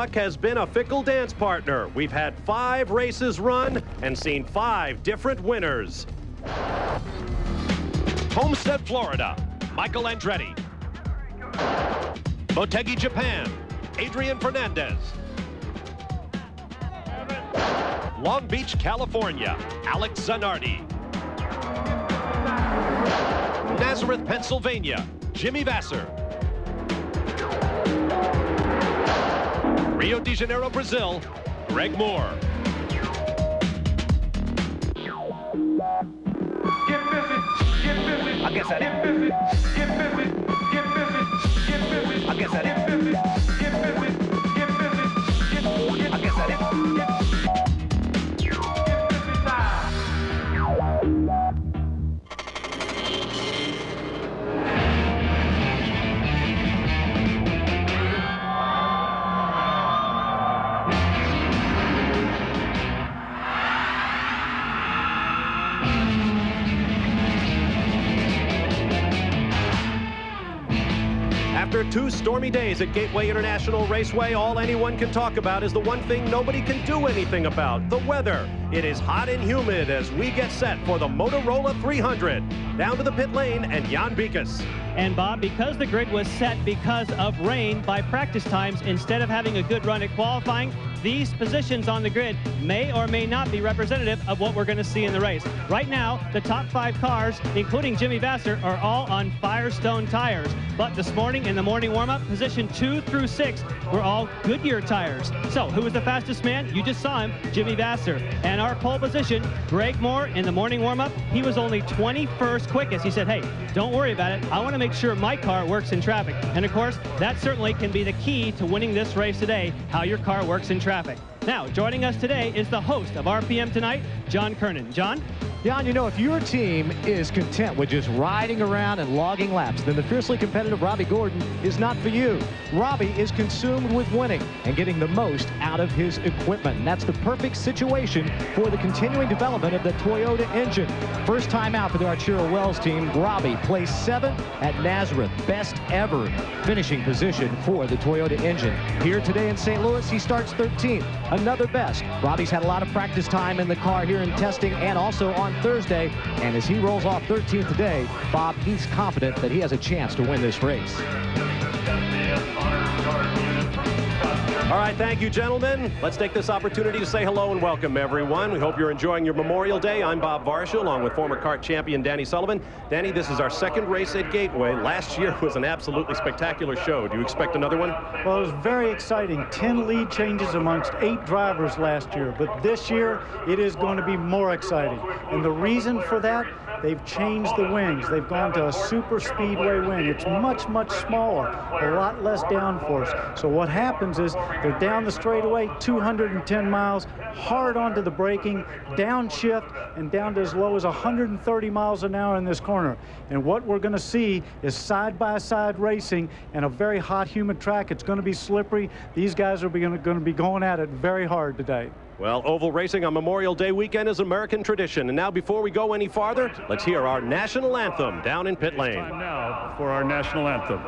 Has been a fickle dance partner. We've had five races run and seen five different winners. Homestead, Florida, Michael Andretti. Motegi, Japan, Adrian Fernandez. Long Beach, California, Alex Zanardi. Nazareth, Pennsylvania, Jimmy Vasser. Rio de Janeiro, Brazil, Greg Moore. I guess I didn't. I guess I didn't. Two stormy days at Gateway International Raceway, all anyone can talk about is the one thing nobody can do anything about, the weather. It is hot and humid as we get set for the Motorola 300. Down to the pit lane and Jan Beekhuis. And Bob, because the grid was set because of rain by practice times, instead of having a good run at qualifying, these positions on the grid may or may not be representative of what we're going to see in the race. Right now, the top five cars, including Jimmy Vasser, are all on Firestone tires. But this morning in the morning warm-up, position two through six were all Goodyear tires. So who was the fastest man? You just saw him, Jimmy Vasser. And our pole position, Greg Moore, in the morning warm-up, he was only 21st quickest. He said, hey, don't worry about it. I want to make sure my car works in traffic. And of course, that certainly can be the key to winning this race today, how your car works in traffic. Now, joining us today is the host of RPM Tonight, John Kernan. John? Jan, you know, if your team is content with just riding around and logging laps, then the fiercely competitive Robby Gordon is not for you. Robby is consumed with winning and getting the most out of his equipment. And that's the perfect situation for the continuing development of the Toyota engine. First time out for the Arciero Wells team, Robby placed seventh at Nazareth, best ever finishing position for the Toyota engine. Here today in St. Louis, he starts 13th, another best. Robby's had a lot of practice time in the car here in testing and also on Thursday. And as he rolls off 13th today, Bob, he's confident that he has a chance to win this race. All right, thank you, gentlemen. Let's take this opportunity to say hello and welcome everyone. We hope you're enjoying your Memorial Day. I'm Bob Varsha, along with former CART champion Danny Sullivan. Danny, this is our second race at Gateway. Last year was an absolutely spectacular show. Do you expect another one? Well, it was very exciting. 10 lead changes amongst eight drivers last year. But this year, it is going to be more exciting. And the reason for that, they've changed the wings. They've gone to a super speedway wing. It's much, much smaller, a lot less downforce. So what happens is they're down the straightaway, 210 miles, hard onto the braking, downshift, and down to as low as 130 miles an hour in this corner. And what we're going to see is side-by-side -side racing and a very hot, humid track. It's going to be slippery. These guys are going to be going at it very hard today. Well, oval racing on Memorial Day weekend is American tradition. And now, before we go any farther, let's hear our national anthem down in pit lane. Time now for our national anthem.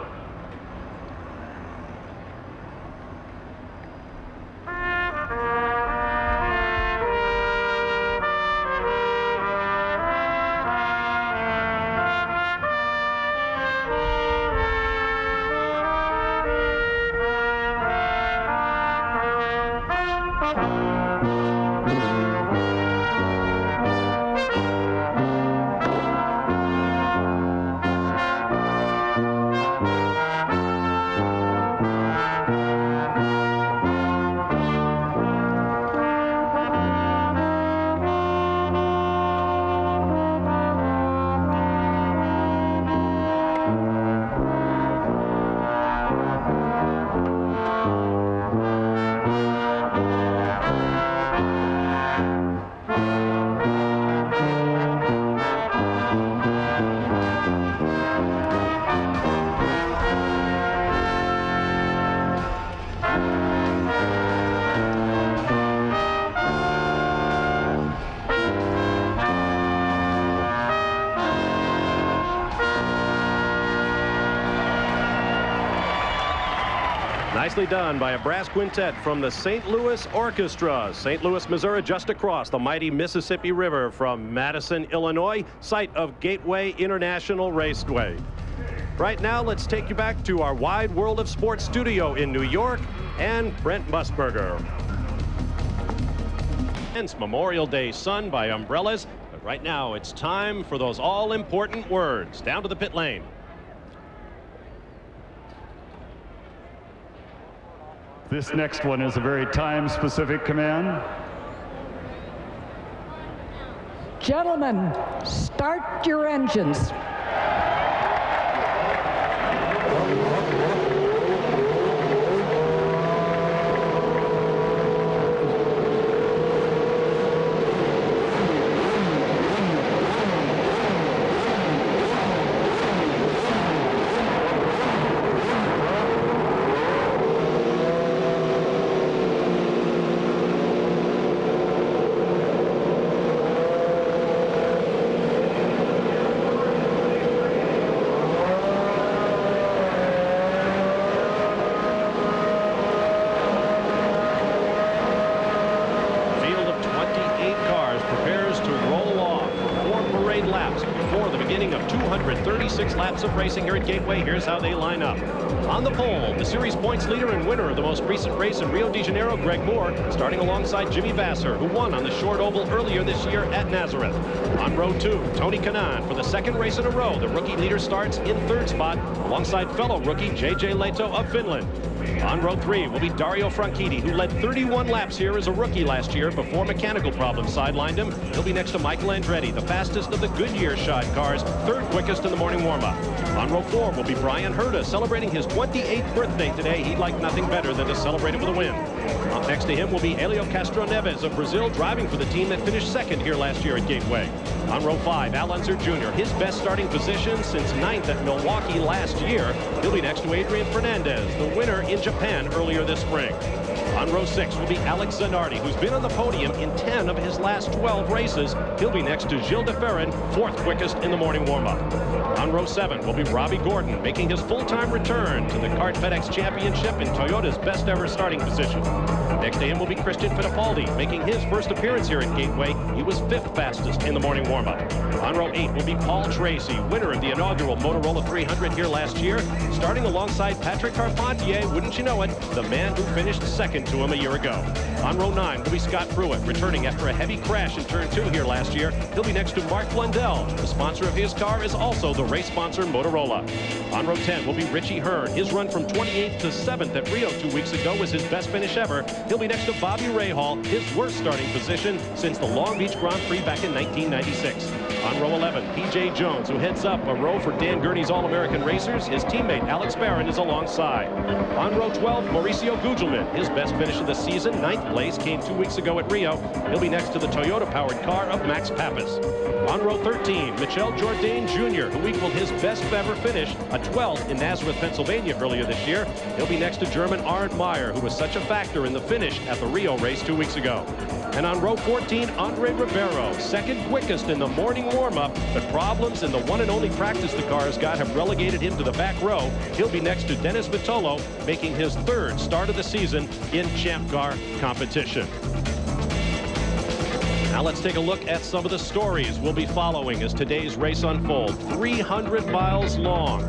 Nicely done by a brass quintet from the St. Louis Orchestra. St. Louis, Missouri, just across the mighty Mississippi River from Madison, Illinois, site of Gateway International Raceway. Right now, let's take you back to our Wide World of Sports studio in New York and Brent Musburger. It's Memorial Day sun by umbrellas, but right now it's time for those all important words. Down to the pit lane. This next one is a very time-specific command. Gentlemen, start your engines. Alongside Jimmy Vasser, who won on the short oval earlier this year at Nazareth. On row two, Tony Kanaan for the second race in a row. The rookie leader starts in third spot alongside fellow rookie J.J. Lehto of Finland. On row three will be Dario Franchitti, who led 31 laps here as a rookie last year before mechanical problems sidelined him. He'll be next to Michael Andretti, the fastest of the Goodyear shod cars, third quickest in the morning warm-up. On row four will be Bryan Herta, celebrating his 28th birthday today. He'd like nothing better than to celebrate it with a win. Next to him will be Helio Castroneves of Brazil, driving for the team that finished second here last year at Gateway. On row five, Al Unser Jr., his best starting position since ninth at Milwaukee last year. He'll be next to Adrian Fernandez, the winner in Japan earlier this spring. On row six will be Alex Zanardi, who's been on the podium in 10 of his last 12 races. He'll be next to Gil de Ferran, fourth quickest in the morning warm-up. On row seven will be Robby Gordon, making his full-time return to the CART FedEx Championship in Toyota's best ever starting position. Next to him will be Christian Fittipaldi, making his first appearance here at Gateway. He was fifth fastest in the morning warm-up. On row eight will be Paul Tracy, winner of the inaugural Motorola 300 here last year, starting alongside Patrick Carpentier, wouldn't you know it, the man who finished second to him a year ago. On row nine will be Scott Pruett, returning after a heavy crash in turn two here last year. He'll be next to Mark Blundell. The sponsor of his car is also the race sponsor Motorola. On row 10 will be Richie Hearn. His run from 28th to 7th at Rio two weeks ago was his best finish ever. He'll be next to Bobby Rahal, his worst starting position since the Long Beach Grand Prix back in 1996. On row 11, PJ Jones, who heads up a row for Dan Gurney's All-American Racers. His teammate Alex Barron is alongside. On row 12, Mauricio Gugelmin. His best finish of the season, ninth place, came two weeks ago at Rio. He'll be next to the Toyota-powered car of Max Papis. On row 13, Michel Jourdain Jr., who equaled his best ever finish, a 12th in Nazareth, Pennsylvania earlier this year. He'll be next to German Arnd Meier, who was such a factor in the finish at the Rio race two weeks ago. And on row 14, Andre Ribeiro, second quickest in the morning warm-up, but problems in the one and only practice the cars got have relegated him to the back row. He'll be next to Dennis Vitolo, making his third start of the season in Champ Car competition. Now let's take a look at some of the stories we'll be following as today's race unfolds. 300 miles long.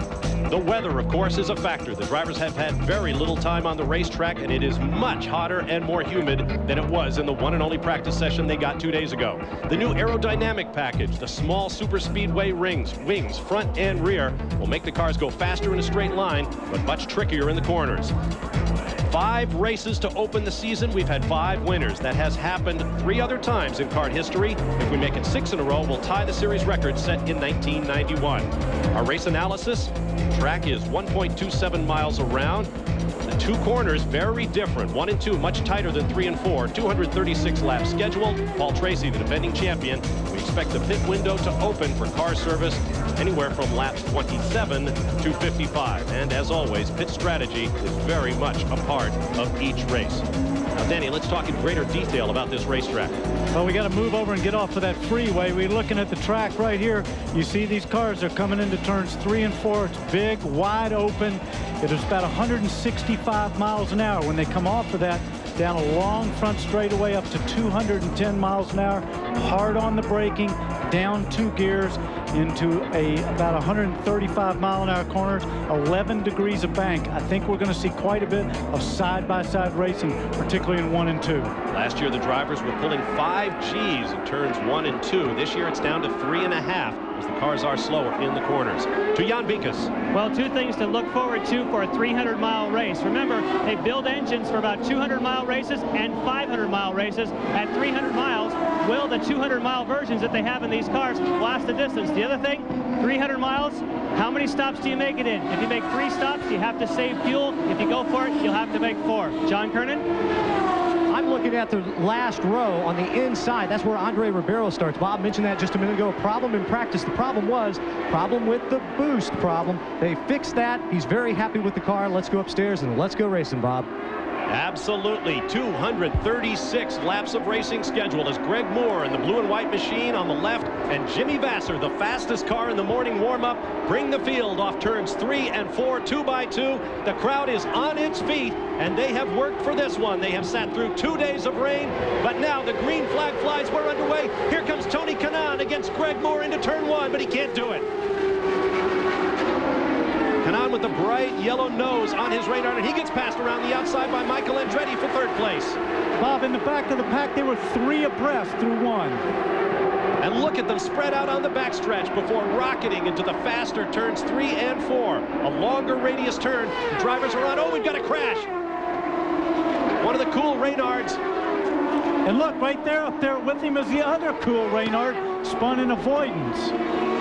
The weather, of course, is a factor. The drivers have had very little time on the racetrack, and it is much hotter and more humid than it was in the one and only practice session they got two days ago. The new aerodynamic package, the small super speedway rings, wings, front and rear, will make the cars go faster in a straight line, but much trickier in the corners. Five races to open the season. We've had five winners. That has happened three other times in CART history. If we make it six in a row, we'll tie the series record set in 1991. Our race analysis, track is 1.27 miles around. Two corners very different. One and two much tighter than three and four. 236 laps scheduled. Paul Tracy, the defending champion. We expect the pit window to open for car service anywhere from laps 27 to 55. And as always, pit strategy is very much a part of each race. Now, Danny, let's talk in greater detail about this racetrack. Well, we got to move over and get off of that freeway. We're looking at the track right here. You see these cars are coming into turns three and four. It's big, wide open. It is about 165 miles an hour. When they come off of that, down a long front straightaway up to 210 miles an hour, hard on the braking, down two gears into a about 135 mile an hour corners, 11 degrees of bank. I think we're going to see quite a bit of side-by-side -side racing, particularly in one and two. Last year, the drivers were pulling five Gs in turns one and two. This year, it's down to three and a half cars are slower in the corners. To Jan Beekhuis. Well, two things to look forward to for a 300-mile race. Remember, they build engines for about 200-mile races and 500-mile races. At 300 miles, will the 200-mile versions that they have in these cars last the distance? The other thing, 300 miles, how many stops do you make it in? If you make three stops, you have to save fuel. If you go for it, you'll have to make four. John Kernan? Looking at the last row on the inside. That's where Andre Ribeiro starts. Bob mentioned that just a minute ago. Problem in practice. The problem was problem with the boost problem. They fixed that. He's very happy with the car. Let's go upstairs and let's go racing, Bob. Absolutely. 236 laps of racing schedule as Greg Moore in the blue and white machine on the left and Jimmy Vasser, the fastest car in the morning warm-up, bring the field off turns three and four, two by two. The crowd is on its feet, and they have worked for this one. They have sat through two days of rain, but now the green flag flies. We're underway. Here comes Tony Kanaan against Greg Moore into turn one, but he can't do it. Kanaan with the bright yellow nose on his radar, and he gets passed around the outside by Michael Andretti for third place. Bob, in the back of the pack, they were three abreast through one. And look at them spread out on the backstretch before rocketing into the faster turns three and four. A longer radius turn. Drivers are on. Oh, we've got a crash. One of the cool Reynards. And look, right there, up there with him is the other cool Reynard, spun in avoidance.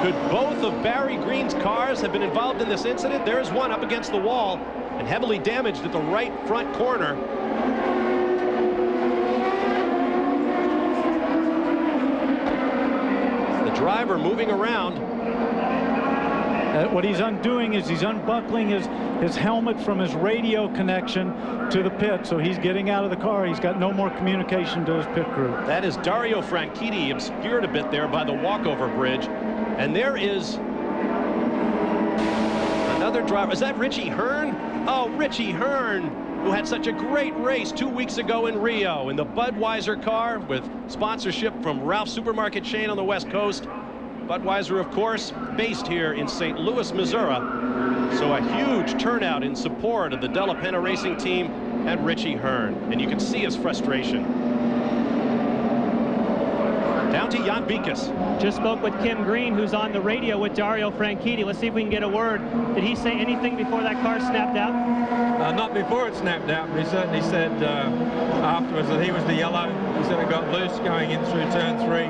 Could both of Barry Green's cars have been involved in this incident? There's one up against the wall and heavily damaged at the right front corner. The driver moving around. Uh, what he's undoing is he's unbuckling his, his helmet from his radio connection to the pit, so he's getting out of the car. He's got no more communication to his pit crew. That is Dario Franchitti, obscured a bit there by the walkover bridge. And there is another driver. Is that Richie Hearn? Oh, Richie Hearn, who had such a great race two weeks ago in Rio in the Budweiser car with sponsorship from Ralph Supermarket chain on the West Coast. Budweiser, of course, based here in St. Louis, Missouri. So a huge turnout in support of the Della Penna racing team and Richie Hearn. And you can see his frustration. Down to Jan Beekhuis. Just spoke with Kim Green, who's on the radio with Dario Franchitti. Let's see if we can get a word. Did he say anything before that car snapped out? Uh, not before it snapped out, but he certainly said uh, afterwards that he was the yellow. He said it got loose going in through turn three,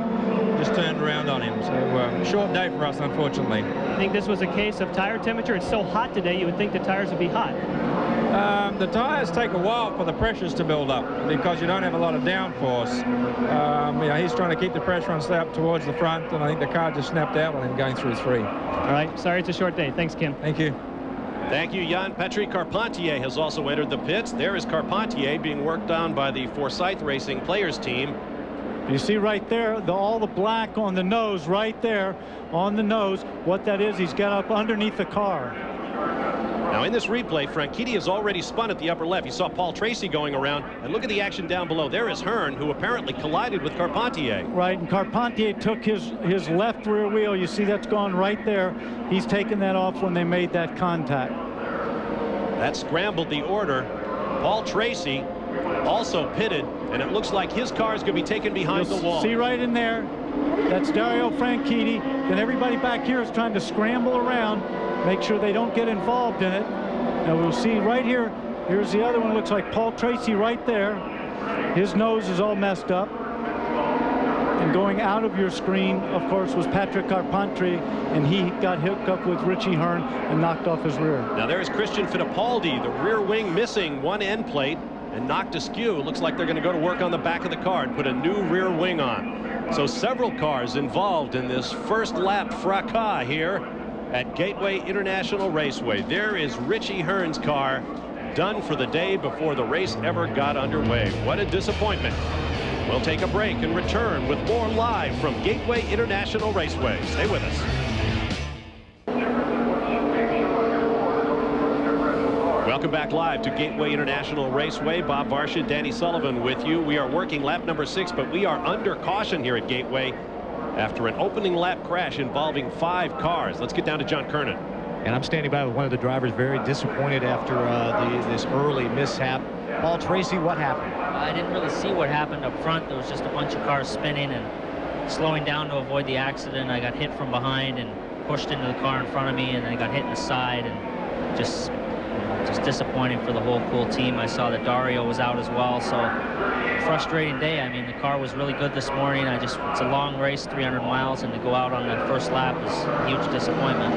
just turned around on him. So uh, short day for us, unfortunately. I think this was a case of tire temperature. It's so hot today, you would think the tires would be hot. Um, the tyres take a while for the pressures to build up because you don't have a lot of downforce. Um, you know, he's trying to keep the pressure on stay up towards the front, and I think the car just snapped out on him going through three. All right. Sorry, it's a short day. Thanks, Kim. Thank you. Thank you, Jan. Patrick Carpentier has also entered the pits. There is Carpentier being worked on by the Forsyth Racing players team. You see right there, the, all the black on the nose right there on the nose. What that is, he's got up underneath the car. Now in this replay, Franchitti has already spun at the upper left. You saw Paul Tracy going around, and look at the action down below. There is Hearn, who apparently collided with Carpentier. Right, and Carpentier took his, his left rear wheel. You see that's gone right there. He's taken that off when they made that contact. That scrambled the order. Paul Tracy also pitted, and it looks like his car is going to be taken behind You'll the wall. See right in there, that's Dario Franchitti. Then everybody back here is trying to scramble around, make sure they don't get involved in it. Now we'll see right here, here's the other one, looks like Paul Tracy right there. His nose is all messed up. And going out of your screen, of course, was Patrick Carpentier, and he got hooked up with Richie Hearn and knocked off his rear. Now there's Christian Fittipaldi, the rear wing missing one end plate and knocked askew. Looks like they're going to go to work on the back of the car and put a new rear wing on. So several cars involved in this first lap fracas here at Gateway International Raceway. There is Richie Hearn's car done for the day before the race ever got underway. What a disappointment. We'll take a break and return with more live from Gateway International Raceway. Stay with us. Welcome back live to Gateway International Raceway. Bob Varsha, Danny Sullivan with you. We are working lap number six, but we are under caution here at Gateway after an opening lap crash involving five cars. Let's get down to John Kernan. And I'm standing by with one of the drivers very disappointed after uh, the, this early mishap. Paul Tracy, what happened? I didn't really see what happened up front. There was just a bunch of cars spinning and slowing down to avoid the accident. I got hit from behind and pushed into the car in front of me, and then I got hit in the side and just just disappointing for the whole cool team. I saw that Dario was out as well, so frustrating day. I mean, the car was really good this morning. I just, it's a long race, 300 miles, and to go out on that first lap is a huge disappointment.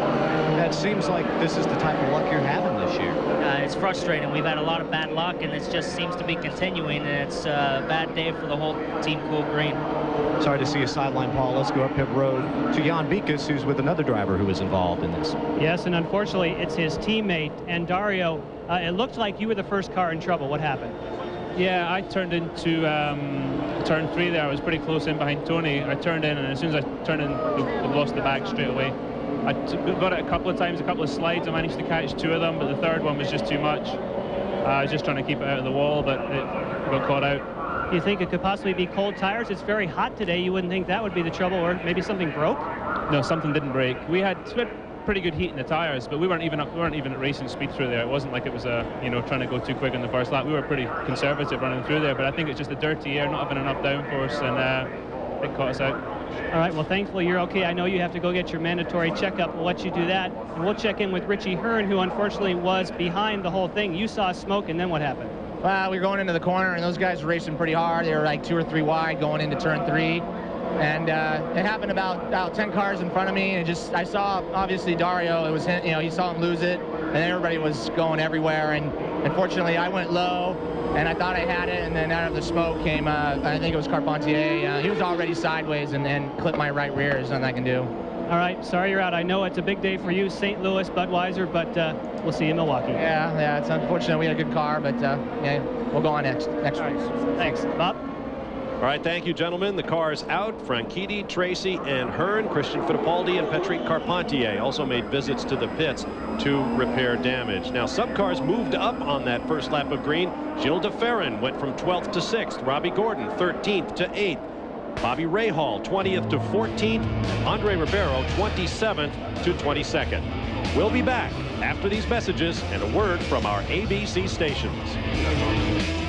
That seems like this is the type of luck you're having this year. Uh, it's frustrating. We've had a lot of bad luck, and it just seems to be continuing, and it's a bad day for the whole Team Cool Green. Sorry to see a sideline, Paul. Let's go up pit road to Jan Beekhuis, who's with another driver who was involved in this. Yes, and unfortunately, it's his teammate. And Dario, uh, it looked like you were the first car in trouble. What happened? Yeah, I turned into um, turn three there. I was pretty close in behind Tony. I turned in, and as soon as I turned in, we lost the back straight away. I got it a couple of times, a couple of slides. I managed to catch two of them, but the third one was just too much. Uh, I was just trying to keep it out of the wall, but it got caught out. You think it could possibly be cold tires? It's very hot today. You wouldn't think that would be the trouble, or maybe something broke? No, something didn't break. We had pretty good heat in the tires, but we weren't even up, we weren't even at racing speed through there. It wasn't like it was a you know trying to go too quick in the first lap. We were pretty conservative running through there, but I think it's just the dirty air, not having enough downforce, and uh, it caught us out. All right, well, thankfully you're okay. I know you have to go get your mandatory checkup. We'll let you do that, and we'll check in with Richie Hearn, who unfortunately was behind the whole thing. You saw smoke, and then what happened? Well, we were going into the corner, and those guys were racing pretty hard. They were like two or three wide going into turn three. And uh, it happened about, about 10 cars in front of me, and just I saw obviously Dario. It was you know you saw him lose it, and everybody was going everywhere. And unfortunately, I went low, and I thought I had it, and then out of the smoke came uh, I think it was Carpentier. Uh, he was already sideways and, and clipped my right rear. There's nothing I can do. All right, sorry you're out. I know it's a big day for you, St. Louis, Budweiser, but uh, we'll see you in Milwaukee. Yeah, yeah, it's unfortunate we had a good car, but uh, yeah, we'll go on next next All race. Thanks, Bob. All right, thank you, gentlemen. The cars out. Franchitti, Tracy, and Hearn. Christian Fittipaldi and Patrick Carpentier also made visits to the pits to repair damage. Now, some cars moved up on that first lap of green. Gil de Ferran went from 12th to 6th. Robby Gordon, 13th to 8th. Bobby Rahal, 20th to 14th. Andre Ribeiro, 27th to 22nd. We'll be back after these messages and a word from our ABC stations.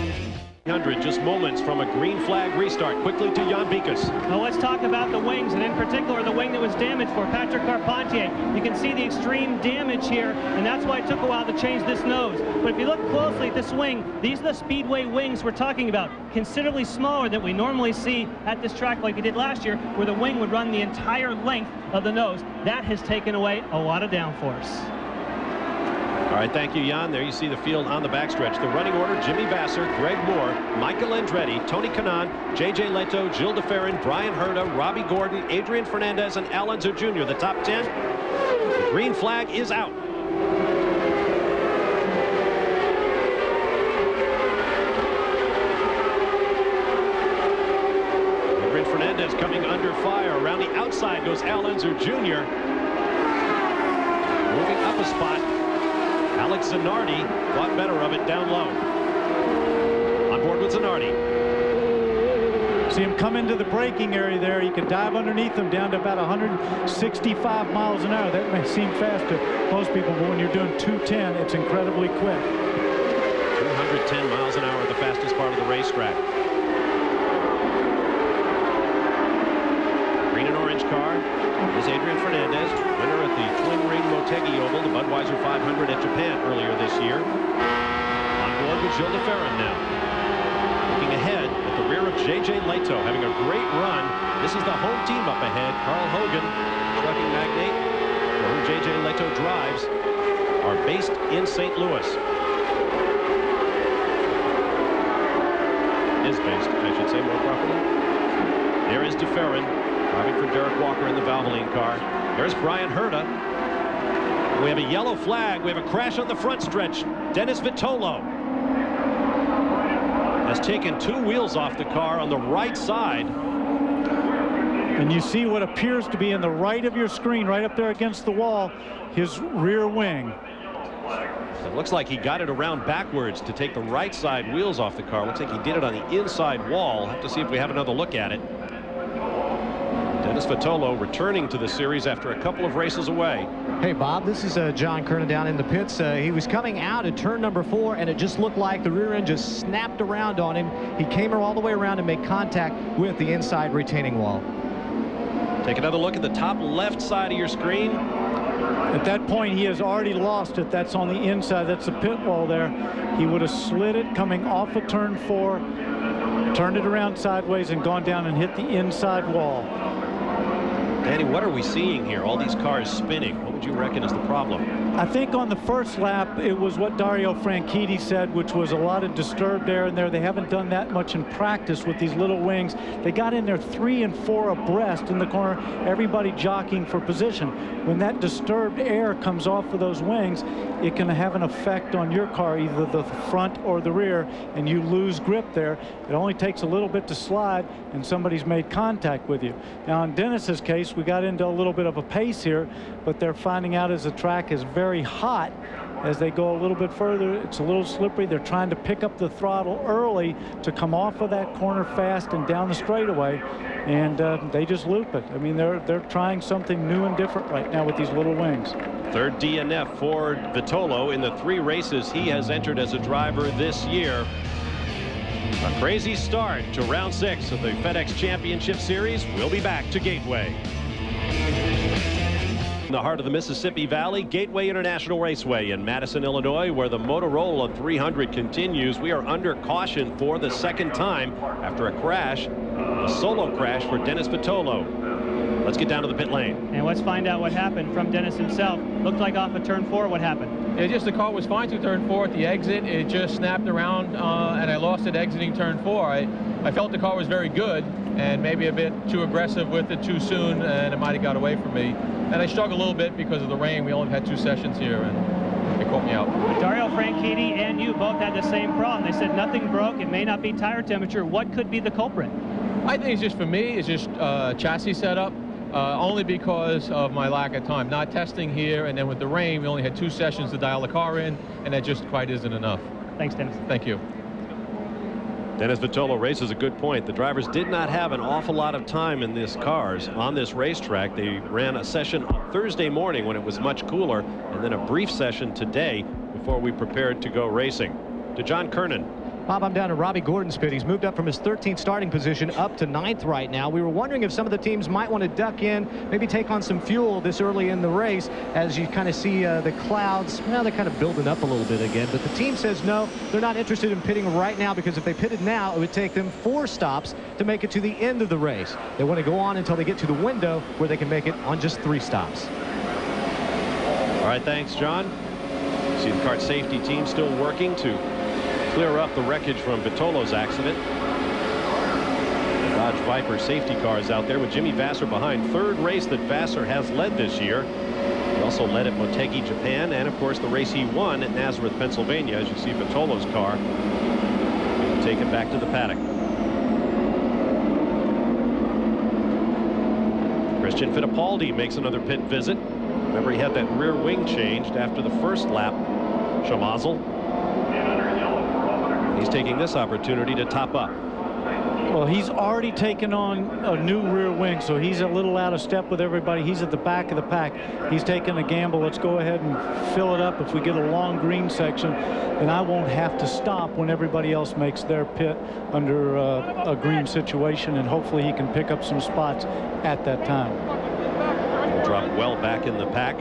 100 just moments from a green flag restart. Quickly to Jan Beekhuis. Well, let's talk about the wings, and in particular the wing that was damaged for Patrick Carpentier. You can see the extreme damage here, and that's why it took a while to change this nose. But if you look closely at this wing, these are the Speedway wings we're talking about. Considerably smaller than we normally see at this track like we did last year, where the wing would run the entire length of the nose. That has taken away a lot of downforce. All right, thank you, Jan. There you see the field on the backstretch. The running order, Jimmy Vasser, Greg Moore, Michael Andretti, Tony Kanaan, J.J. Lehto, Gil de Ferran, Bryan Herta, Robby Gordon, Adrian Fernandez, and Al Unser Jr. The top 10. The green flag is out. Adrian Fernandez coming under fire. Around the outside goes Al Unser Jr. Moving up a spot. Alex Zanardi thought better of it down low. On board with Zanardi. See him come into the braking area there. You can dive underneath him down to about 165 miles an hour. That may seem fast to most people, but when you're doing 210, it's incredibly quick. 210 miles an hour, the fastest part of the racetrack. Green and orange car is Adrian Fernandez, winner at the Twin Ring Motegi Oval, the Budweiser 500 at Japan earlier this year. On board with Gil de Ferran now. Looking ahead at the rear of J.J. Lehto, having a great run. This is the home team up ahead. Carl Hogan, trucking magnate, for whom J.J. Lehto drives, are based in St. Louis. Is based, I should say more properly. There is de Ferran driving for Derek Walker in the Valvoline car. There's Bryan Herta. We have a yellow flag. We have a crash on the front stretch. Dennis Vitolo has taken two wheels off the car on the right side. And you see what appears to be in the right of your screen, right up there against the wall, his rear wing. It looks like he got it around backwards to take the right side wheels off the car. Looks like he did it on the inside wall. Have to see if we have another look at it. Dennis Vitolo returning to the series after a couple of races away. Hey, Bob, this is uh, John Kernan down in the pits. Uh, he was coming out at turn number four, and it just looked like the rear end just snapped around on him. He came all the way around and made contact with the inside retaining wall. Take another look at the top left side of your screen. At that point, he has already lost it. That's on the inside. That's the pit wall there. He would have slid it coming off of turn four, turned it around sideways, and gone down and hit the inside wall. Danny, what are we seeing here? All these cars spinning. What would you reckon is the problem? I think on the first lap, it was what Dario Franchitti said, which was a lot of disturbed air in there. They haven't done that much in practice with these little wings. They got in there three and four abreast in the corner, everybody jockeying for position. When that disturbed air comes off of those wings, it can have an effect on your car, either the front or the rear, and you lose grip there. It only takes a little bit to slide, and somebody's made contact with you. Now, in Dennis's case, we got into a little bit of a pace here, but they're finding out as the track is very hot as they go a little bit further. It's a little slippery. They're trying to pick up the throttle early to come off of that corner fast and down the straightaway, and uh, they just loop it. I mean, they're they're trying something new and different right now with these little wings. Third DNF for Vitolo in the three races he has entered as a driver this year. A crazy start to round six of the FedEx Championship Series. We'll be back to Gateway. In the heart of the Mississippi Valley, Gateway International Raceway in Madison, Illinois, where the Motorola 300 continues. We are under caution for the second time after a crash, a solo crash for Dennis Vitolo. Let's get down to the pit lane. And let's find out what happened from Dennis himself. Looked like off of turn four, what happened? It just the car was fine through turn four at the exit. It just snapped around, uh, and I lost it exiting turn four. I, I felt the car was very good, and maybe a bit too aggressive with it too soon, and it might have got away from me. And I struggled a little bit because of the rain. We only had two sessions here, and it caught me out. Dario Franchitti and you both had the same problem. They said nothing broke. It may not be tire temperature. What could be the culprit? I think it's just for me, it's just uh, chassis setup. Uh, only because of my lack of time. Not testing here, and then with the rain, we only had two sessions to dial the car in, and that just quite isn't enough. Thanks, Dennis. Thank you. Dennis Vitolo raises a good point. The drivers did not have an awful lot of time in these cars on this racetrack. They ran a session Thursday morning when it was much cooler, and then a brief session today before we prepared to go racing. To John Kernan. Bob, I'm down to Robby Gordon's pit. He's moved up from his 13th starting position up to ninth right now. We were wondering if some of the teams might want to duck in, maybe take on some fuel this early in the race as you kind of see uh, the clouds. Well, they're kind of building up a little bit again. But the team says no, they're not interested in pitting right now because if they pitted now, it would take them four stops to make it to the end of the race. They want to go on until they get to the window where they can make it on just three stops. All right, thanks, John. See the CART safety team still working to clear up the wreckage from Vitolo's accident. Dodge Viper safety cars out there with Jimmy Vasser behind. Third race that Vasser has led this year. He also led at Motegi, Japan, and of course the race he won at Nazareth, Pennsylvania. As you see Vitolo's car take it back to the paddock. Christian Fittipaldi makes another pit visit. Remember he had that rear wing changed after the first lap. Shamazel taking this opportunity to top up. Well, he's already taken on a new rear wing, so he's a little out of step with everybody. He's at the back of the pack. He's taking a gamble. Let's go ahead and fill it up. If we get a long green section, then I won't have to stop when everybody else makes their pit under uh, a green situation, and hopefully he can pick up some spots at that time. He'll drop well back in the pack.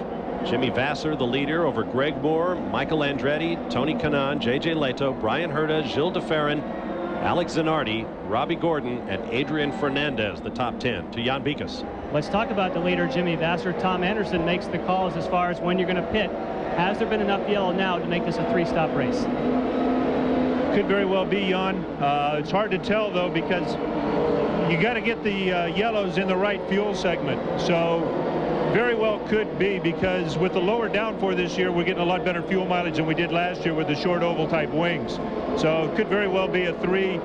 Jimmy Vasser, the leader, over Greg Moore, Michael Andretti, Tony Kanaan, J.J. Lehto, Bryan Herta, Gil de Ferran, Alex Zanardi, Robby Gordon, and Adrian Fernandez, the top 10, to Jan Beekhuis. Let's talk about the leader, Jimmy Vasser. Tom Anderson makes the calls as far as when you're going to pit. Has there been enough yellow now to make this a three-stop race? Could very well be, Jan. Uh, it's hard to tell, though, because you got to get the uh, yellows in the right fuel segment. So very well could be because with the lower downforce this year, we're getting a lot better fuel mileage than we did last year with the short oval type wings. So it could very well be a three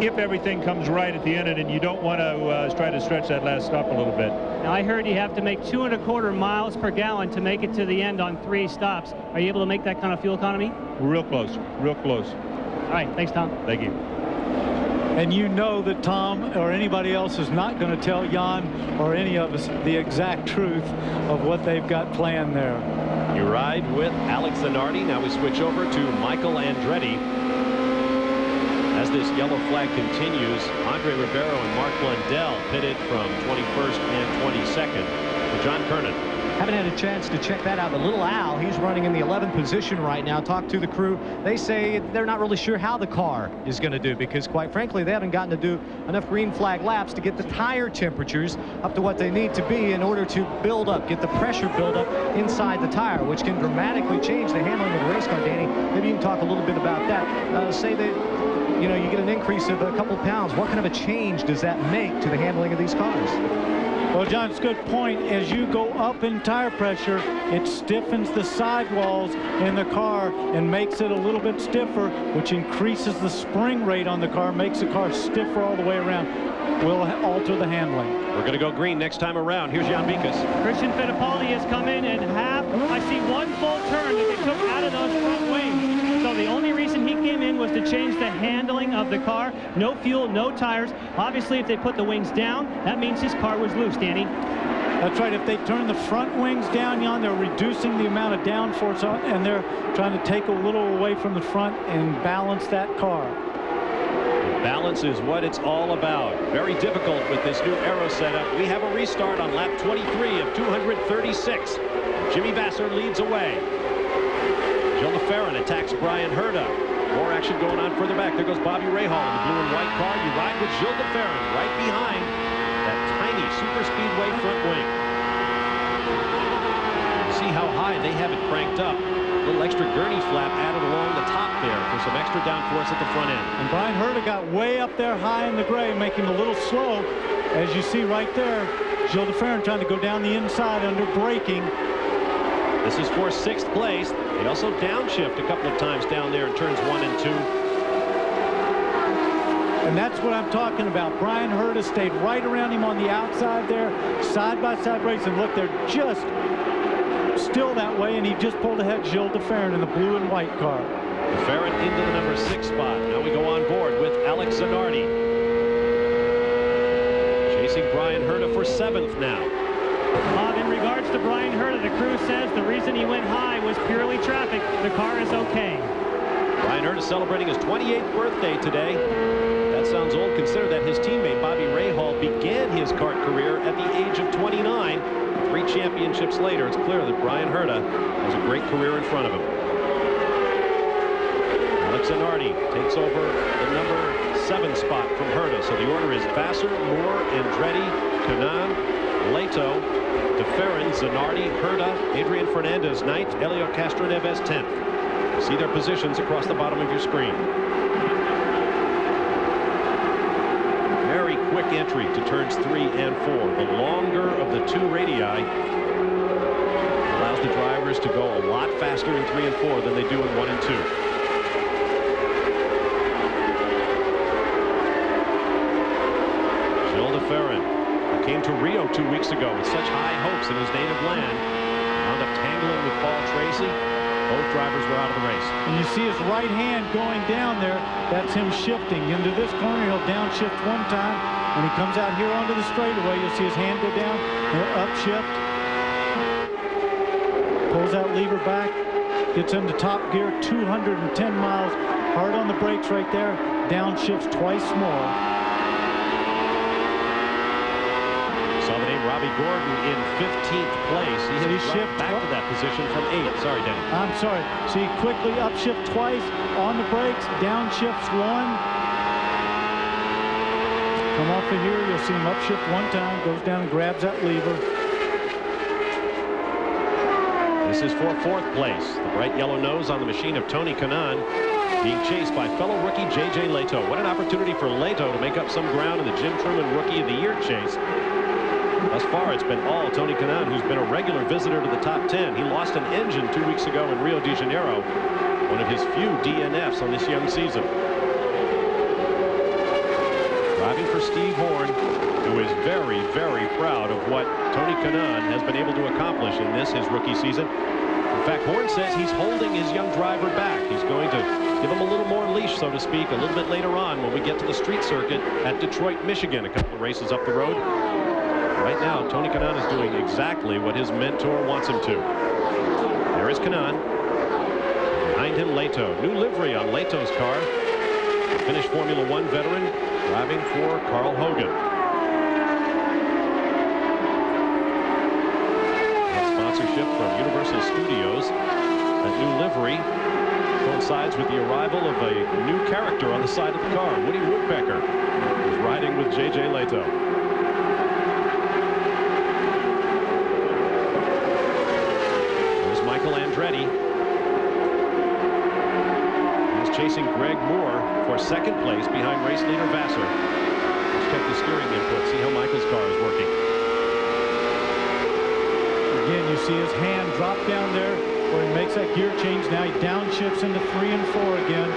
if everything comes right at the end and you don't want to uh, try to stretch that last stop a little bit. Now, I heard you have to make two and a quarter miles per gallon to make it to the end on three stops. Are you able to make that kind of fuel economy? Real close, real close. All right, thanks, Tom. Thank you. And you know that Tom or anybody else is not going to tell Jan or any of us the exact truth of what they've got planned there. You ride with Alex Zanardi. Now we switch over to Michael Andretti. As this yellow flag continues, Andre Ribeiro and Mark Blundell pitted from 21st and 22nd. For John Kernan. Haven't had a chance to check that out. but little Al, he's running in the 11th position right now. Talk to the crew. They say they're not really sure how the car is going to do because, quite frankly, they haven't gotten to do enough green flag laps to get the tire temperatures up to what they need to be in order to build up, get the pressure build up inside the tire, which can dramatically change the handling of the race car. Danny, maybe you can talk a little bit about that. Uh, say that you know, you get an increase of a couple pounds. What kind of a change does that make to the handling of these cars? Well, John, it's a good point. As you go up in tire pressure, it stiffens the sidewalls in the car and makes it a little bit stiffer, which increases the spring rate on the car, makes the car stiffer all the way around. Will alter the handling. We're going to go green next time around. Here's Jan Beekhuis. Christian Fittipaldi has come in and half. I see one full turn that they took out of those front wings. So the only reason he was to change the handling of the car. No fuel, no tires. Obviously, if they put the wings down, that means his car was loose, Danny. That's right. If they turn the front wings down, Jan, they're reducing the amount of downforce on, and they're trying to take a little away from the front and balance that car. Balance is what it's all about. Very difficult with this new aero setup. We have a restart on lap 23 of 236. Jimmy Vasser leads away. Gil de Ferran attacks Bryan Herta. More action going on further back. There goes Bobby Rahal in the blue and white car. You ride with Gil de Ferran right behind that tiny super speedway front wing. See how high they have it cranked up. A little extra gurney flap added along the top there for some extra downforce at the front end. And Bryan Herta got way up there high in the gray, making a little slow. As you see right there, Gil de Ferran trying to go down the inside under braking. This is for sixth place. They also downshift a couple of times down there in turns one and two. And that's what I'm talking about. Bryan Herta stayed right around him on the outside there, side-by-side -side racing. Look, they're just still that way, and he just pulled ahead Gil de Ferran in the blue and white car. De Ferran into the number six spot. Now we go on board with Alex Zanardi. Chasing Bryan Herta for seventh now. Bob, in regards to Bryan Herta, the crew says the reason he went high was purely traffic. The car is okay. Bryan Herta is celebrating his 28th birthday today. That sounds old. Consider that his teammate Bobby Rahal began his CART career at the age of 29. Three championships later, it's clear that Bryan Herta has a great career in front of him. Alex Zanardi takes over the number seven spot from Herta. So the order is Vasser, Moore, Andretti, Kanaan, Lehto, De Ferran, Zanardi, Herta, Adrian Fernandez ninth, Helio Castroneves 10th. You see their positions across the bottom of your screen. Very quick entry to turns three and four. The longer of the two radii allows the drivers to go a lot faster in three and four than they do in one and two. Who came to Rio two weeks ago with such high hopes in his native land, wound up tangling with Paul Tracy. Both drivers were out of the race. And you see his right hand going down there. That's him shifting. Into this corner, he'll downshift one time. When he comes out here onto the straightaway, you'll see his hand go down, he'll upshift. Pulls that lever back, gets into top gear, 210 miles. Hard on the brakes right there. Downshifts twice more. Saw the name Robby Gordon in 15th place. He has shift back to that position from eighth. Sorry, Denny. I'm sorry. So he quickly upshift twice on the brakes, downshifts one. Come off of here, you'll see him upshift one time, goes down and grabs that lever. This is for fourth place. The bright yellow nose on the machine of Tony Kanaan being chased by fellow rookie J.J. Lehto. What an opportunity for Lehto to make up some ground in the Jim Trueman Rookie of the Year chase. Thus far, it's been all Tony Kanaan, who's been a regular visitor to the top 10. He lost an engine two weeks ago in Rio de Janeiro, one of his few DNFs on this young season. Driving for Steve Horne, who is very, very proud of what Tony Kanaan has been able to accomplish in this, his rookie season. In fact, Horne says he's holding his young driver back. He's going to give him a little more leash, so to speak, a little bit later on when we get to the street circuit at Detroit, Michigan, a couple of races up the road. Right now, Tony Kanaan is doing exactly what his mentor wants him to. There is Kanaan. Behind him, Lehto. New livery on Lehto's car. Finnish Formula One veteran driving for Carl Hogan. Sponsorship from Universal Studios. That new livery coincides with the arrival of a new character on the side of the car. Woody Woodpecker is riding with J.J. Lehto. There's Michael Andretti. He's chasing Greg Moore for second place behind race leader Vasser. Let's check the steering input, see how Michael's car is working. Again, you see his hand drop down there where he makes that gear change. Now he downshifts into three and four again.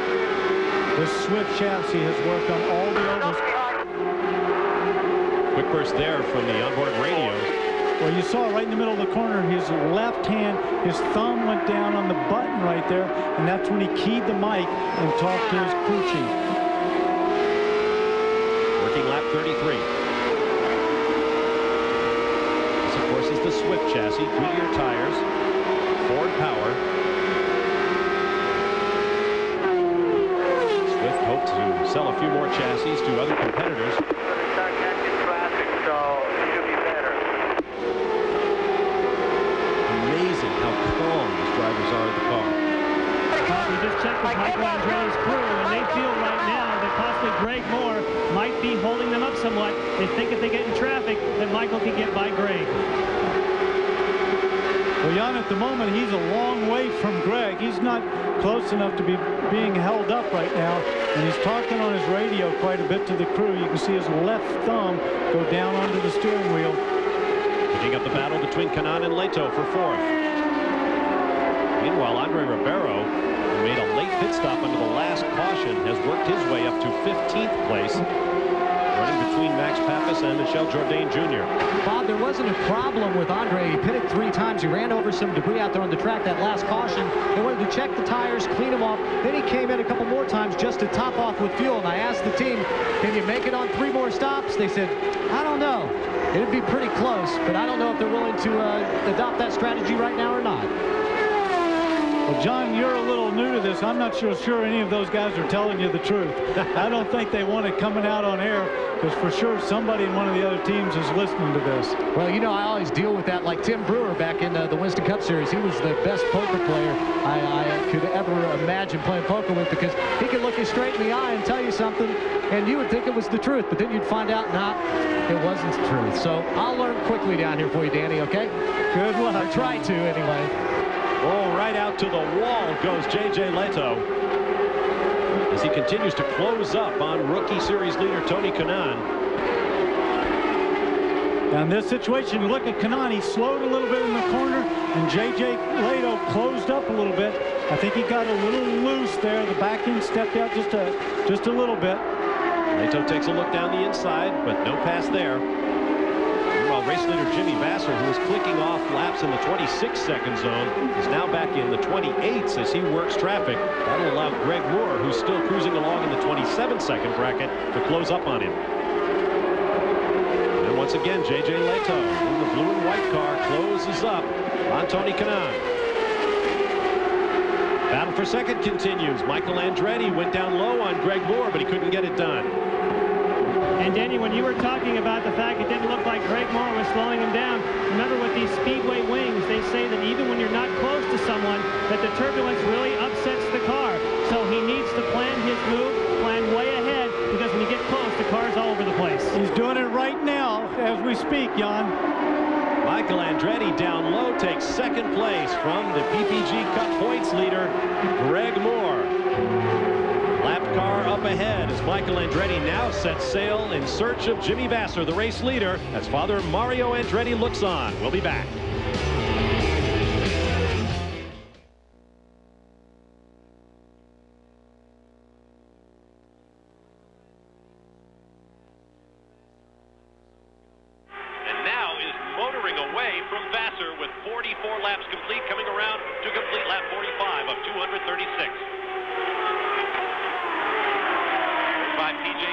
The Swift chassis has worked on all the ovals. Quick burst there from the onboard radio. Well, you saw right in the middle of the corner, his left hand, his thumb went down on the button right there, and that's when he keyed the mic and talked to his crew chief. Working lap 33. This, of course, is the Swift chassis, Goodyear tires, Ford power. Swift hoped to sell a few more chassis to other competitors. Start catching traffic, so it should be better. Amazing how calm these drivers are in the car. Bob, we just checked Michael Andretti's crew, and they feel right now that possibly Greg Moore might be holding them up somewhat. They think if they get in traffic, that Michael can get by Greg. Well, Jan, at the moment, he's a long way from Greg. He's not close enough to be being held up right now, and he's talking on his radio quite a bit to the crew. You can see his left thumb go down onto the steering wheel. Picking up the battle between Kanaan and Lehto for fourth. Meanwhile, Andre Ribeiro, who made a late pit stop under the last caution, has worked his way up to 15th place, running between Max Papis and Michel Jourdain Jr. Bob, there wasn't a problem with Andre. He pitted three times. He ran over some debris out there on the track that last caution. They wanted to check the tires, clean them off. Then he came in a couple more times just to top off with fuel. And I asked the team, can you make it on three more stops? They said, I don't know. It'd be pretty close, but I don't know if they're willing to uh, adopt that strategy right now or not. Well, John, you're a little new to this. I'm not sure, sure any of those guys are telling you the truth. I don't think they want it coming out on air because for sure somebody in one of the other teams is listening to this. Well, you know, I always deal with that like Tim Brewer back in uh, the Winston Cup Series. He was the best poker player I, I could ever imagine playing poker with because he could look you straight in the eye and tell you something, and you would think it was the truth, but then you'd find out, not, it wasn't the truth. So I'll learn quickly down here for you, Danny, okay? Good luck. Or try to, anyway. Oh, right out to the wall goes J.J. Lehto. As he continues to close up on rookie series leader Tony Kanaan. Now in this situation, look at Kanaan, he slowed a little bit in the corner, and J.J. Lehto closed up a little bit. I think he got a little loose there. The back end stepped out just a, just a little bit. Lehto takes a look down the inside, but no pass there. Race leader Jimmy Vassar, who was clicking off laps in the 26-second zone, is now back in the 28s as he works traffic. That'll allow Greg Moore, who's still cruising along in the 27-second bracket, to close up on him. And once again, J.J. Lehto in the blue and white car closes up on Tony Kanaan. Battle for second continues. Michael Andretti went down low on Greg Moore, but he couldn't get it done. And Danny, when you were talking about the fact it didn't look like Greg Moore was slowing him down, remember with these speedway wings, they say that even when you're not close to someone, that the turbulence really upsets the car. So he needs to plan his move, plan way ahead, because when you get close, the car's all over the place. He's doing it right now as we speak, Jan. Michael Andretti down low takes second place from the PPG Cup points leader, Greg Moore. Car up ahead as Michael Andretti now sets sail in search of Jimmy Vasser, the race leader, as Father Mario Andretti looks on. We'll be back.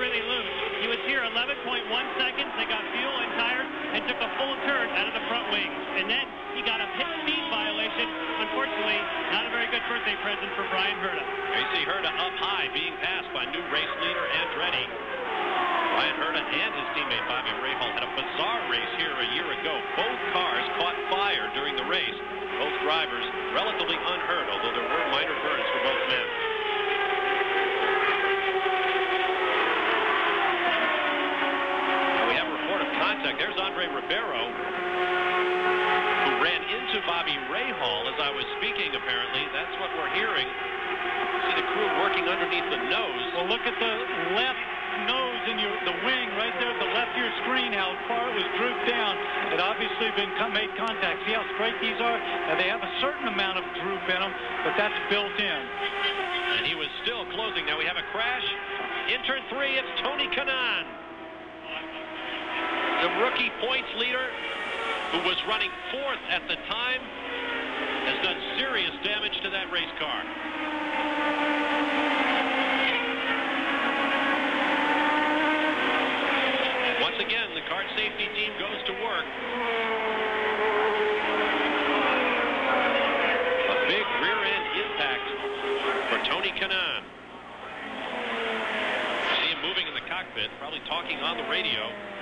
really loose. He was here 11.1 seconds. They got fuel and tire and took a full turn out of the front wing. And then he got a pit speed violation. Unfortunately, not a very good birthday present for Bryan Herta. You see Herta up high being passed by new race leader Andretti. Bryan Herta and his teammate Bobby Rahal had a bizarre race here a year ago. Both cars caught fire during the race. Both drivers relatively unhurt, although there were minor burns for both men. contact. There's Andre Ribeiro, who ran into Bobby Rahal as I was speaking, apparently. That's what we're hearing. See the crew working underneath the nose. Well, look at the left nose in your, the wing right there at the left of your screen, how far it was drooped down. It obviously been made contact. See how straight these are? Now, they have a certain amount of droop in them, but that's built in. And he was still closing. Now we have a crash. In turn three, it's Tony Kanaan the rookie points leader, who was running fourth at the time, has done serious damage to that race car. Once again, the car safety team goes to work. A big rear-end impact for Tony Kanaan. See him moving in the cockpit, probably talking on the radio.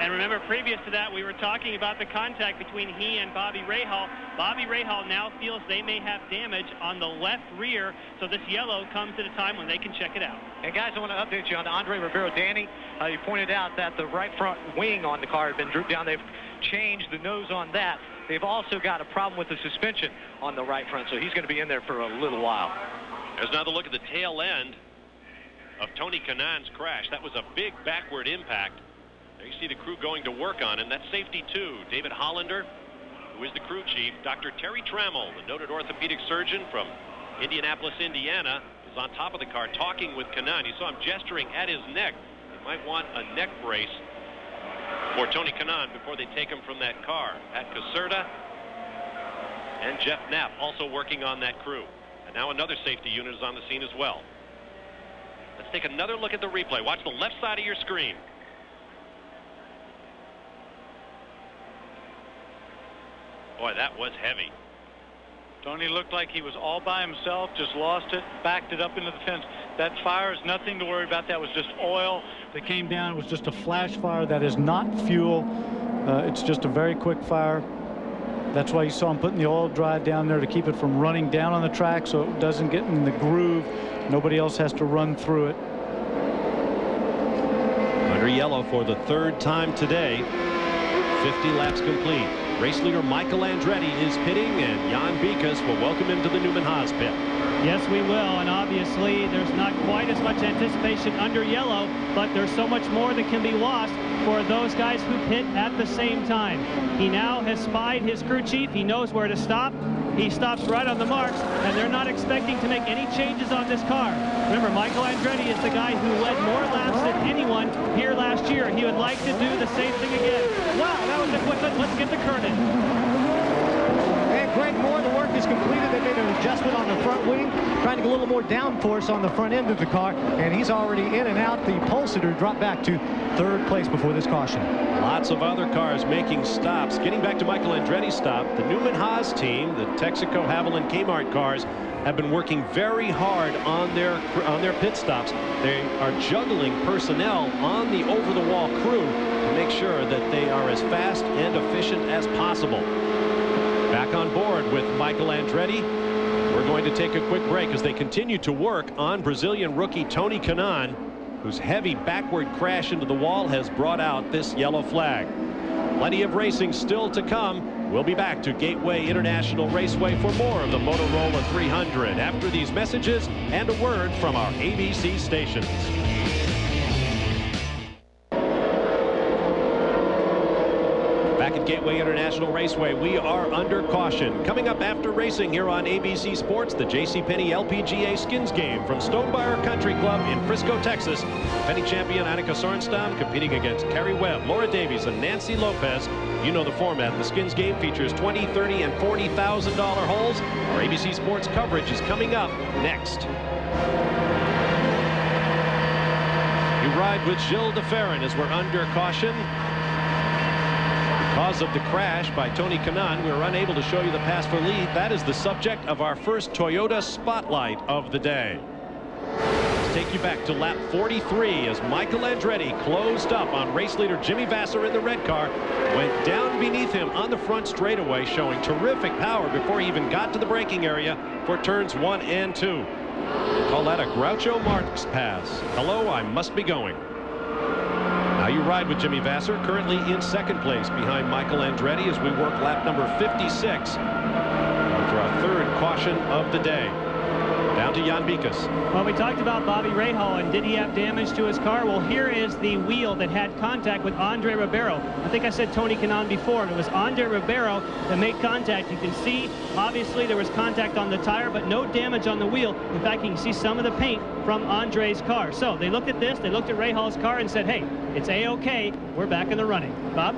And remember, previous to that, we were talking about the contact between he and Bobby Rahal. Bobby Rahal now feels they may have damage on the left rear, so this yellow comes at a time when they can check it out. And guys, I want to update you on Andre Ribeiro. Danny, uh, you pointed out that the right front wing on the car had been drooped down. They've changed the nose on that. They've also got a problem with the suspension on the right front, so he's going to be in there for a little while. There's another look at the tail end of Tony Kanaan's crash. That was a big backward impact. There you see the crew going to work on him. That's safety two. David Hollander, who is the crew chief. Dr. Terry Trammell, the noted orthopedic surgeon from Indianapolis, Indiana, is on top of the car talking with Kanaan. You saw him gesturing at his neck. He might want a neck brace for Tony Kanaan before they take him from that car. Pat Caserta and Jeff Knapp also working on that crew. And now another safety unit is on the scene as well. Let's take another look at the replay. Watch the left side of your screen. Boy, that was heavy. Tony looked like he was all by himself, just lost it, backed it up into the fence. That fire is nothing to worry about. That was just oil that came down. It was just a flash fire. That is not fuel. Uh, it's just a very quick fire. That's why you saw him putting the oil dry down there to keep it from running down on the track so it doesn't get in the groove. Nobody else has to run through it. Under yellow for the third time today. 50 laps complete. Race leader Michael Andretti is pitting, and Jan Beekhuis will welcome him to the Newman Haas pit. Yes, we will, and obviously there's not quite as much anticipation under yellow, but there's so much more that can be lost for those guys who pit at the same time. He now has spied his crew chief. He knows where to stop. He stops right on the marks, and they're not expecting to make any changes on this car. Remember, Michael Andretti is the guy who led more laps than anyone here last year. He would like to do the same thing again. Wow, that was a quick one. Let's get to Kernan. And Greg Moore, the work is completed. They made an adjustment on the front wing, trying to get a little more downforce on the front end of the car, and he's already in and out. The pole sitter dropped back to third place before this caution. Lots of other cars making stops. Getting back to Michael Andretti's stop, the Newman Haas team, the Texaco Havoline Kmart cars, have been working very hard on their on their pit stops. They are juggling personnel on the over-the-wall crew to make sure that they are as fast and efficient as possible. Back on board with Michael Andretti. We're going to take a quick break as they continue to work on Brazilian rookie Tony Kanaan, whose heavy backward crash into the wall has brought out this yellow flag. Plenty of racing still to come. We'll be back to Gateway International Raceway for more of the Motorola 300 after these messages and a word from our ABC stations. Gateway International Raceway. We are under caution. Coming up after racing here on ABC Sports, the JCPenney LPGA Skins Game from Stonebriar Country Club in Frisco, Texas. Penny champion Annika Sorenstam competing against Karrie Webb, Laura Davies, and Nancy Lopez. You know the format. The Skins Game features 20, 30, and $40,000 holes. Our ABC Sports coverage is coming up next. You ride with Gil de Ferran as we're under caution. Because of the crash by Tony Kanaan, we were unable to show you the pass for lead. That is the subject of our first Toyota Spotlight of the day. Let's take you back to lap 43 as Michael Andretti closed up on race leader Jimmy Vasser in the red car, went down beneath him on the front straightaway, showing terrific power before he even got to the braking area for turns one and two. Call that a Groucho Marx pass. Hello, I must be going. Now you ride with Jimmy Vasser, currently in second place behind Michael Andretti as we work lap number 56 for our third caution of the day. Down to Jan Beekhuis. Well, we talked about Bobby Rahal, and did he have damage to his car? Well, here is the wheel that had contact with Andre Ribeiro. I think I said Tony Kanaan before. It was Andre Ribeiro that made contact. You can see, obviously, there was contact on the tire, but no damage on the wheel. In fact, you can see some of the paint from Andre's car. So they looked at this, they looked at Rahal's car and said, hey, it's A-OK. We're back in the running. Bob?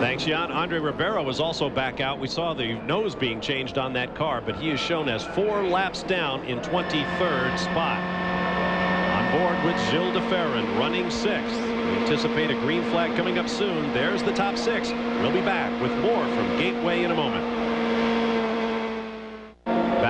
Thanks, Jan. Andre Ribeiro was also back out. We saw the nose being changed on that car, but he is shown as four laps down in 23rd spot. On board with Gil de Ferran, running sixth. We anticipate a green flag coming up soon. There's the top six. We'll be back with more from Gateway in a moment.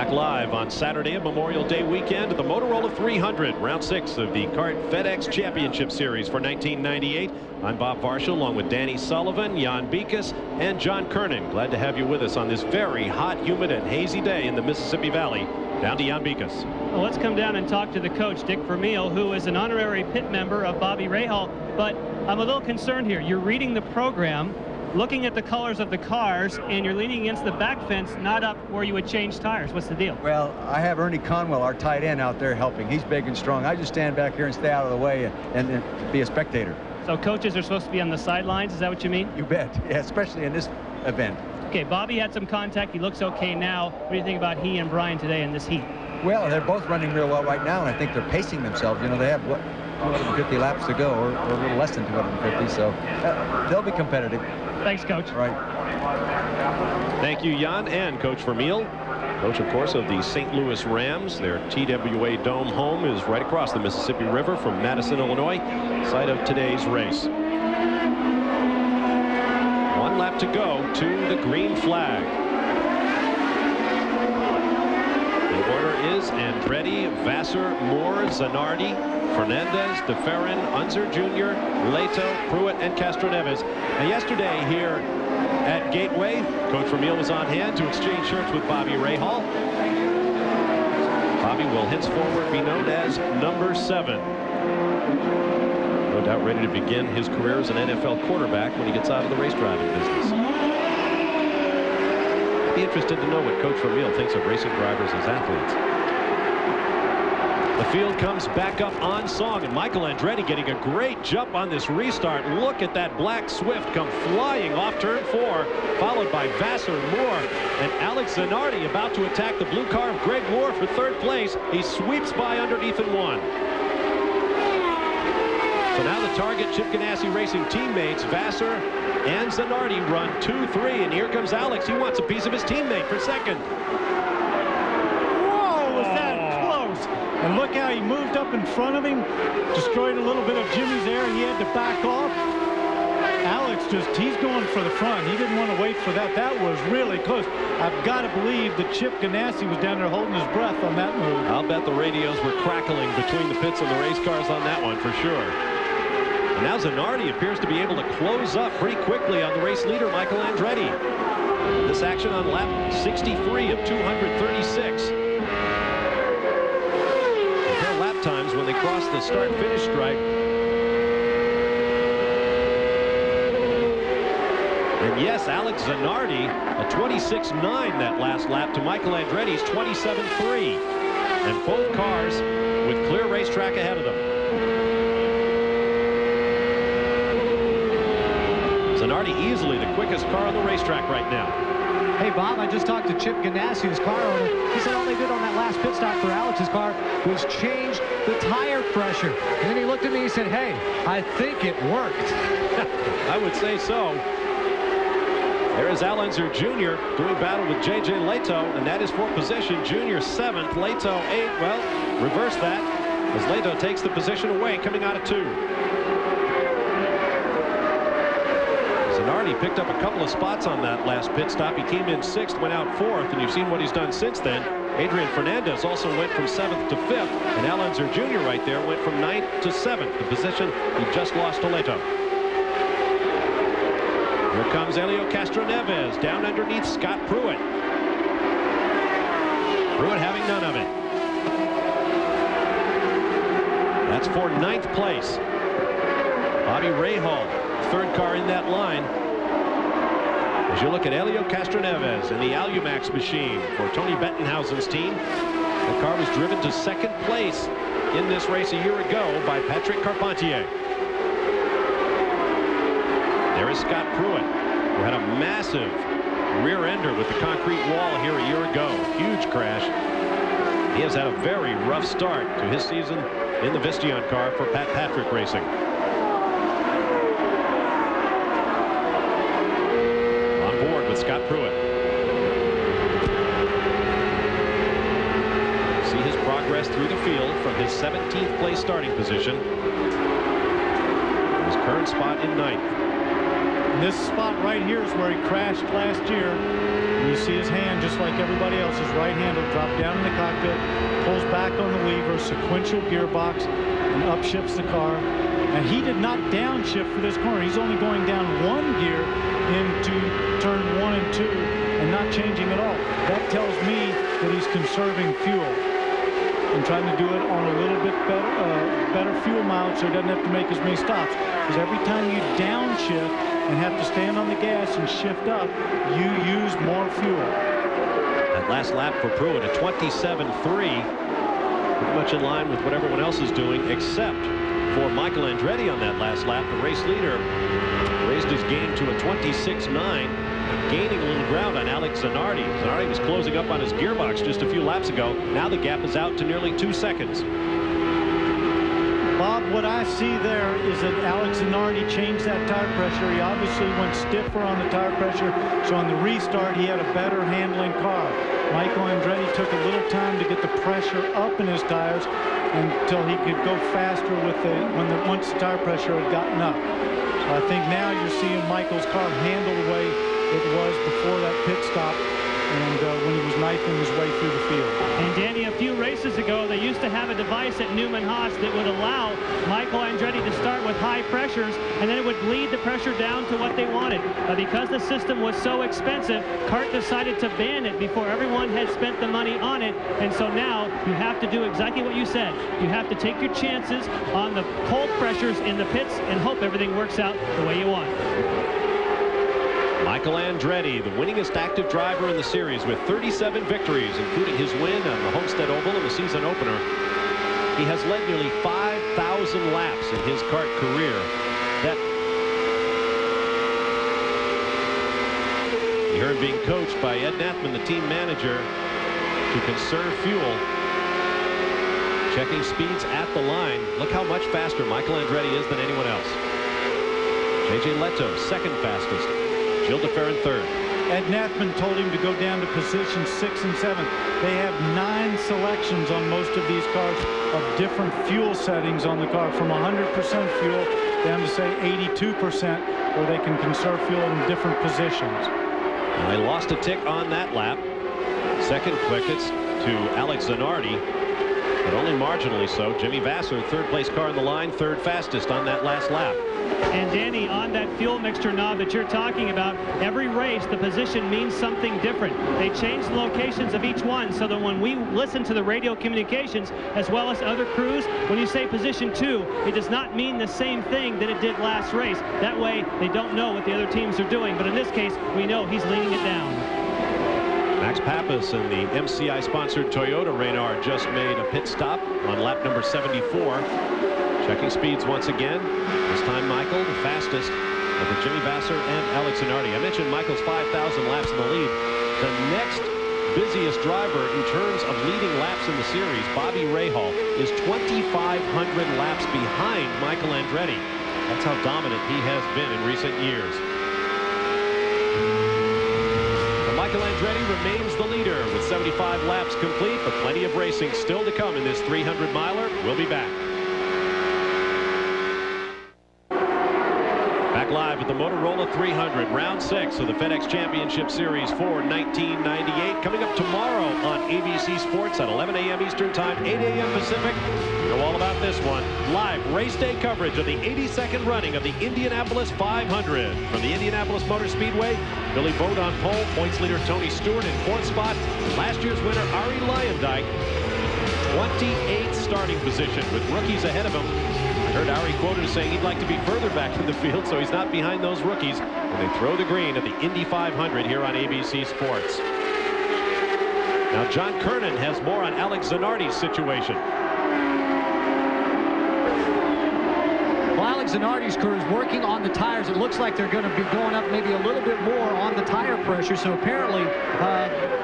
Back live on Saturday of Memorial Day weekend at the Motorola 300, round six of the CART FedEx Championship Series for 1998. I'm Bob Varsha along with Danny Sullivan, Jan Beekhuis, and John Kernan. Glad to have you with us on this very hot, humid, and hazy day in the Mississippi Valley. Down to Jan Beekhuis. Well, let's come down and talk to the coach, Dick Vermeil, who is an honorary pit member of Bobby Rahal. But I'm a little concerned here. You're reading the program looking at the colors of the cars, and you're leaning against the back fence, not up where you would change tires. What's the deal? Well, I have Ernie Conwell, our tight end, out there helping. He's big and strong. I just stand back here and stay out of the way and, and be a spectator. So coaches are supposed to be on the sidelines. Is that what you mean? You bet. Yeah, especially in this event. Okay, Bobby had some contact. He looks okay now. What do you think about he and Bryan today in this heat? Well, they're both running real well right now, and I think they're pacing themselves. You know, they have what 250 laps to go, or, or a little less than 250, so uh, they'll be competitive. Thanks, Coach. Right. Thank you, Jan and Coach Vermeil. Coach, of course, of the St. Louis Rams. Their TWA Dome home is right across the Mississippi River from Madison, Illinois, site of today's race. One lap to go to the green flag. The order is Andretti, Vasser, Moore, Zanardi, Fernandez, de Ferran, Unser Jr., Lehto, Pruett, and Castroneves. And yesterday here at Gateway, Coach Vermeil was on hand to exchange shirts with Bobby Rahal. Bobby will henceforward be known as number seven. No doubt ready to begin his career as an NFL quarterback when he gets out of the race driving business. I'd be interested to know what Coach Vermeil thinks of racing drivers as athletes. The field comes back up on song, and Michael Andretti getting a great jump on this restart. Look at that black Swift come flying off turn four, followed by Vasser, Moore, and Alex Zanardi about to attack the blue car of Greg Moore for third place. He sweeps by underneath and one. So now the target Chip Ganassi Racing teammates, Vasser and Zanardi run 2-3, and here comes Alex. He wants a piece of his teammate for second. Whoa, was that close? And look how he moved up in front of him, destroyed a little bit of Jimmy's air. And he had to back off. Alex just, he's going for the front. He didn't want to wait for that. That was really close. I've got to believe that Chip Ganassi was down there holding his breath on that move. I'll bet the radios were crackling between the pits and the race cars on that one for sure. And now Zanardi appears to be able to close up pretty quickly on the race leader, Michael Andretti. This action on lap 63 of 236. When they cross the start-finish stripe. And yes, Alex Zanardi, a 26-9 that last lap to Michael Andretti's 27-3. And both cars with clear racetrack ahead of them. Zanardi easily the quickest car on the racetrack right now. Hey, Bob, I just talked to Chip Ganassi's car owner. He said all they did on that last pit stop for Alex's car was change the tire pressure. And then he looked at me and he said, hey, I think it worked. I would say so. There is Al Unser Jr. doing battle with J.J. Lehto, and that is for position. Jr. 7th, Lehto 8th. Well, reverse that as Lehto takes the position away coming out of 2. Picked up a couple of spots on that last pit stop. He came in sixth, went out fourth, and you've seen what he's done since then. Adrian Fernandez also went from seventh to fifth, and Al Unser Jr. right there went from ninth to seventh, the position he just lost to Lehto. Here comes Helio Castroneves down underneath Scott Pruett. Pruett having none of it. That's for ninth place. Bobby Rahal, third car in that line. As you look at Helio Castroneves and the Alumax machine for Tony Bettenhausen's team, the car was driven to second place in this race a year ago by Patrick Carpentier. There is Scott Pruett, who had a massive rear ender with the concrete wall here a year ago. Huge crash. He has had a very rough start to his season in the Visteon car for Pat Patrick Racing. On Pruett. See his progress through the field from his 17th place starting position. His current spot in ninth. And this spot right here is where he crashed last year. And you see his hand, just like everybody else's right handle, drop down in the cockpit, pulls back on the lever, sequential gearbox, and upshifts the car. And he did not downshift for this corner. He's only going down one gear into turn one and two and not changing at all. That tells me that he's conserving fuel and trying to do it on a little bit better, uh, better fuel mileage so he doesn't have to make as many stops. Because every time you downshift and have to stand on the gas and shift up, you use more fuel. That last lap for Pruett, a 27.3, pretty much in line with what everyone else is doing, except for Michael Andretti on that last lap. The race leader his game to a 26-9, gaining a little ground on Alex Zanardi. Zanardi was closing up on his gearbox just a few laps ago. Now the gap is out to nearly two seconds. Bob, what I see there is that Alex Zanardi changed that tire pressure. He obviously went stiffer on the tire pressure, so on the restart he had a better handling car. Michael Andretti took a little time to get the pressure up in his tires until he could go faster with the when the once the tire pressure had gotten up. I think now you're seeing Michael's car handle the way it was before that pit stop and uh, when he was knifing his way through the field. And Danny, a few races ago, they used to have a device at Newman Haas that would allow Michael Andretti to start with high pressures, and then it would bleed the pressure down to what they wanted. But because the system was so expensive, CART decided to ban it before everyone had spent the money on it. And so now you have to do exactly what you said. You have to take your chances on the cold pressures in the pits and hope everything works out the way you want. Michael Andretti, the winningest active driver in the series with 37 victories, including his win on the Homestead Oval in the season opener. He has led nearly 5,000 laps in his CART career. That you heard being coached by Ed Nathman, the team manager, to conserve fuel. Checking speeds at the line. Look how much faster Michael Andretti is than anyone else. J.J. Lehto, second fastest. Gil de Ferran third. Ed Nathman told him to go down to position six and seven. They have nine selections on most of these cars of different fuel settings on the car, from 100% fuel down to say 82%, where they can conserve fuel in different positions. Now, they lost a tick on that lap. Second quickest to Alex Zanardi, but only marginally so. Jimmy Vasser, third place car in the line, third fastest on that last lap. And Danny, on that fuel mixture knob that you're talking about, every race, the position means something different. They change the locations of each one so that when we listen to the radio communications, as well as other crews, when you say position two, it does not mean the same thing that it did last race. That way, they don't know what the other teams are doing. But in this case, we know he's leaning it down. Max Papis and the MCI-sponsored Toyota Reynard just made a pit stop on lap number 74. Checking speeds once again. This time Michael, the fastest over Jimmy Vasser and Alex Zanardi. I mentioned Michael's 5,000 laps in the lead. The next busiest driver in terms of leading laps in the series, Bobby Rahal, is 2,500 laps behind Michael Andretti. That's how dominant he has been in recent years. Michael Andretti remains the leader with 75 laps complete, but plenty of racing still to come in this 300 miler. We'll be back. Back live at the Motorola 300, round six of the FedEx Championship Series for 1998. Coming up tomorrow on ABC Sports at 11 a.m. Eastern Time, 8 a.m. Pacific. You know all about this one. Live race day coverage of the 82nd running of the Indianapolis 500. From the Indianapolis Motor Speedway, Billy Boat on pole, points leader Tony Stewart in fourth spot. Last year's winner, Arie Luyendyk, 28th starting position with rookies ahead of him. Heard quoted as saying he'd like to be further back in the field so he's not behind those rookies when they throw the green at the Indy 500 here on ABC Sports. Now John Kernan has more on Alex Zanardi's situation. Well, Alex Zanardi's crew is working on the tires. It looks like they're going to be going up maybe a little bit more on the tire pressure. So apparently uh,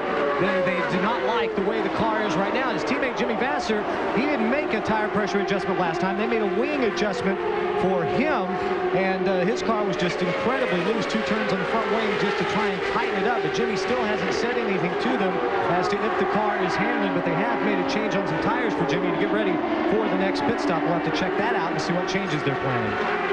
they, they do not like the way the car is right now. His teammate Jimmy Vasser, he didn't make a tire pressure adjustment last time. They made a wing adjustment for him, and uh, his car was just incredibly loose. Two turns on the front wing just to try and tighten it up. But Jimmy still hasn't said anything to them as to if the car is handling, but they have made a change on some tires for Jimmy to get ready for the next pit stop. We'll have to check that out and see what changes they're planning.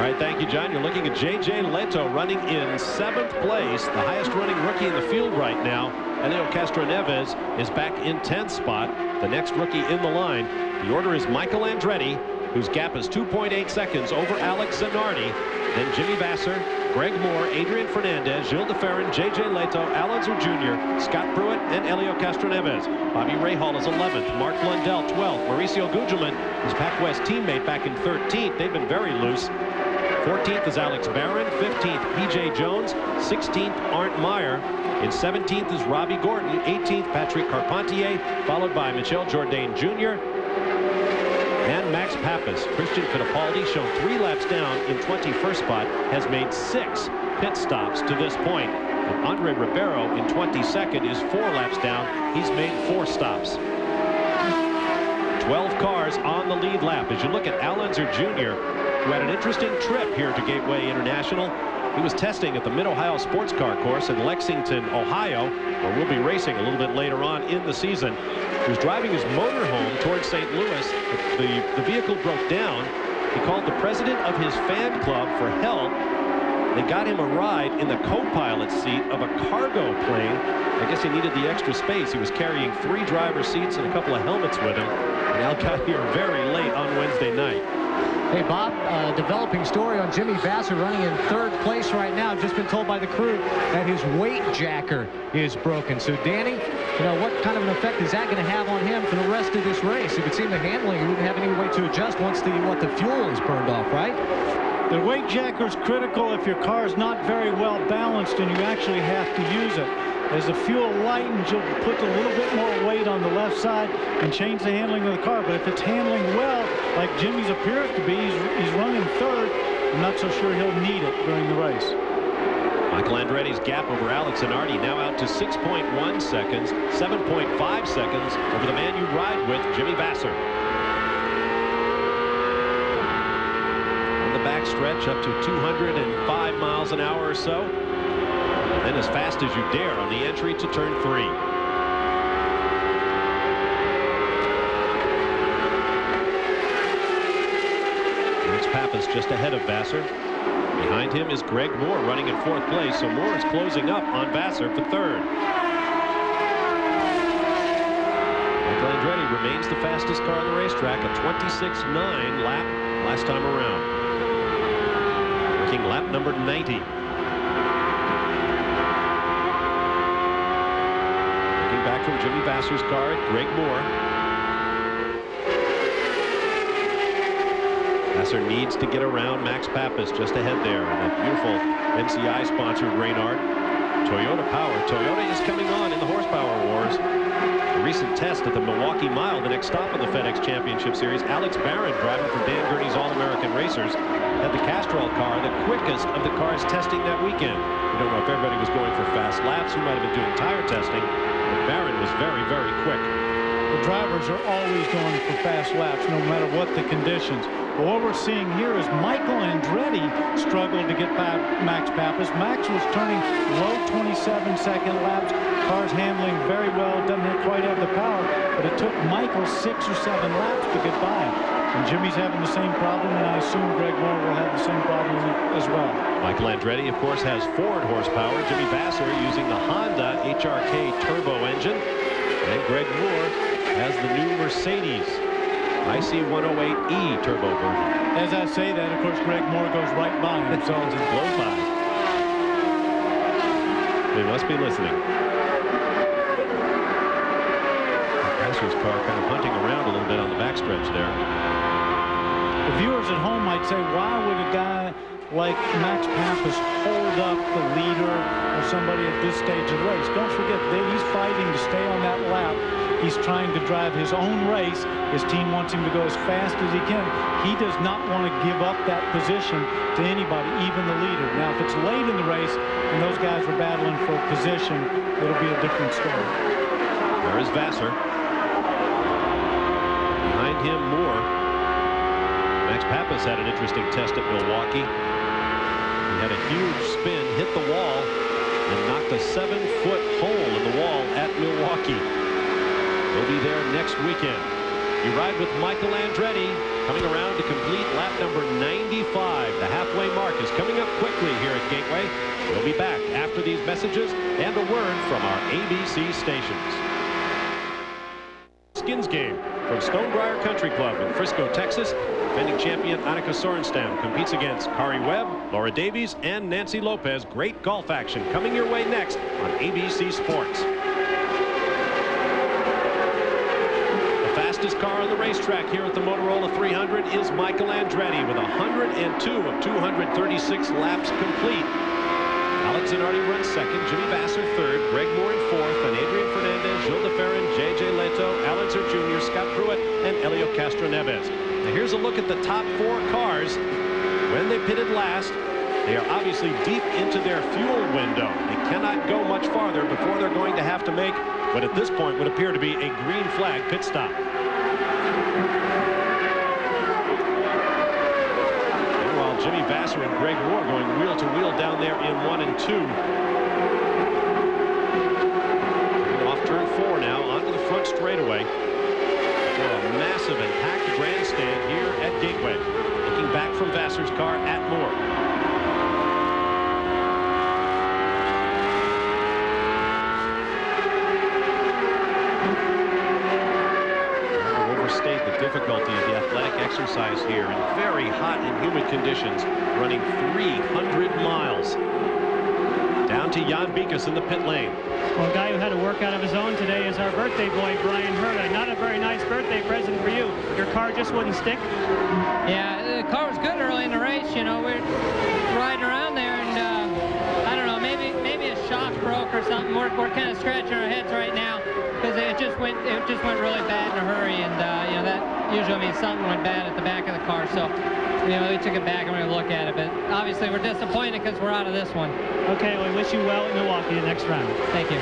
All right, thank you, John. You're looking at J.J. Lehto running in seventh place, the highest running rookie in the field right now. Helio Castroneves is back in 10th spot, the next rookie in the line. The order is Michael Andretti, whose gap is 2.8 seconds over Alex Zanardi. Then Jimmy Vasser, Greg Moore, Adrian Fernandez, Gil de Ferran, J.J. Lehto, Alonso Jr., Scott Pruett, and Helio Castroneves. Bobby Rahal is 11th, Mark Blundell 12th, Mauricio Gugelmin, his Pac West teammate back in 13th. They've been very loose. 14th is Alex Barron, 15th P.J. Jones, 16th Arnd Meier, and 17th is Robby Gordon, 18th Patrick Carpentier, followed by Michel Jourdain Jr. and Max Papis. Christian Fittipaldi, shown three laps down in 21st spot, has made six pit stops to this point. And Andre Ribeiro in 22nd is four laps down. He's made four stops. 12 cars on the lead lap. As you look at Al Unser Jr., who had an interesting trip here to Gateway International. He was testing at the Mid-Ohio Sports Car Course in Lexington, Ohio, where we'll be racing a little bit later on in the season. He was driving his motorhome towards St. Louis. The, the vehicle broke down. He called the president of his fan club for help. They got him a ride in the co-pilot seat of a cargo plane. I guess he needed the extra space. He was carrying three driver seats and a couple of helmets with him. And Al got here very late on Wednesday night. Hey, Bob, uh, developing story on Jimmy Vasser running in third place right now. Just been told by the crew that his weight jacker is broken. So, Danny, you know, what kind of an effect is that going to have on him for the rest of this race? If it would seem the handling, he wouldn't have any way to adjust once the, what, the fuel is burned off, right? The weight jacker is critical if your car is not very well balanced and you actually have to use it. As the fuel lightens, you'll put a little bit more weight on the left side and change the handling of the car. But if it's handling well, like Jimmy's appears to be, he's, he's running third. I'm not so sure he'll need it during the race. Michael Andretti's gap over Alex Zanardi now out to 6.1 seconds, 7.5 seconds over the man you ride with, Jimmy Vasser. On the back stretch up to 205 miles an hour or so. Then as fast as you dare on the entry to turn three. Max Papis just ahead of Vasser. Behind him is Greg Moore running in fourth place, so Moore is closing up on Vasser for third. Michael Andretti remains the fastest car on the racetrack, a 26.9 lap last time around. Working lap number 90. Looking back from Jimmy Vasser's car Greg Moore. Vasser needs to get around Max Papis just ahead there. And that beautiful MCI sponsored Reynard. Toyota Power. Toyota is coming on in the horsepower wars. A recent test at the Milwaukee Mile, the next stop in the FedEx Championship Series. Alex Barron, driving for Dan Gurney's All-American Racers, had the Castrol car, the quickest of the cars testing that weekend. We don't know if everybody was going for fast laps, who might have been doing tire testing, Barron was very, very quick. The drivers are always going for fast laps, no matter what the conditions. But what we're seeing here is Michael Andretti struggled to get by Max Papis. Max was turning low 27 second laps. Car's handling very well, doesn't quite have the power, but it took Michael six or seven laps to get by him. And Jimmy's having the same problem, and I assume Greg Moore will have the same problem as well. Michael Andretti, of course, has Ford horsepower. Jimmy Vasser using the Honda HRK turbo engine. And Greg Moore has the new Mercedes IC108E turbo version. As I say that, of course, Greg Moore goes right by him, so just blows by. They must be listening. Car kind of hunting around a little bit on the backstretch there. The viewers at home might say, why would a guy like Max Papis hold up the leader or somebody at this stage of the race? Don't forget, he's fighting to stay on that lap He's trying to drive his own race. His team wants him to go as fast as he can. He does not want to give up that position to anybody, even the leader. Now, if it's late in the race and those guys are battling for position, it'll be a different story. There is Vasser. Behind him, Moore. Had an interesting test at Milwaukee. He had a huge spin, hit the wall, and knocked a seven-foot hole in the wall at Milwaukee. He'll be there next weekend. You ride with Michael Andretti coming around to complete lap number 95. The halfway mark is coming up quickly here at Gateway. We'll be back after these messages and a word from our ABC stations. Skins game from Stonebriar Country Club in Frisco, Texas. Defending champion Annika Sorenstam competes against Karrie Webb, Laura Davies, and Nancy Lopez. Great golf action coming your way next on ABC Sports. The fastest car on the racetrack here at the Motorola 300 is Michael Andretti with 102 of 236 laps complete. Alex Zanardi runs second, Jimmy Vasser third, Greg Moore in fourth, and Adrian Fernandez, Gil de Ferran, J.J. Lehto, Alanzer Jr., Scott Pruett, and Helio Castroneves. Now here's a look at the top four cars. When they pitted last, they are obviously deep into their fuel window. They cannot go much farther before they're going to have to make what at this point would appear to be a green flag pit stop. Meanwhile, Jimmy Vasser and Greg Moore going wheel to wheel down there in one and two. off turn four now onto the front straightaway massive and packed grandstand here at Gateway. Looking back from Vasser's car at Moore. Difficulty of the athletic exercise here in very hot and humid conditions, running 300 miles. Down to Jan Beekhuis in the pit lane. Well, a guy who had a workout of his own today is our birthday boy, Bryan Herta. Not a very nice birthday present for you. Your car just wouldn't stick? Yeah, the car was good early in the race. You know, we're riding around there, and uh, I don't know, maybe maybe a shock broke or something. We're, we're kind of scratching our heads right now because it just went it just went really bad in a hurry, and uh, you know that usually means something went bad at the back of the car. So, you know, we took it back and we're gonna look at it. But obviously, we're disappointed because we're out of this one. Okay, we wish you well in Milwaukee the next round. Thank you.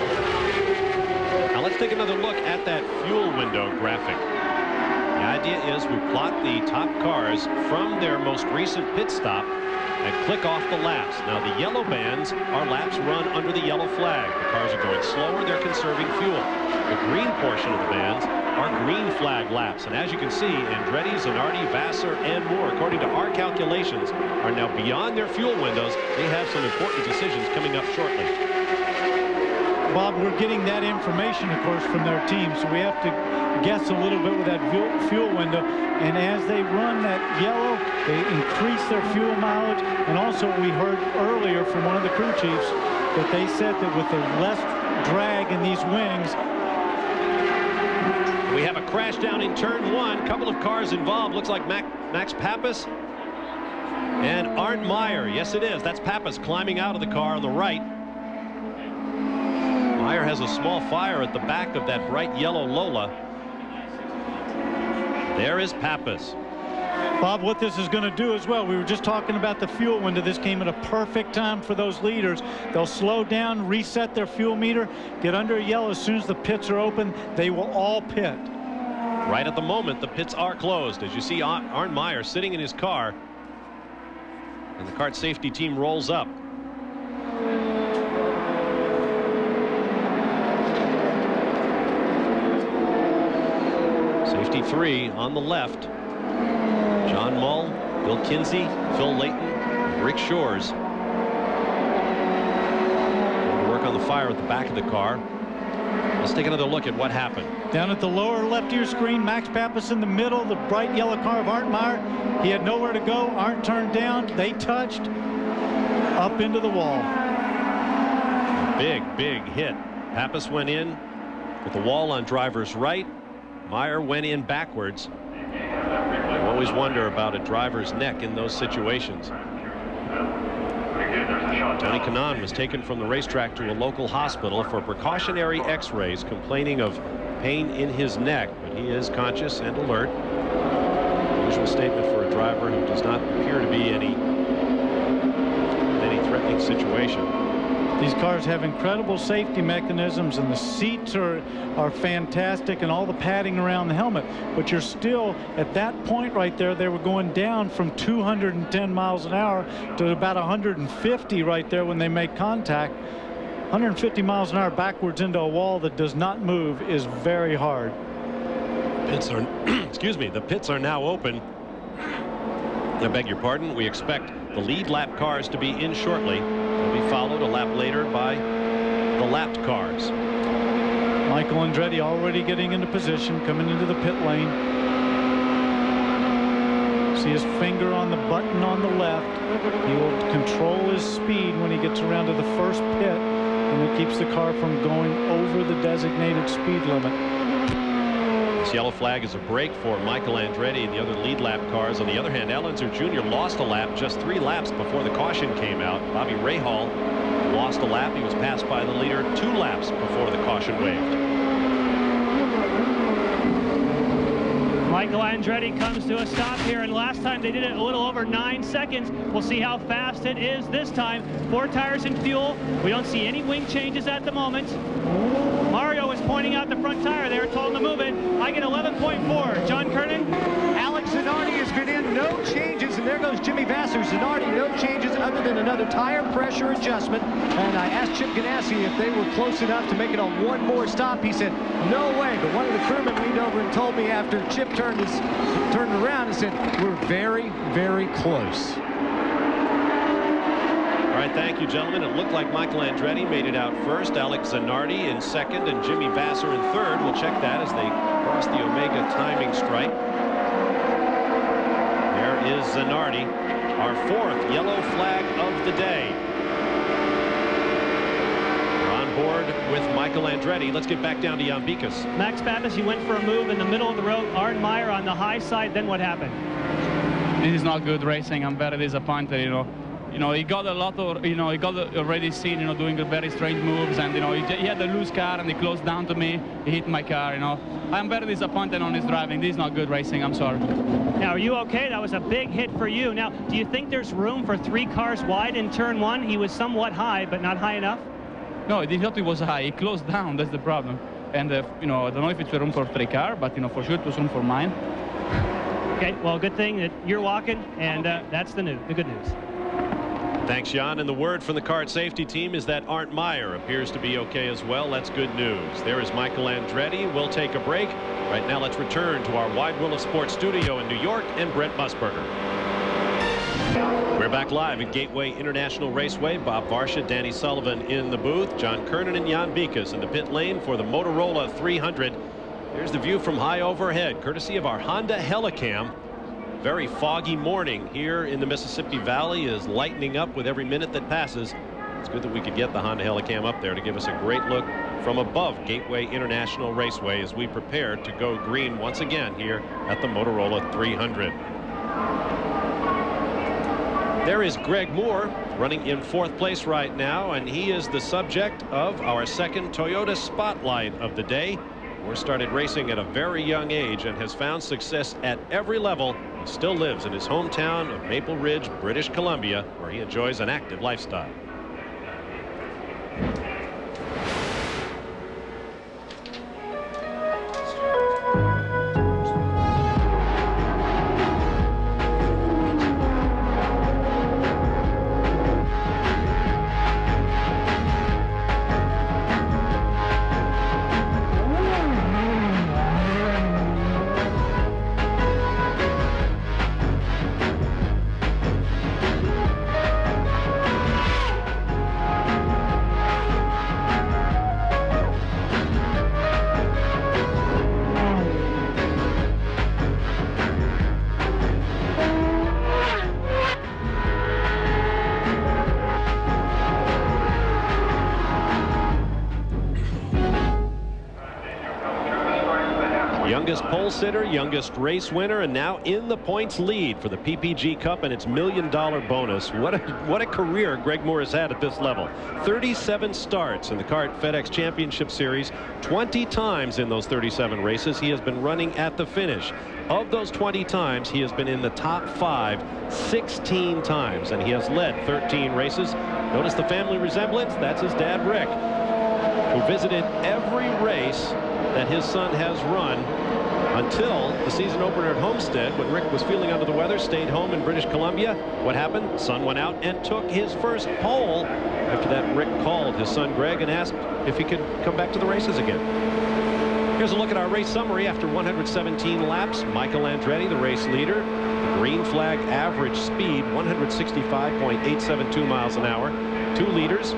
Now let's take another look at that fuel window graphic. The idea is we plot the top cars from their most recent pit stop and click off the laps. Now the yellow bands are laps run under the yellow flag. The cars are going slower, they're conserving fuel. The green portion of the bands are green flag laps. And as you can see, Andretti, Zanardi, Vasser, and Moore, according to our calculations, are now beyond their fuel windows. They have some important decisions coming up shortly. Bob, we're getting that information, of course, from their team, so we have to guess a little bit with that fuel window. And as they run that yellow, they increase their fuel mileage. And also, we heard earlier from one of the crew chiefs that they said that with the less drag in these wings, we have a crash down in turn one. Couple of cars involved. Looks like Mac, Max Papis and Arnd Meier. Yes, it is. That's Papis climbing out of the car on the right. Meier has a small fire at the back of that bright yellow Lola. There is Papis. Bob, what this is going to do as well, we were just talking about the fuel window. This came at a perfect time for those leaders. They'll slow down, reset their fuel meter, get under a yellow. As soon as the pits are open, they will all pit. Right at the moment, the pits are closed. As you see Arnd Meier sitting in his car, and the CART safety team rolls up. Safety three on the left. John Mull, Bill Kinsey, Phil Layton, Rick Shores. Going to work on the fire at the back of the car. Let's take another look at what happened. Down at the lower left your screen, Max Papis in the middle, the bright yellow car of Arnd Meier. He had nowhere to go. Arnd turned down. They touched up into the wall. Big, big hit. Papis went in with the wall on driver's right. Meier went in backwards. I always wonder about a driver's neck in those situations. Tony Kanaan was taken from the racetrack to a local hospital for precautionary x-rays complaining of pain in his neck, but he is conscious and alert. Usual statement for a driver who does not appear to be any any threatening situation. These cars have incredible safety mechanisms and the seats are are fantastic and all the padding around the helmet but you're still at that point right there they were going down from 210 miles an hour to about 150 right there when they make contact 150 miles an hour backwards into a wall that does not move is very hard pits are excuse me the pits are now open I beg your pardon. We expect the lead lap cars to be in shortly. They'll be followed a lap later by the lapped cars. Michael Andretti already getting into position, coming into the pit lane. See his finger on the button on the left. He will control his speed when he gets around to the first pit, and it keeps the car from going over the designated speed limit. This yellow flag is a break for Michael Andretti and the other lead lap cars. On the other hand, Al Jr. lost a lap just three laps before the caution came out. Bobby Rahal lost a lap. He was passed by the leader two laps before the caution waved. Michael Andretti comes to a stop here, and last time they did it a little over nine seconds. We'll see how fast it is this time. Four tires and fuel. We don't see any wing changes at the moment. Pointing out the front tire. They were told to move it. I get 11.4. John Kernan. Alex Zanardi has been in. No changes. And there goes Jimmy Vasser. Zanardi, no changes other than another tire pressure adjustment. And I asked Chip Ganassi if they were close enough to make it on one more stop. He said, no way. But one of the crewmen leaned over and told me after Chip turned, his, turned around and said, we're very, very close. All right, thank you, gentlemen. It looked like Michael Andretti made it out first, Alex Zanardi in second, and Jimmy Vasser in third. We'll check that as they cross the Omega timing stripe. There is Zanardi, our fourth yellow flag of the day. We're on board with Michael Andretti. Let's get back down to Jan Beekhuis. Max Papis, he went for a move in the middle of the road. Arnd Meier on the high side. Then what happened? This is not good racing. I'm very disappointed, you know. You know, he got a lot of, you know, he got already seen, you know, doing very strange moves, and you know, he, he, had a loose car and he closed down to me. He hit my car, you know. I'm very disappointed on his driving. This is not good racing. I'm sorry. Now, are you okay? That was a big hit for you. Now, do you think there's room for three cars wide in turn one? He was somewhat high, but not high enough. No, he thought he was high. He closed down. That's the problem. And uh, you know, I don't know if it's room for three car, but you know, for sure it was room for mine. Okay, well, good thing that you're walking, and uh, that's the news, the good news. Thanks, Jan. And the word from the CART safety team is that Arnd Meier appears to be okay as well. That's good news. There is Michael Andretti. We'll take a break. Right now, let's return to our Wide World of Sports studio in New York and Brent Musburger. We're back live at Gateway International Raceway. Bob Varsha, Danny Sullivan in the booth. John Kernan and Jan Beekhuis in the pit lane for the Motorola 300. Here's the view from high overhead, courtesy of our Honda Helicam. Very foggy morning here in the Mississippi Valley is lightening up with every minute that passes. It's good that we could get the Honda Helicam up there to give us a great look from above Gateway International Raceway as we prepare to go green once again here at the Motorola 300. There is Greg Moore running in fourth place right now, and he is the subject of our second Toyota Spotlight of the day. Moore started racing at a very young age and has found success at every level. He still lives in his hometown of Maple Ridge, British Columbia, where he enjoys an active lifestyle. Sitter, youngest race winner, and now in the points lead for the PPG Cup and its million dollar bonus. What a, what a career Greg Moore has had at this level. 37 starts in the CART FedEx Championship Series. 20 times in those 37 races he has been running at the finish. Of those 20 times, he has been in the top five 16 times, and he has led 13 races. Notice the family resemblance. That's his dad, Rick, who visited every race that his son has run until the season opener at Homestead when Rick was feeling under the weather, stayed home in British Columbia. What happened? Son went out and took his first pole. After that, Rick called his son Greg and asked if he could come back to the races again. Here's a look at our race summary after 117 laps. Michael Andretti, the race leader. Green flag average speed, 165.872 miles an hour. Two leaders,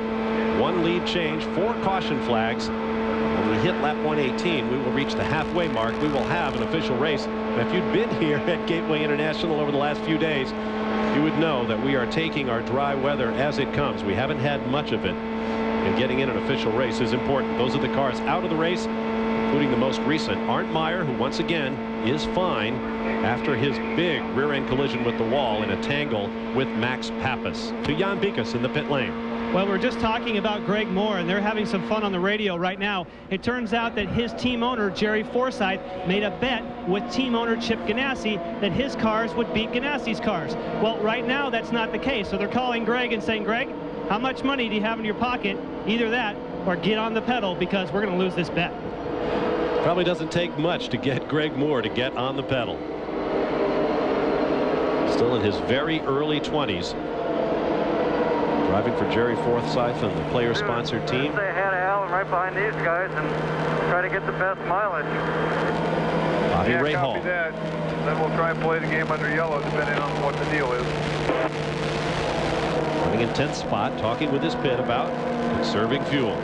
one lead change, four caution flags, when we hit lap 118, we will reach the halfway mark. We will have an official race. And if you'd been here at Gateway International over the last few days, you would know that we are taking our dry weather as it comes. We haven't had much of it. And getting in an official race is important. Those are the cars out of the race, including the most recent, Arnd Meier, who once again is fine after his big rear-end collision with the wall in a tangle with Max Papis. To Jan Beekhuis in the pit lane. Well, we're just talking about Greg Moore, and they're having some fun on the radio right now. It turns out that his team owner, Jerry Forsythe, made a bet with team owner Chip Ganassi that his cars would beat Ganassi's cars. Well, right now, that's not the case. So they're calling Greg and saying, Greg, how much money do you have in your pocket? Either that or get on the pedal because we're going to lose this bet. Probably doesn't take much to get Greg Moore to get on the pedal. Still in his very early 20s. Driving for Jerry Forsythe and the player-sponsored team. Stay ahead of Allen right behind these guys and try to get the best mileage. Bobby yeah, Ray copy Hall. that. Then we'll try and play the game under yellow, depending on what the deal is. Running in 10th spot, talking with his pit about conserving fuel.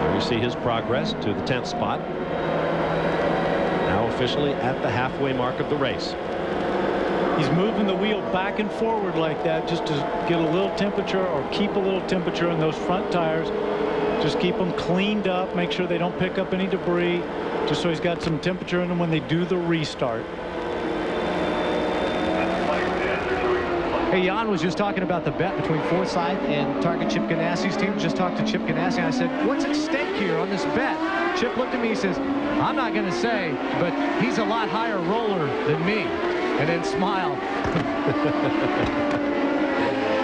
There you see his progress to the 10th spot. Now officially at the halfway mark of the race. He's moving the wheel back and forward like that just to get a little temperature or keep a little temperature in those front tires. Just keep them cleaned up, make sure they don't pick up any debris, just so he's got some temperature in them when they do the restart. Hey, Jan was just talking about the bet between Forsythe and Target Chip Ganassi's team. Just talked to Chip Ganassi, and I said, what's at stake here on this bet? Chip looked at me, he says, I'm not going to say, but he's a lot higher roller than me. And then smile.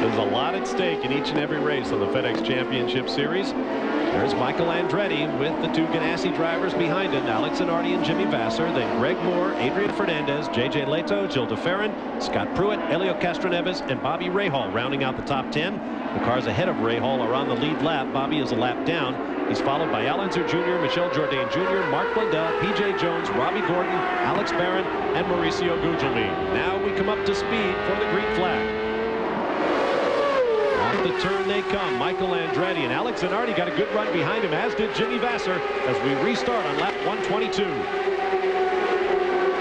There's a lot at stake in each and every race on the FedEx Championship Series. There's Michael Andretti with the two Ganassi drivers behind him, Alex Zanardi and Jimmy Vasser, then Greg Moore, Adrian Fernandez, J.J. Lehto, Gil de Ferran, Scott Pruett, Helio Castroneves, and Bobby Rahal rounding out the top 10. The cars ahead of Rahal are on the lead lap. Bobby is a lap down. He's followed by Al Jr., Michel Jourdain Jr., Mark Blundell, P.J. Jones, Robby Gordon, Alex Barron, and Mauricio Gugelmin. Now we come up to speed for the green flag. Off the turn they come. Michael Andretti and Alex Zanardi got a good run behind him, as did Jimmy Vasser, as we restart on lap 122.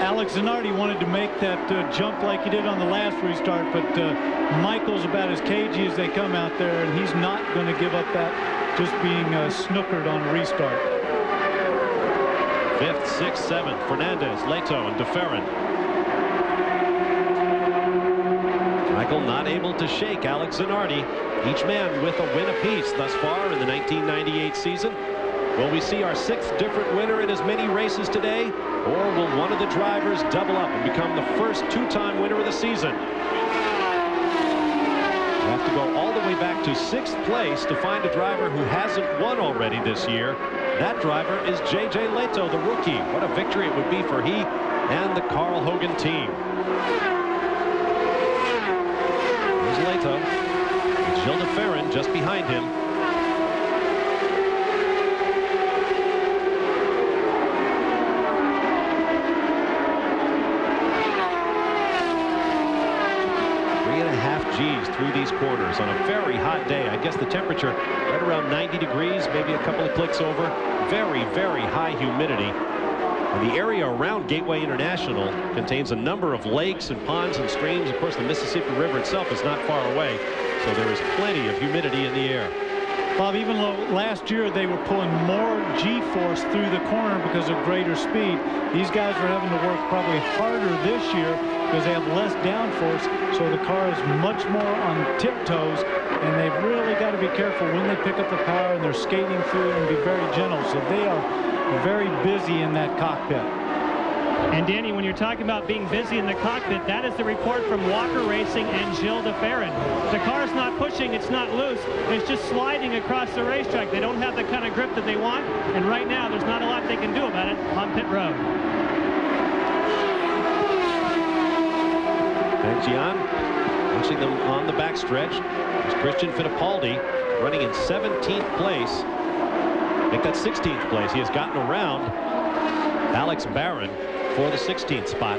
Alex Zanardi wanted to make that uh, jump like he did on the last restart, but uh, Michael's about as cagey as they come out there, and he's not going to give up that just being uh, snookered on restart. Fifth, sixth, seventh, Fernandez, Lehto, and de Ferran. Michael not able to shake Alex Zanardi. Each man with a win apiece thus far in the 1998 season. Will we see our sixth different winner in as many races today? Or will one of the drivers double up and become the first two-time winner of the season? To go all the way back to sixth place to find a driver who hasn't won already this year. That driver is J.J. Lehto, the rookie. What a victory it would be for he and the Carl Hogan team. There's Lehto. Gil de Ferran just behind him. Three and a half G's through these corners on a very hot day. I guess the temperature right around 90 degrees, maybe a couple of clicks over. Very, very high humidity. And the area around Gateway International contains a number of lakes and ponds and streams. Of course, the Mississippi River itself is not far away, so there is plenty of humidity in the air. Bob, even though last year they were pulling more G-force through the corner because of greater speed, these guys are having to work probably harder this year because they have less downforce, so the car is much more on tiptoes, and they've really got to be careful when they pick up the power and they're skating through and be very gentle. So they are very busy in that cockpit. And Danny, when you're talking about being busy in the cockpit, that is the report from Walker Racing and Gil de Ferran. The car's not pushing, it's not loose, it's just sliding across the racetrack. They don't have the kind of grip that they want, and right now there's not a lot they can do about it on pit road. Gian watching them on the backstretch. There's Christian Fittipaldi running in 17th place. I think that's 16th place. He has gotten around Alex Barron for the 16th spot.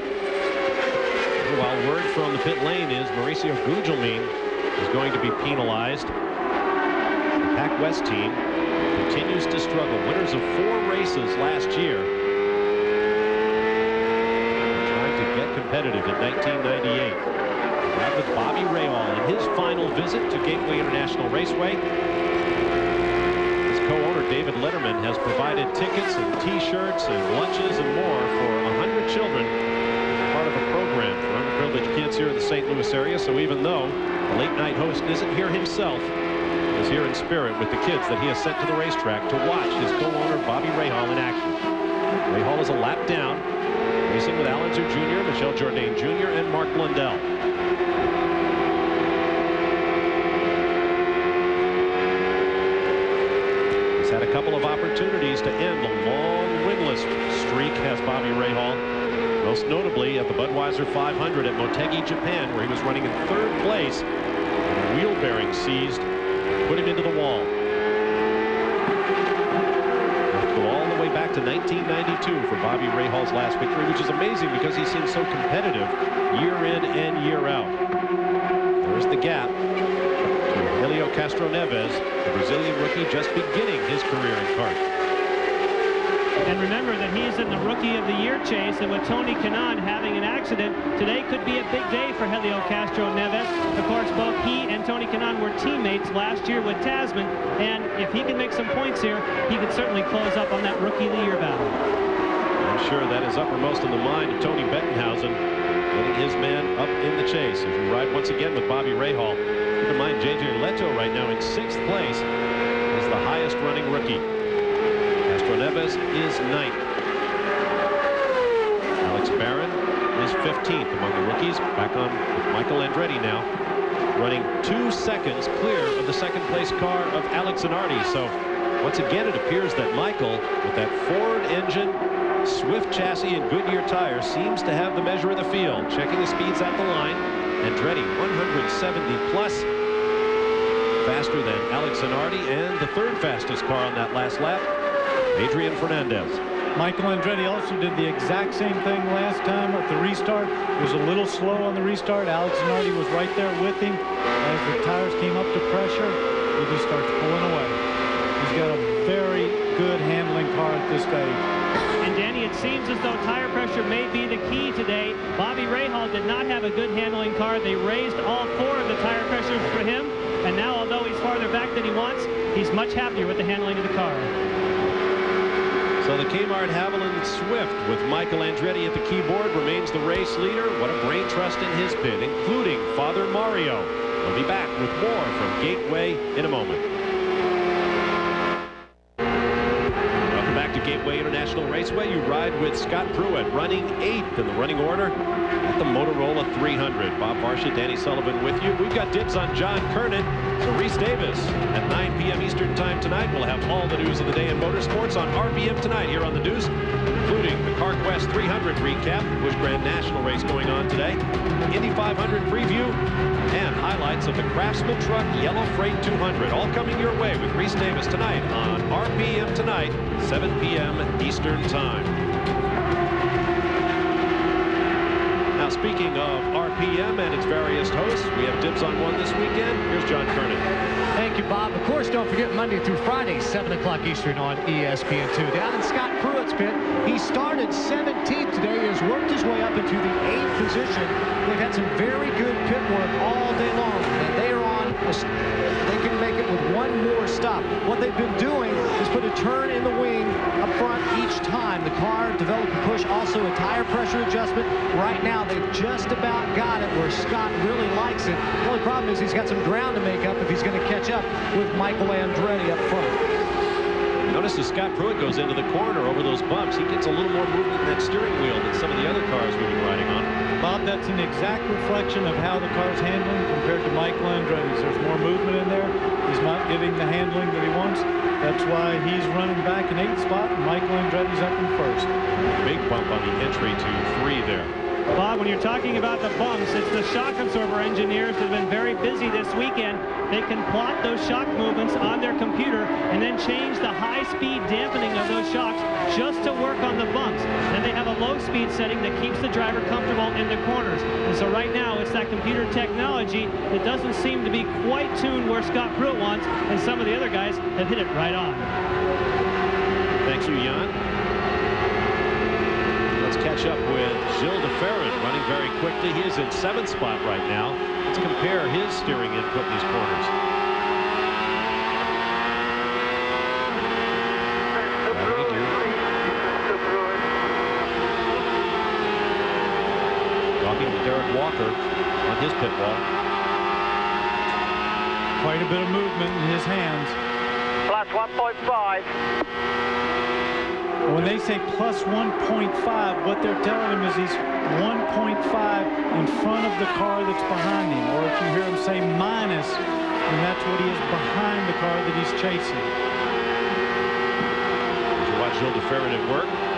While word from the pit lane is Mauricio Gugelmin is going to be penalized. The Pac West team continues to struggle. Winners of four races last year. Trying to get competitive in 1998. Out with Bobby Rahal in his final visit to Gateway International Raceway. His co-owner David Letterman has provided tickets and t-shirts and lunches and more for 100 children as part of a program for underprivileged kids here in the St. Louis area. So even though the late night host isn't here himself, is here in spirit with the kids that he has sent to the racetrack to watch his co-owner Bobby Rahal in action. Rahal is a lap down, racing with Al Unser Jr., Michel Jourdain Jr., and Mark Blundell. He's had a couple of opportunities to end the long winless streak, has Bobby Rahal. Most notably at the Budweiser 500 at Motegi, Japan, where he was running in third place. Wheel bearing seized, put him into the wall. Go all the way to 1992 for Bobby Rahal's last victory, which is amazing because he seems so competitive year in and year out. There's the gap to Helio Castroneves, the Brazilian rookie just beginning his career in CART. And remember that he's in the Rookie of the Year chase, and with Tony Kanaan having an accident, today could be a big day for Helio Castroneves. Of course, both he and Tony Kanaan were teammates last year with Tasman, and if he can make some points here, he could certainly close up on that Rookie of the Year battle. I'm sure that is uppermost in the mind of Tony Bettenhausen. getting his man up in the chase. As we ride once again with Bobby Rahal. Keep in mind, J.J. Lehto right now in sixth place is the highest running rookie. Castroneves is ninth. Alex Barron is 15th among the rookies. Back on with Michael Andretti now, running two seconds clear of the second place car of Alex Zanardi. So once again, it appears that Michael, with that Ford engine, Swift chassis, and Goodyear tires, seems to have the measure of the field. Checking the speeds at the line. Andretti 170 plus faster than Alex Zanardi and the third fastest car on that last lap Adrian Fernandez. Michael Andretti also did the exact same thing last time at the restart. He was a little slow on the restart. Alex Zanardi was right there with him. As the tires came up to pressure, he just starts pulling away. He's got a very good handling car at this stage. And Danny, it seems as though tire pressure may be the key today. Bobby Rahal did not have a good handling car. They raised all four of the tire pressures for him. And now, although he's farther back than he wants, he's much happier with the handling of the car. So the Kmart Havoline Swift with Michael Andretti at the keyboard remains the race leader. What a brain trust in his pit, including Father Mario. We'll be back with more from Gateway in a moment. Welcome back to Gateway International Raceway. You ride with Scott Pruett running eighth in the running order at the Motorola 300. Bob Varsha, Danny Sullivan with you. We've got dibs on John Kernan. Reese Davis at 9 p.m. Eastern Time tonight. We'll have all the news of the day in motorsports on RPM tonight here on The Deuce, including the CarQuest 300 recap, Busch Grand National race going on today, Indy 500 preview, and highlights of the Craftsman Truck Yellow Freight 200. All coming your way with Reese Davis tonight on RPM tonight, 7 p.m. Eastern Time. Now, speaking of RPM and its various hosts, we have dibs on one this weekend. Here's John Kernan. Thank you, Bob. Of course, don't forget Monday through Friday, 7 o'clock Eastern on ESPN2. Down in Scott Pruett's pit, he started 17th today. He has worked his way up into the 8th position. They've had some very good pit work all day long, and they are on, a, they can make it with one more stop. What they've been doing is put a turn in the wing up front each time. The car developed a push, also a tire pressure adjustment. Right now, they've just about got it where Scott really likes it. The only problem is he's got some ground to make up if he's going to catch up with Michael Andretti up front. Notice as Scott Pruett goes into the corner over those bumps, he gets a little more movement in that steering wheel than some of the other cars we've been riding on. Bob, that's an exact reflection of how the car's handling compared to Michael Andretti's. There's more movement in there. He's not getting the handling that he wants. That's why he's running back in eighth spot, and Michael Andretti's up in first. Big bump on the entry to three there. Bob, when you're talking about the bumps, it's the shock absorber engineers that have been very busy this weekend. They can plot those shock movements on their computer and then change the high-speed dampening of those shocks just to work on the bumps. And they have a low-speed setting that keeps the driver comfortable in the corners. And so right now, it's that computer technology that doesn't seem to be quite tuned where Scott Pruett wants, and some of the other guys have hit it right on. Thank you, Jan. Let's catch up with Gil de Ferran running very quickly. He is in seventh spot right now. Let's compare his steering input in these corners. Talking to Derrick Walker on his pit wall. Quite a bit of movement in his hands. Plus 1.5. When they say plus 1.5, what they're telling him is he's 1.5 in front of the car that's behind him. Or if you hear him say minus, then that's what he is behind the car that he's chasing. As you watch Gil de Ferran at work.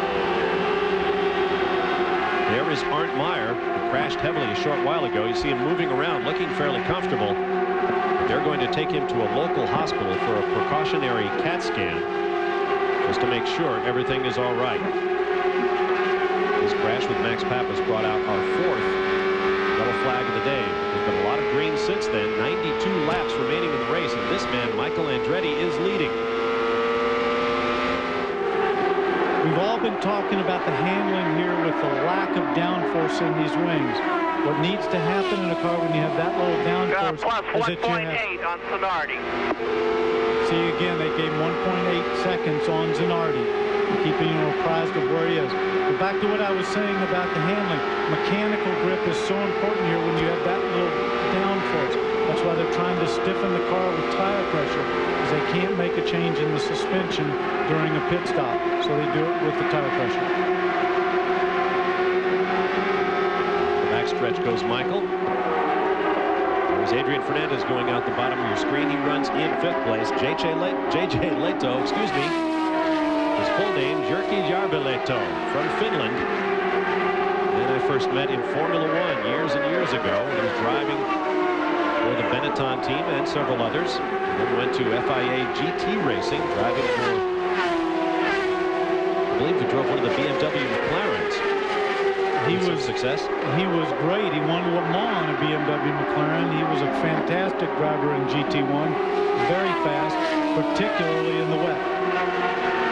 There is Arnd Meier, who crashed heavily a short while ago. You see him moving around, looking fairly comfortable. They're going to take him to a local hospital for a precautionary CAT scan just to make sure everything is all right. This crash with Max Papis brought out our fourth yellow flag of the day. There's been a lot of green since then. 92 laps remaining in the race, and this man, Michael Andretti, is leading. We've all been talking about the handling here with the lack of downforce in these wings. What needs to happen in a car when you have that little downforce Got is that you have 1.8 on Zanardi. See again, they gave 1.8 seconds on Zanardi. keeping you apprised of where he is. But back to what I was saying about the handling. Mechanical grip is so important here when you have that little downforce. Why they're trying to stiffen the car with tire pressure because they can't make a change in the suspension during a pit stop. So they do it with the tire pressure. The backstretch goes Michael. There's Adrian Fernandez going out the bottom of your screen. He runs in fifth place. JJ, Le JJ Lehto, excuse me. His full name, Jyrki Järvi-Lehto from Finland. And I first met in Formula One years and years ago. He was driving for the Benetton team and several others. And then went to FIA GT Racing, driving for, I believe he drove one of the BMW McLarens. He was success. He was great. He won Le Mans on a BMW McLaren. He was a fantastic driver in GT1. Very fast, particularly in the wet.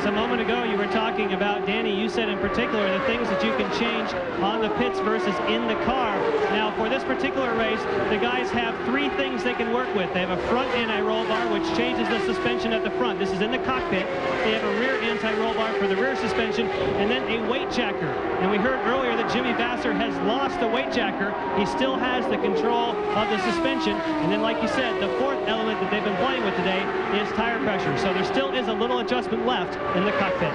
Guys, a moment ago you were talking about, Danny, you said in particular the things that you can change on the pits versus in the car. Now, for this particular race, the guys have three things they can work with. They have a front anti-roll bar, which changes the suspension at the front. This is in the cockpit. They have a rear anti-roll bar for the rear suspension, and then a weight jacker. And we heard earlier that Jimmy Vasser has lost the weight jacker. He still has the control of the suspension. And then, like you said, the fourth element that they've been playing with today is tire pressure. So there still is a little adjustment left in the cockpit.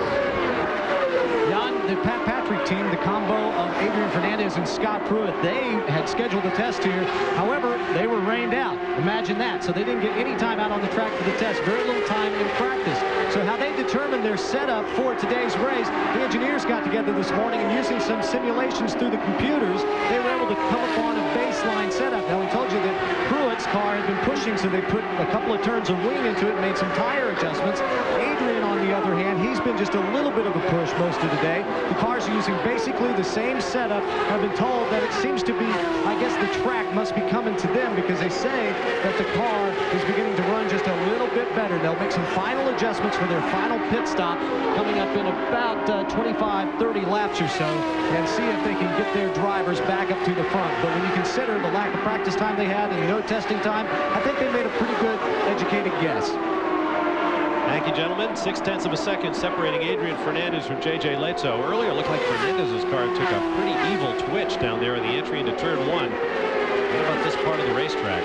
Jan, the Pat Patrick team, the combo of Adrian Fernandez and Scott Pruett, they had scheduled a test here. However, they were rained out. Imagine that. So they didn't get any time out on the track for the test. Very little time in practice. So how they determined their setup for today's race, the engineers got together this morning and using some simulations through the computers, they were able to come upon a baseline setup. Now, we told you that Pruett's car had been pushing, so they put a couple of turns of wing into it, made some tire adjustments. Adrian, other hand, he's been just a little bit of a push most of the day. The cars are using basically the same setup. I've been told that it seems to be, I guess the track must be coming to them because they say that the car is beginning to run just a little bit better. They'll make some final adjustments for their final pit stop coming up in about uh, 25, 30 laps or so and see if they can get their drivers back up to the front. But when you consider the lack of practice time they had and no testing time, I think they made a pretty good educated guess. Thank you, gentlemen. Six tenths of a second separating Adrian Fernandez from J.J. Leto. Earlier, it looked like Fernandez's car took a pretty evil twitch down there in the entry into turn one. What about this part of the racetrack?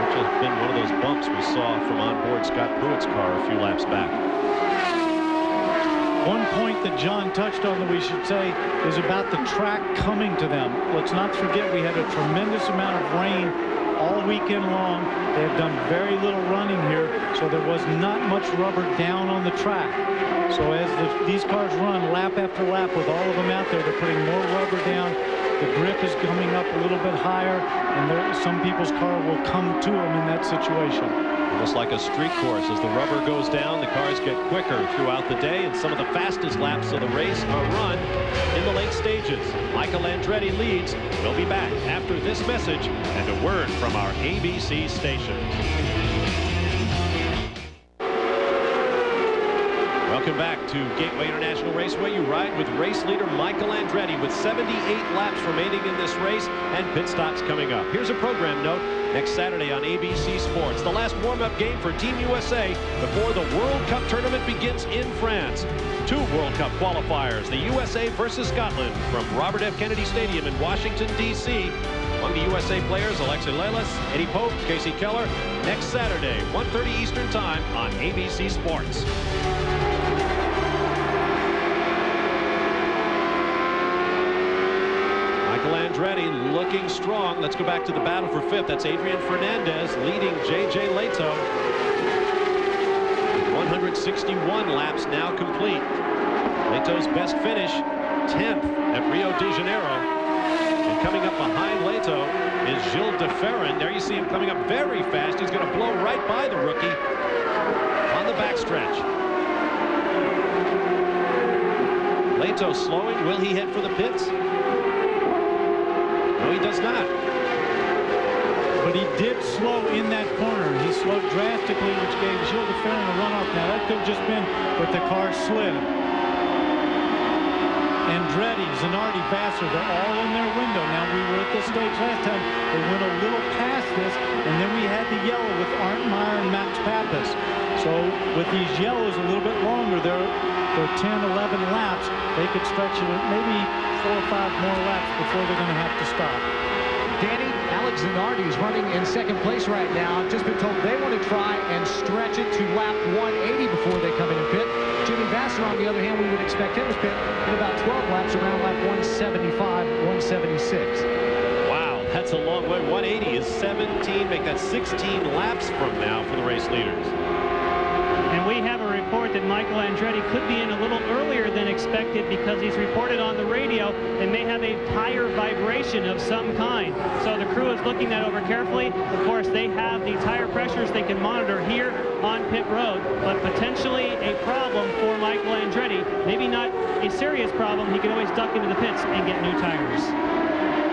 Which has been one of those bumps we saw from onboard Scott Pruett's car a few laps back. One point that John touched on that we should say is about the track coming to them. Let's not forget we had a tremendous amount of rain all weekend long. They have done very little running here, so there was not much rubber down on the track. So as the, these cars run lap after lap with all of them out there, they're putting more rubber down. The grip is coming up a little bit higher, and there, some people's car will come to them in that situation. Almost like a street course. As the rubber goes down, the cars get quicker throughout the day, and some of the fastest laps of the race are run in the late stages. Michael Andretti leads. We'll be back after this message and a word from our ABC stations. Welcome back to Gateway International Raceway. You ride with race leader Michael Andretti with 78 laps remaining in this race and pit stops coming up. Here's a program note. Next Saturday on ABC Sports, the last warm-up game for Team USA before the World Cup tournament begins in France. Two World Cup qualifiers, the USA versus Scotland from Robert F. Kennedy Stadium in Washington, D.C. Among the USA players, Alexi Lalas, Eddie Pope, Kasey Keller, next Saturday, 1.30 Eastern Time on ABC Sports. Michael Looking strong. Let's go back to the battle for fifth. That's Adrian Fernandez leading J.J. Lehto. 161 laps now complete. Lehto's best finish, 10th at Rio de Janeiro. And coming up behind Lehto is Gil de Ferran. There you see him coming up very fast. He's going to blow right by the rookie on the backstretch. Lehto slowing. Will he head for the pits? He does not. But he did slow in that corner. He slowed drastically, which gave Gil de Ferran a runoff. Now, that could have just been but the car slid. Andretti, Zanardi, Vasser, they're all in their window. Now, we were at this stage last time. They went a little past this. And then we had the yellow with Arnd Meier and Max Papis. So with these yellows a little bit longer, they're, they're 10, 11 laps. They could stretch it maybe four or five more laps before they're going to have to stop. Danny, Alex Zanardi is running in second place right now. I've just been told they want to try and stretch it to lap 180 before they come in and pit. Jimmy Vasser, on the other hand, we would expect him to pit in about 12 laps around lap 175, 176. Wow, that's a long way. 180 is 17. Make that 16 laps from now for the race leaders. And we have a report that Michael Andretti could be in a little earlier than expected because he's reported on the radio and may have a tire vibration of some kind. So the crew is looking that over carefully. Of course, they have the tire pressures they can monitor here on pit road, but potentially a problem for Michael Andretti. Maybe not a serious problem. He can always duck into the pits and get new tires.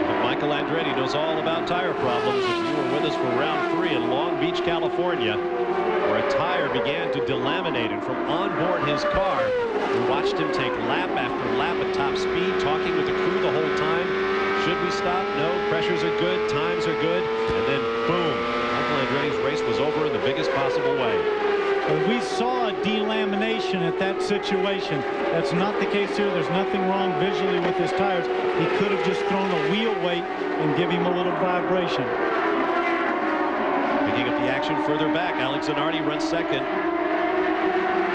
But Michael Andretti knows all about tire problems. If you were with us for round three in Long Beach, California, where a tire began to delaminate and from on board his car we watched him take lap after lap at top speed talking with the crew the whole time should we stop no pressures are good times are good and then boom Michael Andretti's race was over in the biggest possible way And we saw a delamination at that situation. That's not the case here. There's nothing wrong visually with his tires. He could have just thrown a wheel weight and give him a little vibration Picking up the action further back. Alex Zanardi runs second.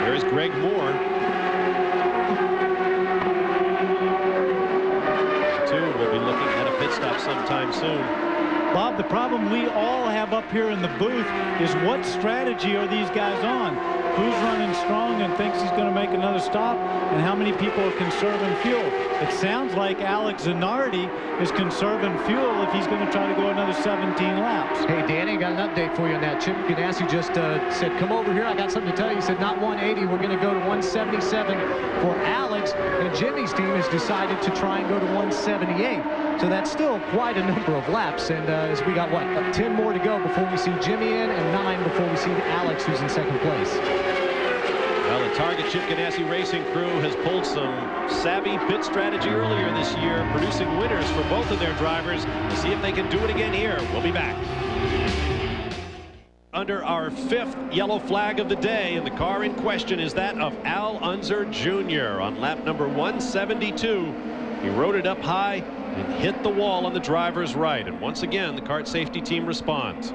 There's Greg Moore. Two will be looking at a pit stop sometime soon. Bob, the problem we all have up here in the booth is what strategy are these guys on? who's running strong and thinks he's going to make another stop, and how many people are conserving fuel. It sounds like Alex Zanardi is conserving fuel if he's going to try to go another 17 laps. Hey, Danny, got an update for you on that. Chip Ganassi just uh, said, come over here. I got something to tell you. He said, not 180. We're going to go to 177 for Alex, and Jimmy's team has decided to try and go to 178. So that's still quite a number of laps. And uh, as we got, what, 10 more to go before we see Jimmy in and nine before we see Alex, who's in second place. Well, the Target Chip Ganassi Racing crew has pulled some savvy pit strategy earlier this year, producing winners for both of their drivers. To see if they can do it again here. We'll be back. Under our fifth yellow flag of the day, and the car in question is that of Al Unser Jr. on lap number 172. He rode it up high and hit the wall on the driver's right. And once again, the CART safety team responds.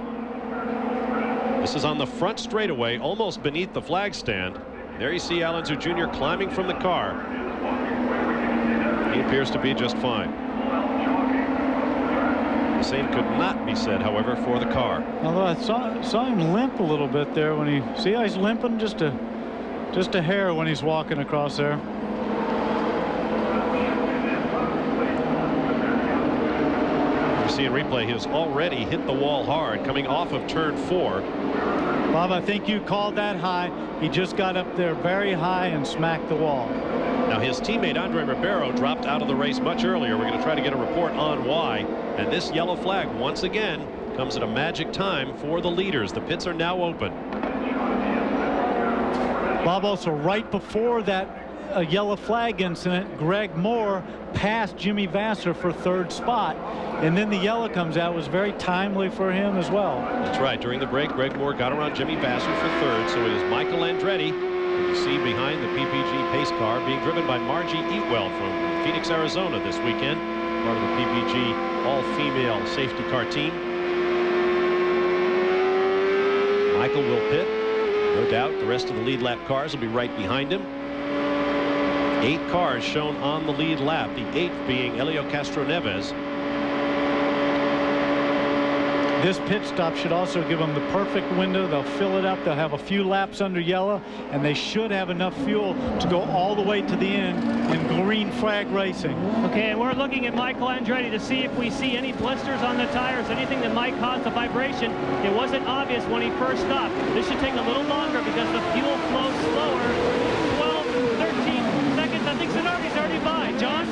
This is on the front straightaway, almost beneath the flag stand. There you see Al Unser Jr. climbing from the car. He appears to be just fine. The same could not be said, however, for the car. Although I saw, saw him limp a little bit there when he see how he's limping just a just a hair when he's walking across there. You see in replay, he has already hit the wall hard coming off of turn four. Bob, I think you called that high. He just got up there very high and smacked the wall. Now his teammate Andre Ribeiro dropped out of the race much earlier. We're going to try to get a report on why. And this yellow flag once again comes at a magic time for the leaders. The pits are now open. Bob also right before that a yellow flag incident, Greg Moore passed Jimmy Vasser for third spot. And then the yellow comes out. It was very timely for him as well. That's right. During the break, Greg Moore got around Jimmy Vasser for third. So it is Michael Andretti, you see behind the PPG pace car, being driven by Margie Eatwell from Phoenix, Arizona this weekend, part of the PPG all-female safety car team. Michael will pit. No doubt the rest of the lead lap cars will be right behind him. Eight cars shown on the lead lap, the eighth being Elio Castro Neves. This pit stop should also give them the perfect window. They'll fill it up. They'll have a few laps under yellow, and they should have enough fuel to go all the way to the end in green flag racing. Okay, and we're looking at Michael Andretti to see if we see any blisters on the tires, anything that might cause a vibration. It wasn't obvious when he first stopped. This should take a little longer because the fuel flows slower. 12, 13 I think Zanardi's already by. John?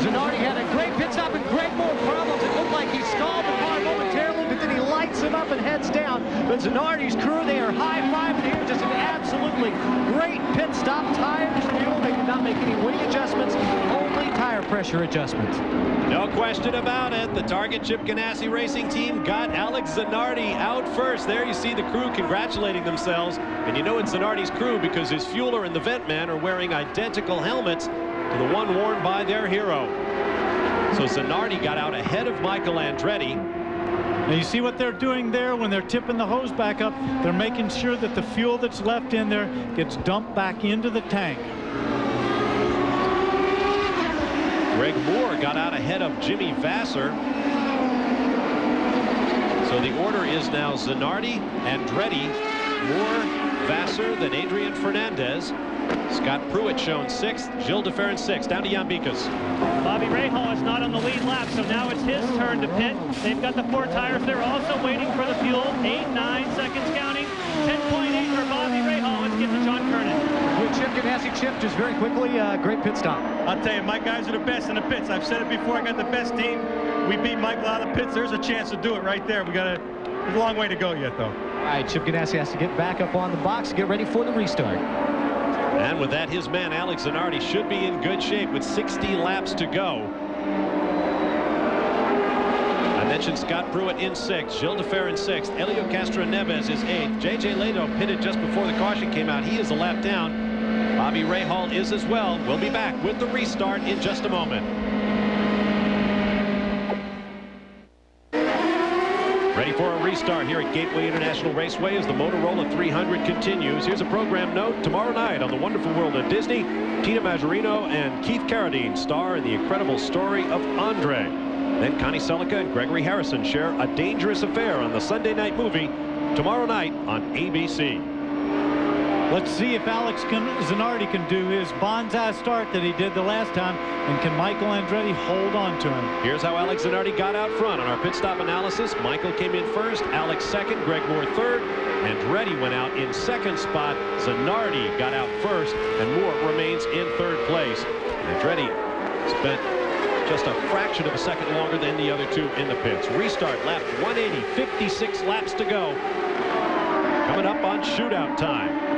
Zanardi had a great pit stop and Greg Moore problems. It looked like he stalled the car momentarily, but then he lights him up and heads down. But Zanardi's crew, they are high-fiving here. Just an absolutely great pit stop. Tires, fuel, they did not make any winning adjustments. Only tire pressure adjustments. No question about it. The Target Chip Ganassi Racing Team got Alex Zanardi out first. There you see the crew congratulating themselves. And you know it's Zanardi's crew because his fueler and the vent man are wearing identical helmets to the one worn by their hero. So Zanardi got out ahead of Michael Andretti. Now you see what they're doing there when they're tipping the hose back up. They're making sure that the fuel that's left in there gets dumped back into the tank. Greg Moore got out ahead of Jimmy Vasser. So the order is now Zanardi, Andretti, Moore, Vasser, then Adrian Fernandez. Scott Pruett shown sixth, Gil de Ferran sixth, down to Jan Beekhuis. Bobby Rahal is not on the lead lap, so now it's his turn to pit. They've got the four tires. They're also waiting for the fuel. Eight, nine seconds counting. 10.8 for Bobby Rahal. Let's get to John Kernan. Good Chip Ganassi. Chip, just very quickly, uh, great pit stop. I'll tell you, my guys are the best in the pits. I've said it before. I got the best team. We beat Michael out of the pits. There's a chance to do it right there. We got a, a long way to go yet, though. All right, Chip Ganassi has to get back up on the box, and get ready for the restart. And with that, his man Alex Zanardi should be in good shape with 60 laps to go. I mentioned Scott Pruett in sixth, Gil de Ferran sixth, Helio Castroneves is eighth. J.J. Lehto pitted just before the caution came out. He is a lap down. Bobby Rahal is as well. We'll be back with the restart in just a moment. Ready for a restart here at Gateway International Raceway as the Motorola 300 continues. Here's a program note. Tomorrow night on The Wonderful World of Disney, Tina Majorino and Keith Carradine star in the incredible story of Andre. Then Connie Sellecca and Gregory Harrison share a dangerous affair on the Sunday night movie tomorrow night on ABC. Let's see if Alex can, Zanardi can do his bonsai start that he did the last time, and can Michael Andretti hold on to him? Here's how Alex Zanardi got out front on our pit stop analysis. Michael came in first, Alex second, Greg Moore third, Andretti went out in second spot. Zanardi got out first, and Moore remains in third place. Andretti spent just a fraction of a second longer than the other two in the pits. Restart lap 180, 56 laps to go. Coming up on shootout time.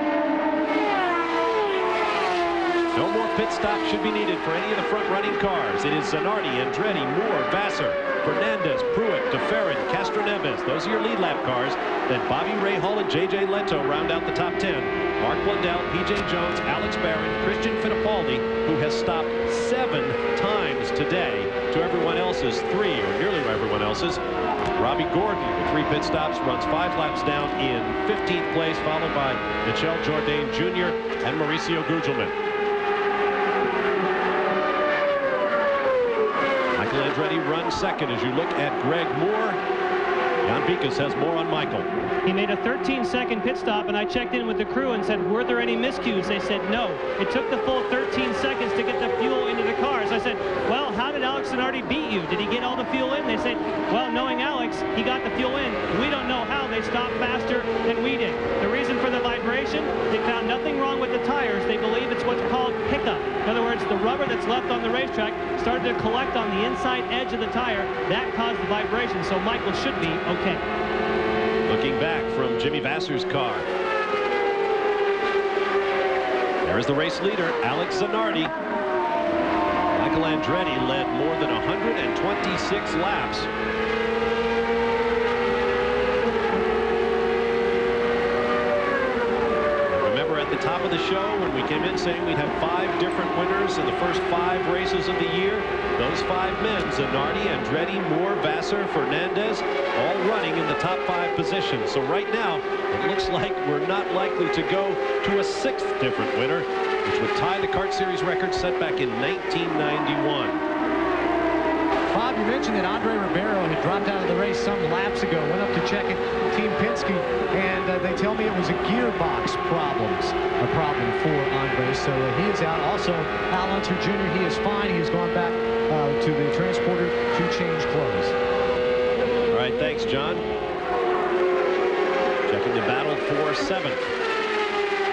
No more pit stops should be needed for any of the front-running cars. It is Zanardi, Andretti, Moore, Vasser, Fernandez, Pruett, de Ferran, Castroneves. Those are your lead lap cars. Then Bobby Rahal and J.J. Lehto round out the top 10. Mark Blundell, P.J. Jones, Alex Barron, Christian Fittipaldi, who has stopped seven times today to everyone else's three, or nearly everyone else's. Robby Gordon with three pit stops runs five laps down in 15th place, followed by Michel Jourdain Jr. and Mauricio Gugelmin. Michael Andretti runs second as you look at Greg Moore. Jan Beekhuis has more on Michael. He made a 13-second pit stop, and I checked in with the crew and said, were there any miscues? They said no. It took the full 13 seconds to get the fuel into the cars. I said, well, how did Alex Zanardi beat you? Did he get all the fuel in? They said, well, knowing Alex, he got the fuel in. We don't know how they stopped faster than we did. The they found nothing wrong with the tires. They believe it's what's called pickup. In other words, the rubber that's left on the racetrack started to collect on the inside edge of the tire. That caused the vibration, so Michael should be okay. Looking back from Jimmy Vasser's car. There is the race leader, Alex Zanardi. Michael Andretti led more than 126 laps. Remember at the top of the show when we came in saying we'd have five different winners in the first five races of the year? Those five men, Zanardi, Andretti, Moore, Vasser, Fernandez, all running in the top five positions. So right now, it looks like we're not likely to go to a sixth different winner, which would tie the CART Series record set back in 1991. Bob, you mentioned that Andre Ribeiro had dropped out of the race some laps ago, went up to check it, Team Penske, and uh, they tell me it was a gearbox problems, a problem for Andre, so uh, he is out. Also, Al Unser Jr., he is fine. He has gone back uh, to the transporter to change clothes. All right, thanks, John. Checking the battle for seventh.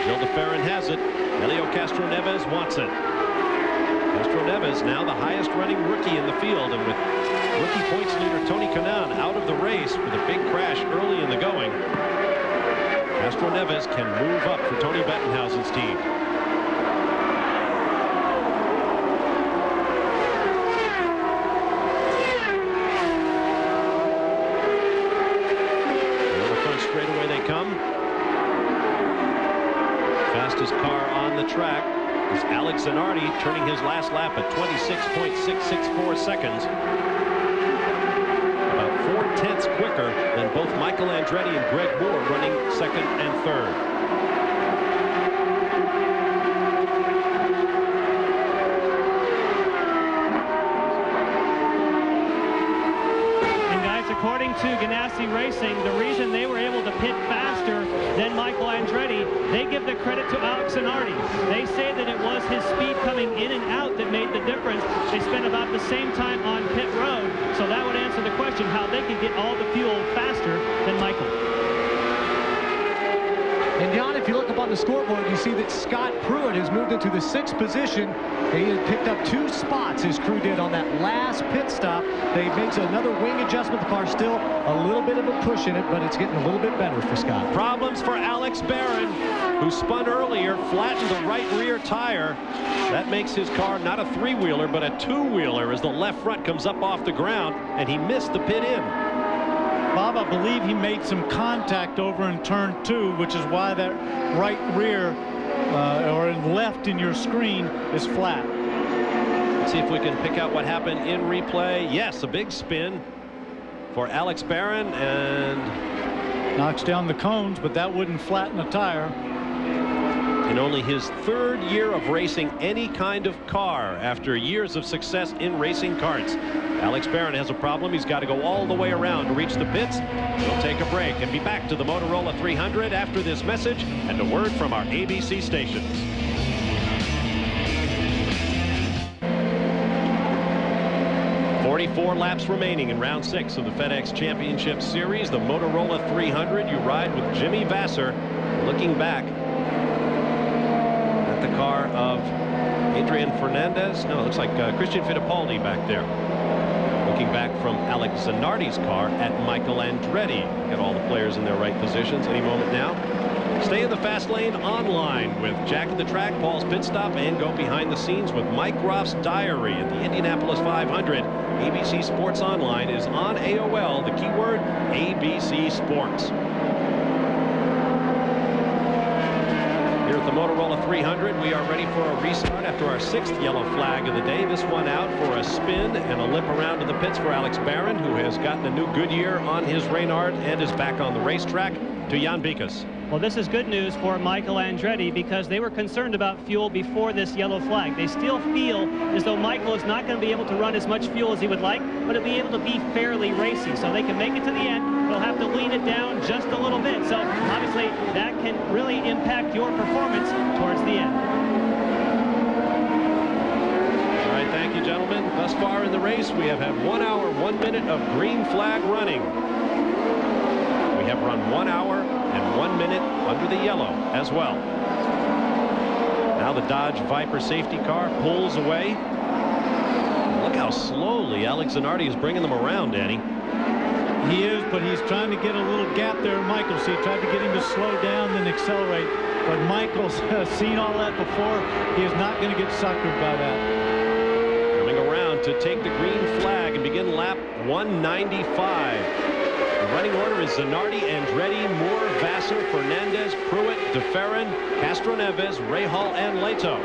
Gil de Ferran has it. Helio Castroneves wants it. Castroneves now the highest running rookie in the field and with rookie points leader Tony Kanaan out of the race with a big crash early in the going. Castroneves can move up for Tony Bettenhausen's team. is Alex Zanardi turning his last lap at 26.664 seconds. About four tenths quicker than both Michael Andretti and Greg Moore running second and third. according to Ganassi Racing, the reason they were able to pit faster than Michael Andretti, they give the credit to Alex Zanardi. They say that it was his speed coming in and out that made the difference. They spent about the same time on pit road, so that would answer the question how they could get all the fuel faster than Michael. And Jan, if you look up on the scoreboard, you see that Scott Pruett has moved into the sixth position. He has picked up two spots, his crew did, on that last pit stop. They made another wing adjustment. The car still a little bit of a push in it, but it's getting a little bit better for Scott. Problems for Alex Barron, who spun earlier, flattened the right rear tire. That makes his car not a three-wheeler, but a two-wheeler as the left front comes up off the ground, and he missed the pit in. Bob, I believe he made some contact over in turn two, which is why that right rear uh, or left in your screen is flat. Let's see if we can pick out what happened in replay. Yes, a big spin for Alex Barron and knocks down the cones, but that wouldn't flatten the tire. In only his third year of racing any kind of car after years of success in racing carts. Alex Barron has a problem. He's got to go all the way around to reach the pits. We'll take a break and be back to the Motorola 300 after this message and a word from our ABC stations. Forty-four laps remaining in round six of the FedEx Championship Series. The Motorola 300. You ride with Jimmy Vasser. Looking back the car of Adrian Fernandez. No, it looks like uh, Christian Fittipaldi back there. Looking back from Alex Zanardi's car at Michael Andretti. Get all the players in their right positions any moment now. Stay in the fast lane online with Jack at the Track, Paul's Pit Stop, and go behind the scenes with Mike Groff's Diary at the Indianapolis 500. ABC Sports Online is on AOL, the keyword ABC Sports. At the Motorola 300, we are ready for a restart after our sixth yellow flag of the day. This one out for a spin and a lip around to the pits for Alex Barron, who has gotten a new Goodyear on his Reynard and is back on the racetrack to Jan Beekhuis. Well, this is good news for Michael Andretti because they were concerned about fuel before this yellow flag. They still feel as though Michael is not going to be able to run as much fuel as he would like, but he'll be able to be fairly racy. So they can make it to the end. They'll have to lean it down just a little bit. So obviously that can really impact your performance towards the end. All right, thank you, gentlemen. Thus far in the race, we have had one hour, one minute of green flag running. We have run one hour and one minute under the yellow as well. Now the Dodge Viper safety car pulls away. Look how slowly Alex Zanardi is bringing them around, Danny. He is, but he's trying to get a little gap there in Michael. So he tried to get him to slow down, then accelerate. But Michael's seen all that before. He is not going to get suckered by that. Coming around to take the green flag and begin lap 195. Running order is Zanardi, Andretti, Moore, Vasser, Fernandez, Pruett, de Ferran, Castro Neves, Rahal, and Lehto.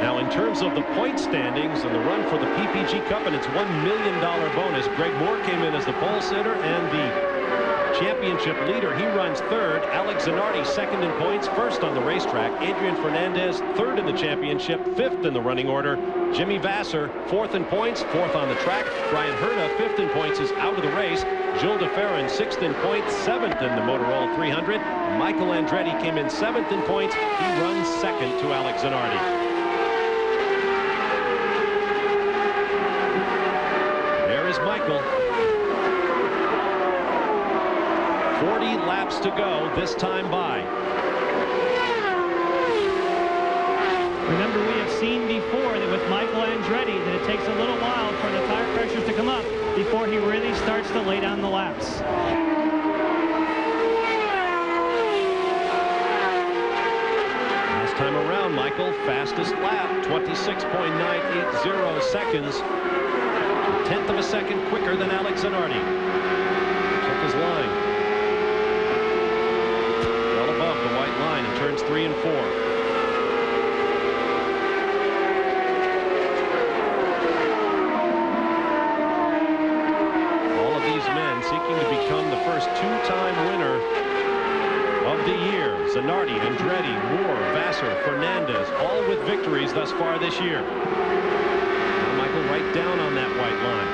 Now, in terms of the point standings and the run for the PPG Cup and its $1 million bonus, Greg Moore came in as the pole sitter and the championship leader. He runs third. Alex Zanardi second in points, first on the racetrack. Adrian Fernandez third in the championship, fifth in the running order. Jimmy Vasser fourth in points, fourth on the track. Bryan Herta fifth in points is out of the race. Gil de Ferran sixth in points, seventh in the Motorola 300. Michael Andretti came in seventh in points. He runs second to Alex Zanardi. There is Michael. 40 laps to go this time by. Remember, we have seen before that with Michael Andretti that it takes a little while for the tire pressures to come up before he really starts to lay down the laps. Last time around, Michael, fastest lap, 26.980 seconds. Tenth of a second quicker than Alex Zanardi. Check his line. Well above the white line in turns three and four. Andretti, Andretti, Moore, Vasser, Fernandez, all with victories thus far this year. Michael right down on that white line.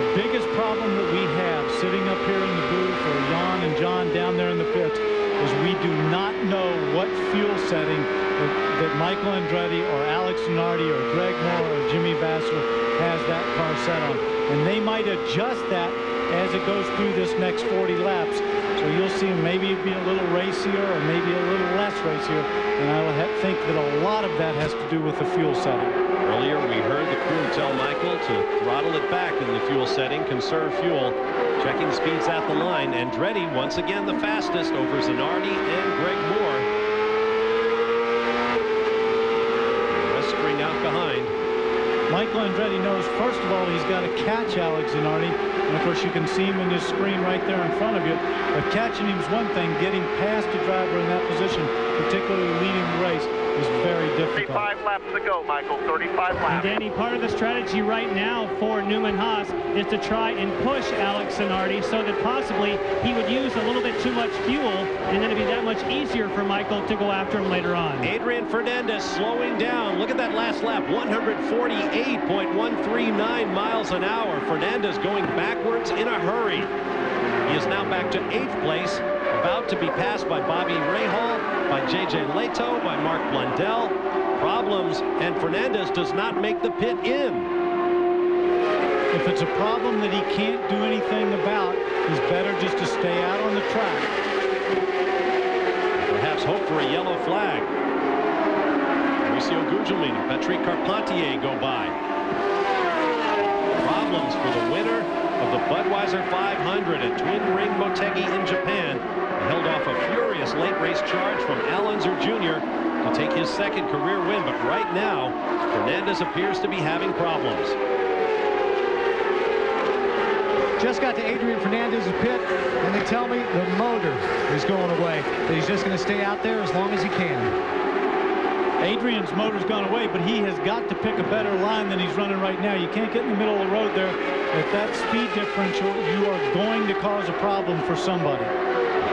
The biggest problem that we have sitting up here in the booth for Jan and John down there in the pits is we do not know what fuel setting that, Michael Andretti or Alex Zanardi or Greg Moore or Jimmy Vasser has that car set on. And they might adjust that as it goes through this next 40 laps. So you'll see maybe be a little racier or maybe a little less racier. And I think that a lot of that has to do with the fuel setting. Earlier, we heard the crew tell Michael to throttle it back in the fuel setting, conserve fuel. Checking speeds at the line. Andretti, once again, the fastest over Zanardi and Greg Moore. The string out behind. Michael Andretti knows, first of all, he's got to catch Alex Zanardi. And of course, you can see him in his screen right there in front of you. But catching him is one thing. Getting past the driver in that position, particularly leading the race, is very difficult. 35 laps to go, Michael. 35 laps. And. Danny, part of the strategy right now for Newman Haas is to try and push Alex Zanardi so that possibly he would use a little bit too much fuel, and then it'd be that much easier for Michael to go after him later on. Adrian Fernandez slowing down. Look at that last lap, 148.139 miles an hour. Fernandez going backwards in a hurry. He is now back to eighth place, about to be passed by Bobby Rahal, by J.J. Lehto, by Mark Blundell. Problems, and Fernandez does not make the pit in. If it's a problem that he can't do anything about, he's better just to stay out on the track. Perhaps hope for a yellow flag. Mauricio Gugelmin Patrick Carpentier go by. Problems for the winner of the Budweiser 500 at Twin Ring Motegi in Japan. He held off a furious late race charge from Al Unser Jr. to take his second career win, but right now, Fernandez appears to be having problems. Just got to Adrian Fernandez's pit, and they tell me the motor is going away. That he's just going to stay out there as long as he can. Adrian's motor's gone away, but he has got to pick a better line than he's running right now. You can't get in the middle of the road there. At that speed differential, you are going to cause a problem for somebody.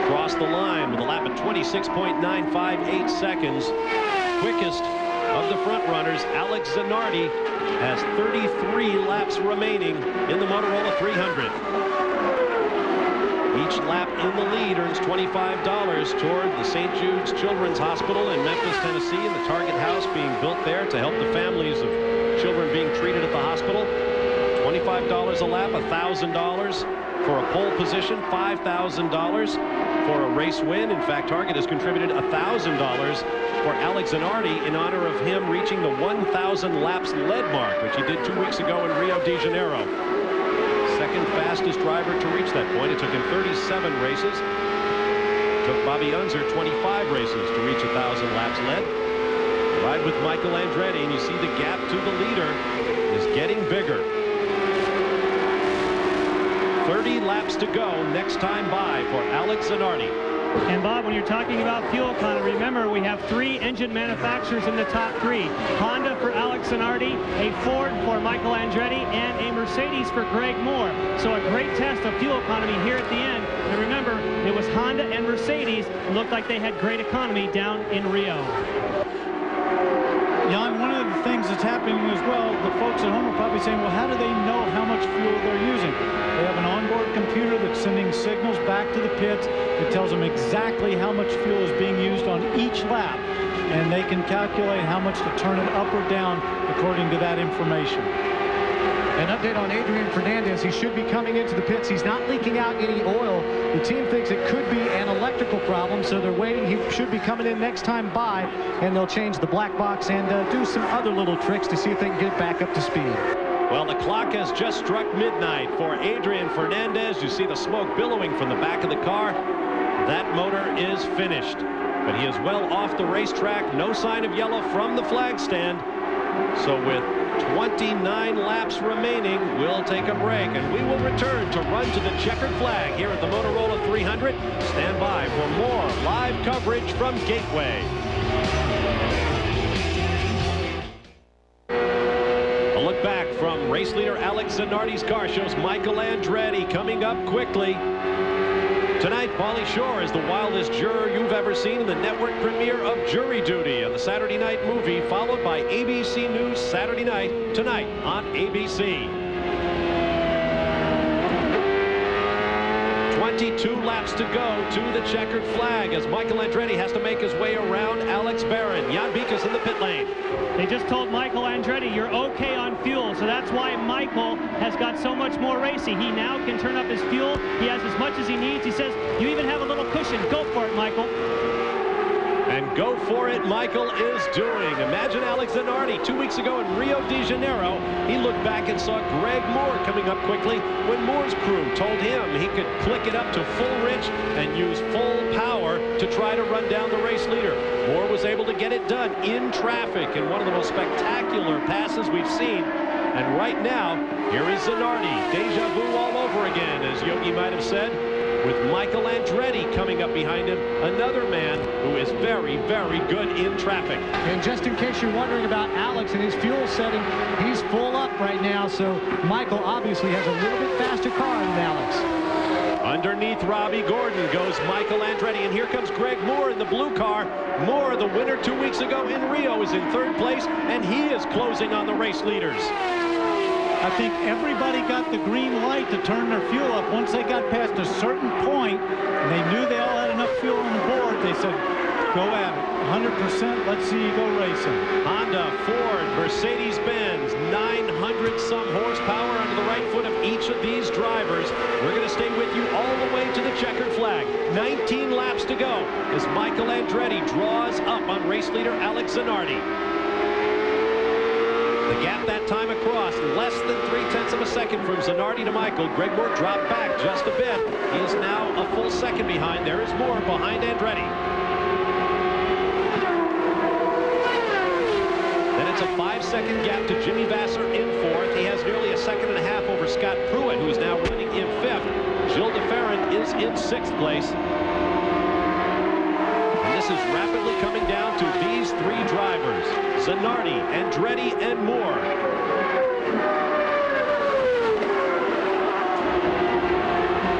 Across the line with a lap of 26.958 seconds. Quickest of the front runners, Alex Zanardi, has 33 laps remaining in the Motorola 300. Each lap in the lead earns $25 toward the St. Jude's Children's Hospital in Memphis, Tennessee, and the Target House being built there to help the families of children being treated at the hospital. $25 a lap, $1,000 for a pole position, $5,000 for a race win. In fact, Target has contributed $1,000 for Alex Zanardi in honor of him reaching the 1,000 laps lead mark, which he did two weeks ago in Rio de Janeiro. Second fastest driver to reach that point. It took him 37 races. Took Bobby Unser 25 races to reach 1,000 laps led. Ride with Michael Andretti, and you see the gap to the leader is getting bigger. 30 laps to go next time by for Alex Zanardi. And Bob, when you're talking about fuel economy, remember we have three engine manufacturers in the top three. Honda for Alex Zanardi, a Ford for Michael Andretti, and a Mercedes for Greg Moore. So a great test of fuel economy here at the end. And remember, it was Honda and Mercedes looked like they had great economy down in Rio. Jan, one of the things that's happening as well, the folks at home are probably saying, well, how do they know how much fuel they're using? They have an onboard computer that's sending signals back to the pits. It tells them exactly how much fuel is being used on each lap, and they can calculate how much to turn it up or down according to that information. An update on Adrian Fernandez. He should be coming into the pits. He's not leaking out any oil. The team thinks it could be an electrical problem, so they're waiting. He should be coming in next time by, and they'll change the black box and uh, do some other little tricks to see if they can get back up to speed. Well, the clock has just struck midnight for Adrian Fernandez. You see the smoke billowing from the back of the car. That motor is finished. But he is well off the racetrack. No sign of yellow from the flag stand. So with 29 laps remaining, we'll take a break, and we will return to run to the checkered flag here at the Motorola 300. Stand by for more live coverage from Gateway. Look back from race leader Alex Zanardi's car shows Michael Andretti coming up quickly. Tonight, Pauly Shore is the wildest juror you've ever seen in the network premiere of Jury Duty on the Saturday night movie, followed by ABC News Saturday night, tonight on ABC. 22 laps to go to the checkered flag as Michael Andretti has to make his way around Alex Barron. Jan Beekhuis in the pit lane. They just told Michael Andretti you're okay on fuel, so that's why Michael has got so much more racing. He now can turn up his fuel. He has as much as he needs. He says, you even have a little cushion. Go for it, Michael. And go for it, Michael is doing. Imagine Alex Zanardi two weeks ago in Rio de Janeiro. He looked back and saw Greg Moore coming up quickly when Moore's crew told him he could click it up to full rich and use full power to try to run down the race leader. Moore was able to get it done in traffic in one of the most spectacular passes we've seen. And right now, here is Zanardi. Deja vu all over again, as Yogi might have said with Michael Andretti coming up behind him, another man who is very, very good in traffic. And just in case you're wondering about Alex and his fuel setting, he's full up right now, so Michael obviously has a little bit faster car than Alex. Underneath Robby Gordon goes Michael Andretti, and here comes Greg Moore in the blue car. Moore, the winner two weeks ago in Rio, is in third place, and he is closing on the race leaders. I think everybody got the green light to turn their fuel up. Once they got past a certain point, and they knew they all had enough fuel on the board, they said, go at it. 100%, let's see you go racing. Honda, Ford, Mercedes-Benz, 900 some horsepower under the right foot of each of these drivers. We're going to stay with you all the way to the checkered flag. 19 laps to go as Michael Andretti draws up on race leader Alex Zanardi. The gap that time across, less than three-tenths of a second from Zanardi to Michael. Greg Moore dropped back just a bit. He is now a full second behind. There is Moore behind Andretti. Then it's a five-second gap to Jimmy Vasser in fourth. He has nearly a second and a half over Scott Pruett, who is now running in fifth. Gil de Ferran is in sixth place. And this is coming down to these three drivers. Zanardi, Andretti, and Moore.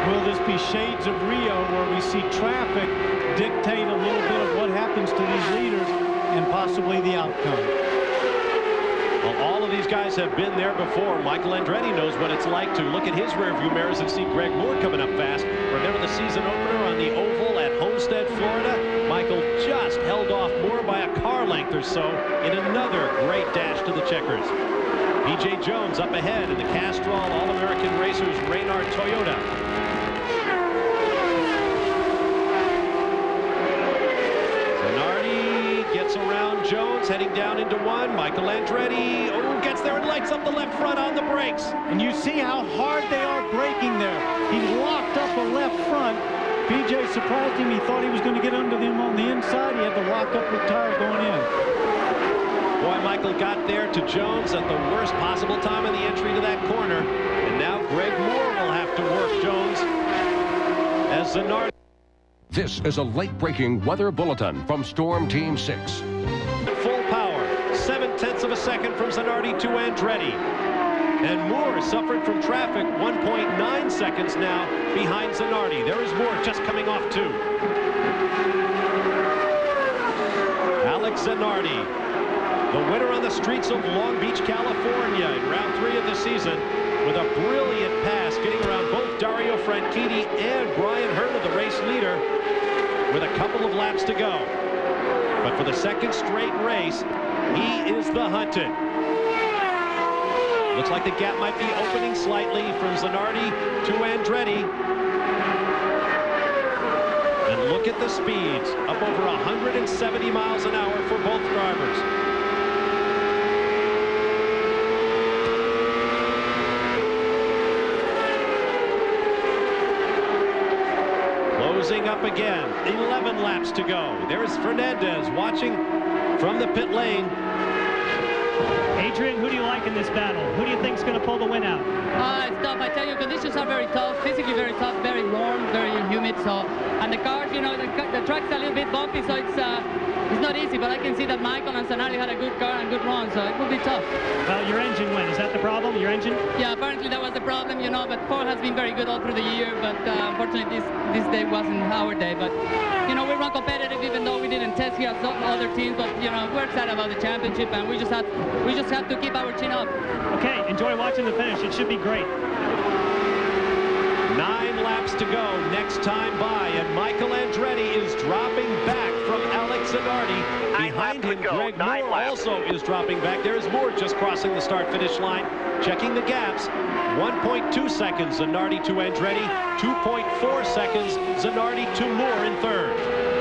Will this be shades of Rio where we see traffic dictate a little bit of what happens to these leaders and possibly the outcome? Well, all of these guys have been there before. Michael Andretti knows what it's like to look at his rearview mirrors and see Greg Moore coming up fast. Remember the season opener on the Oval at Homestead, Florida? Michael just off Moore by a car length or so in another great dash to the checkers. P.J. Jones up ahead in the Castrol All-American Racers Reynard Toyota. Gets around Jones, heading down into one. Michael Andretti, oh, gets there and lights up the left front on the brakes. And you see how hard they are braking there. He locked up a left front. BJ surprised him. He thought he was going to get under them on the inside. He had to lock up with tire going in. Boy, Michael got there to Jones at the worst possible time in the entry to that corner. And now Greg Moore will have to work Jones as Zanardi. This is a late-breaking weather bulletin from Storm Team 6. Full power, seven-tenths of a second from Zanardi to Andretti. And Moore suffered from traffic 1.9 seconds now behind Zanardi. There is Moore just coming off two. Alex Zanardi, the winner on the streets of Long Beach, California in round three of the season with a brilliant pass getting around both Dario Franchitti and Bryan Herta, the race leader, with a couple of laps to go. But for the second straight race, he is the hunted. Looks like the gap might be opening slightly from Zanardi to Andretti. And look at the speeds, up over 170 miles an hour for both drivers. Closing up again, 11 laps to go. There's Fernandez watching from the pit lane. Adrian, who do you like in this battle? Who do you think is going to pull the win out? Uh, it's tough. I tell you, conditions are very tough, physically very tough, very warm, very humid. So, and the cars, you know, the, the track's a little bit bumpy, so it's uh, it's not easy. But I can see that Michael and Zanardi had a good car and good run, so it will be tough. Well, your engine went. Is that the problem? Your engine? Yeah, apparently that was the problem, you know. But Ford has been very good all through the year, but uh, unfortunately this this day wasn't our day. But you know, we run competitive, even though we didn't test here other teams. But you know, we're excited about the championship, and we just have we just have to keep our chin up. Okay, enjoy watching the finish. It should be great. Nine laps to go. Next time by, and Michael Andretti is dropping back from Alex Zanardi. Behind him, Greg Moore also is dropping back. There is Moore just crossing the start-finish line, checking the gaps. 1.2 seconds Zanardi to Andretti, 2.4 seconds Zanardi to Moore in third.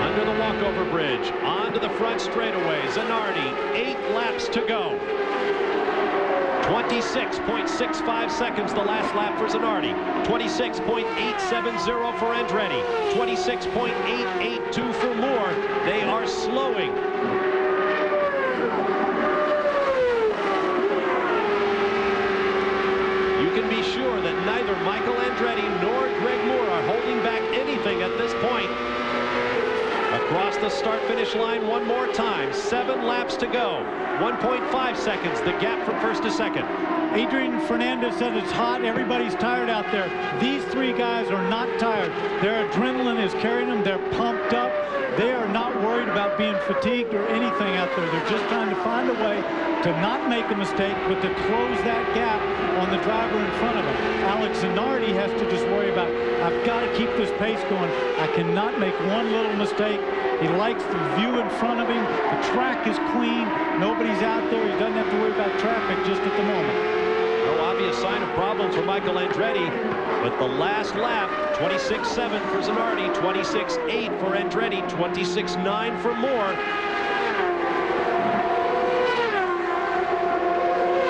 Under the walkover bridge, straightaway. Zanardi, eight laps to go. 26.65 seconds the last lap for Zanardi. 26.870 for Andretti. 26.882 for Moore. They are slowing. You can be sure that neither Michael Andretti nor Greg Moore are holding back anything at this point. Across the start-finish line one more time. Seven laps to go. 1.5 seconds, the gap from first to second. Adrian Fernandez said it's hot. Everybody's tired out there. These three guys are not tired. Their adrenaline is carrying them. They're pumped up. They are not worried about being fatigued or anything out there. They're just trying to find a way to not make a mistake, but to close that gap on the driver in front of them. Alex Zanardi has to just worry about, I've got to keep this pace going. I cannot make one little mistake. He likes the view in front of him. The track is clean. Nobody's out there. He doesn't have to worry about traffic just at the moment. No obvious sign of problems for Michael Andretti, but the last lap, 26-7 for Zanardi, 26-8 for Andretti, 26-9 for Moore.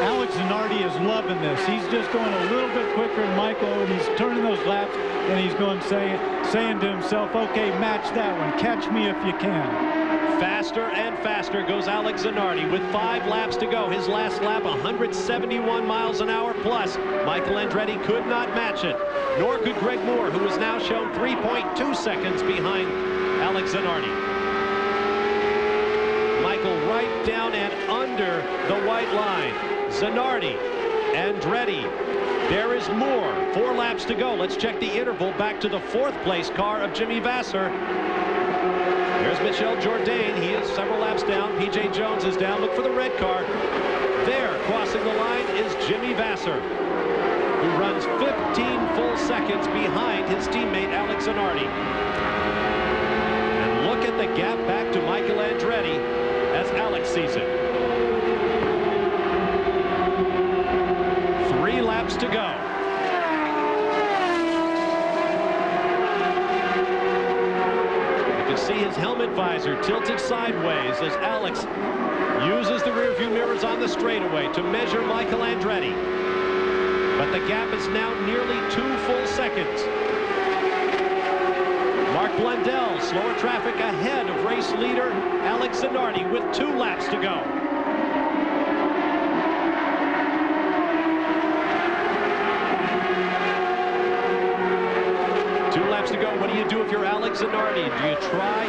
Alex Zanardi is loving this. He's just going a little bit quicker than Michael, and he's turning those laps, and he's going saying, saying to himself, okay, match that one. Catch me if you can. Faster and faster goes Alex Zanardi with five laps to go. His last lap, 171 miles an hour plus. Michael Andretti could not match it, nor could Greg Moore, who is now shown 3.2 seconds behind Alex Zanardi. Michael right down and under the white line. Zanardi, Andretti, there is more. Four laps to go. Let's check the interval back to the fourth place car of Jimmy Vasser. There's Michel Jourdain. He is several laps down. P.J. Jones is down. Look for the red car. There, crossing the line, is Jimmy Vasser, who runs 15 full seconds behind his teammate Alex Zanardi. And look at the gap back to Michael Andretti as Alex sees it. Three laps to go. You can see his helmet visor tilted sideways as Alex uses the rearview mirrors on the straightaway to measure Michael Andretti. But the gap is now nearly two full seconds. Mark Blundell, slower traffic ahead of race leader Alex Zanardi with two laps to go. Two laps What do you do if you're Alex Zanardi? Do you try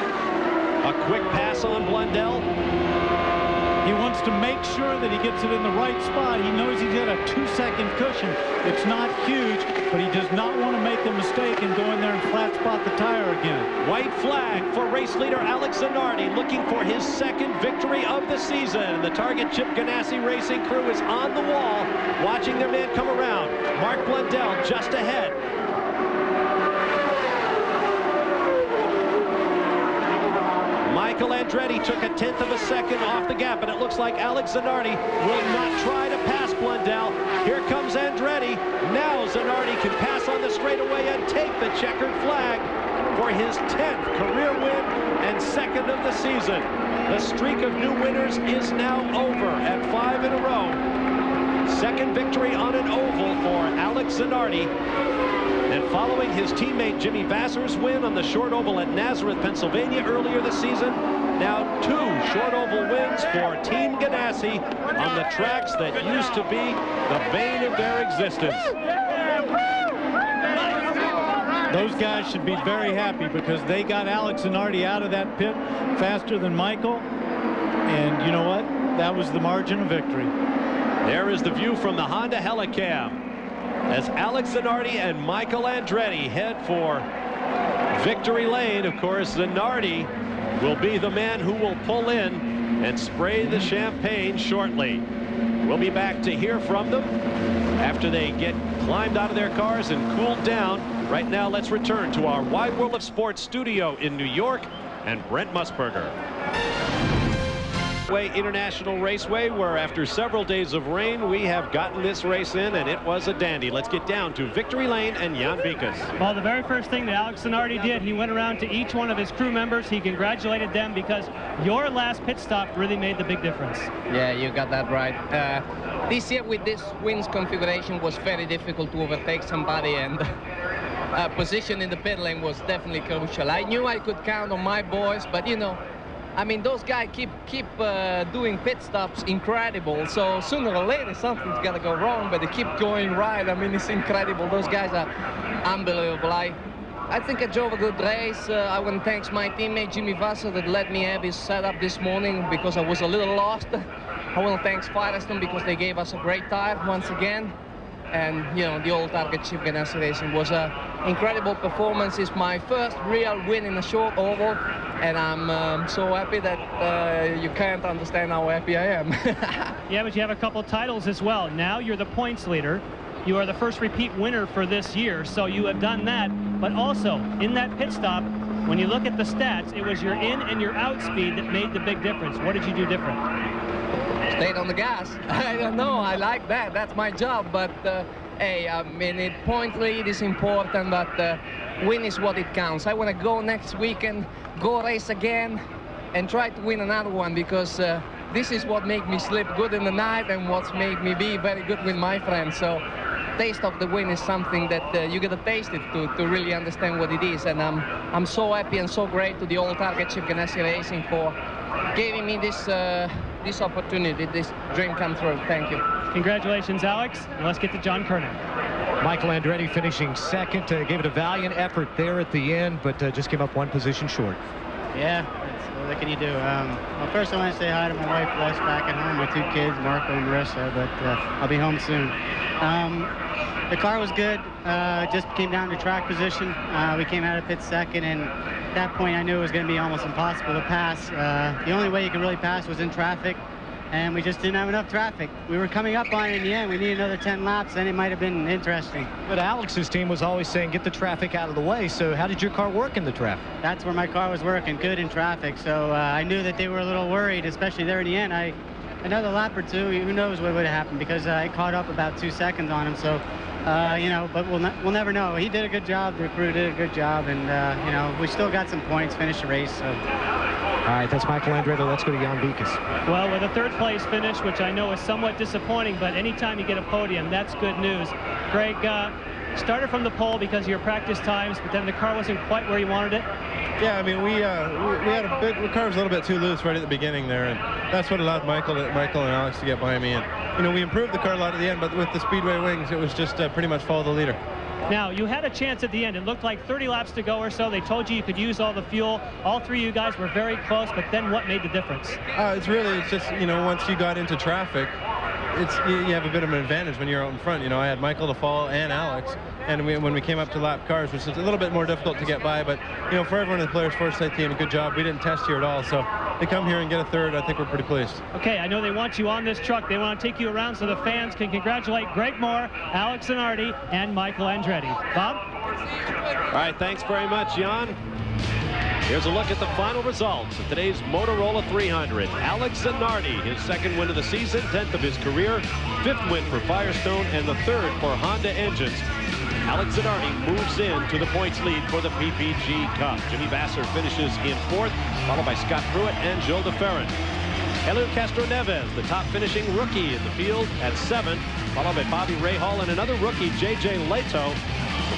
a quick pass on Blundell? He wants to make sure that he gets it in the right spot. He knows he's got a two-second cushion. It's not huge, but he does not want to make a mistake and go in there and flat spot the tire again. White flag for race leader Alex Zanardi looking for his second victory of the season. The Target Chip Ganassi Racing crew is on the wall watching their man come around. Mark Blundell just ahead. Michael Andretti took a tenth of a second off the gap, and it looks like Alex Zanardi will not try to pass Blundell. Here comes Andretti. Now Zanardi can pass on the straightaway and take the checkered flag for his 10th career win and second of the season. The streak of new winners is now over at five in a row. Second victory on an oval for Alex Zanardi. And following his teammate Jimmy Vasser's win on the short oval at Nazareth, Pennsylvania earlier this season, now two short oval wins for Team Ganassi on the tracks that used to be the bane of their existence. Those guys should be very happy because they got Alex Zanardi out of that pit faster than Michael. And you know what? That was the margin of victory. There is the view from the Honda Helicam as Alex Zanardi and Michael Andretti head for victory lane. Of course, Zanardi will be the man who will pull in and spray the champagne shortly. We'll be back to hear from them after they get climbed out of their cars and cooled down. Right now, let's return to our Wide World of Sports studio in New York and Brent Musburger. Way International Raceway, where after several days of rain, we have gotten this race in, and it was a dandy. Let's get down to Victory Lane and Jan Beekhuis. Well, the very first thing that Alex Zanardi did, he went around to each one of his crew members. He congratulated them because your last pit stop really made the big difference. Yeah, you got that right. Uh, this year with this wings configuration was very difficult to overtake somebody, and uh, position in the pit lane was definitely crucial. I knew I could count on my boys, but you know, I mean, those guys keep keep uh, doing pit stops incredible. So sooner or later, something's gonna go wrong, but they keep going right. I mean, it's incredible. Those guys are unbelievable. I, I think I drove a good race. Uh, I want to thank my teammate Jimmy Vasser that let me have his setup this morning because I was a little lost. I want to thank Firestone because they gave us a great tire once again and you know the old target Chip Ganassi Racing was an incredible performance. It's my first real win in a short oval, and I'm um, so happy that uh, you can't understand how happy I am. yeah, but you have a couple titles as well. Now you're the points leader. You are the first repeat winner for this year, so you have done that. But also in that pit stop, when you look at the stats, it was your in and your out speed that made the big difference. What did you do different? Stayed on the gas. I don't know. I like that. That's my job. But uh, hey, I mean, it point lead is important, but uh, win is what it counts. I want to go next weekend, go race again, and try to win another one because uh, this is what make me sleep good in the night and what's made me be very good with my friends. So taste of the win is something that uh, you gotta taste it to, to really understand what it is. And I'm, I'm so happy and so great to the old target Chip Ganassi Racing for giving me this uh, this opportunity, this dream come true. Thank you. Congratulations, Alex. let's get to John Kernan. Michael Andretti finishing second. Uh, gave it a valiant effort there at the end, but uh, just came up one position short. Yeah, what can you do? Um, well, first I want to say hi to my wife, Les, back at home, my two kids, Marco and Marissa, but uh, I'll be home soon. Um, the car was good. Uh, just came down to track position. Uh, we came out of pit second, and at that point I knew it was going to be almost impossible to pass. Uh, the only way you could really pass was in traffic, and we just didn't have enough traffic. We were coming up on it in the end. We needed another 10 laps, and it might have been interesting. But Alex's team was always saying, get the traffic out of the way. So how did your car work in the traffic? That's where my car was working, good in traffic. So uh, I knew that they were a little worried, especially there in the end. I Another lap or two, who knows what would have happened because uh, I caught up about two seconds on him. So uh, you know, but we'll, we'll never know. He did a good job. The crew did a good job. And, uh, you know, we still got some points, finished the race. So. All right, that's Michael Andretti. Let's go to Jan Beekhuis. Well, with a third place finish, which I know is somewhat disappointing, but anytime you get a podium, that's good news. Greg, uh, started from the pole because of your practice times, but then the car wasn't quite where you wanted it. Yeah, I mean, we uh, we, we, had a bit, the car was a little bit too loose right at the beginning there, and that's what allowed Michael, Michael and Alex to get by me. And you know, we improved the car a lot at the end, but with the Speedway wings, it was just uh, pretty much follow the leader. Now, you had a chance at the end. It looked like 30 laps to go or so. They told you you could use all the fuel. All three of you guys were very close, but then what made the difference? Uh, it's really, it's just, you know, once you got into traffic, it's you, you have a bit of an advantage when you're out in front. You know, I had Michael to fall and Alex, and we, when we came up to lap cars, which is a little bit more difficult to get by, but you know, for everyone in the Players Forsythe team, a good job. We didn't test here at all, so they come here and get a third. I think we're pretty pleased. Okay, I know they want you on this truck. They want to take you around so the fans can congratulate Greg Moore, Alex Zanardi, and Michael Andretti. Bob? All right, thanks very much, Jan. Here's a look at the final results of today's Motorola 300. Alex Zanardi, his second win of the season, 10th of his career, fifth win for Firestone, and the third for Honda Engines. Alex Zanardi moves in to the points lead for the PPG Cup. Jimmy Vasser finishes in fourth, followed by Scott Pruett and Gil de Ferran. Castroneves, the top finishing rookie in the field at seven, followed by Bobby Rahal and another rookie, J.J. Lehto.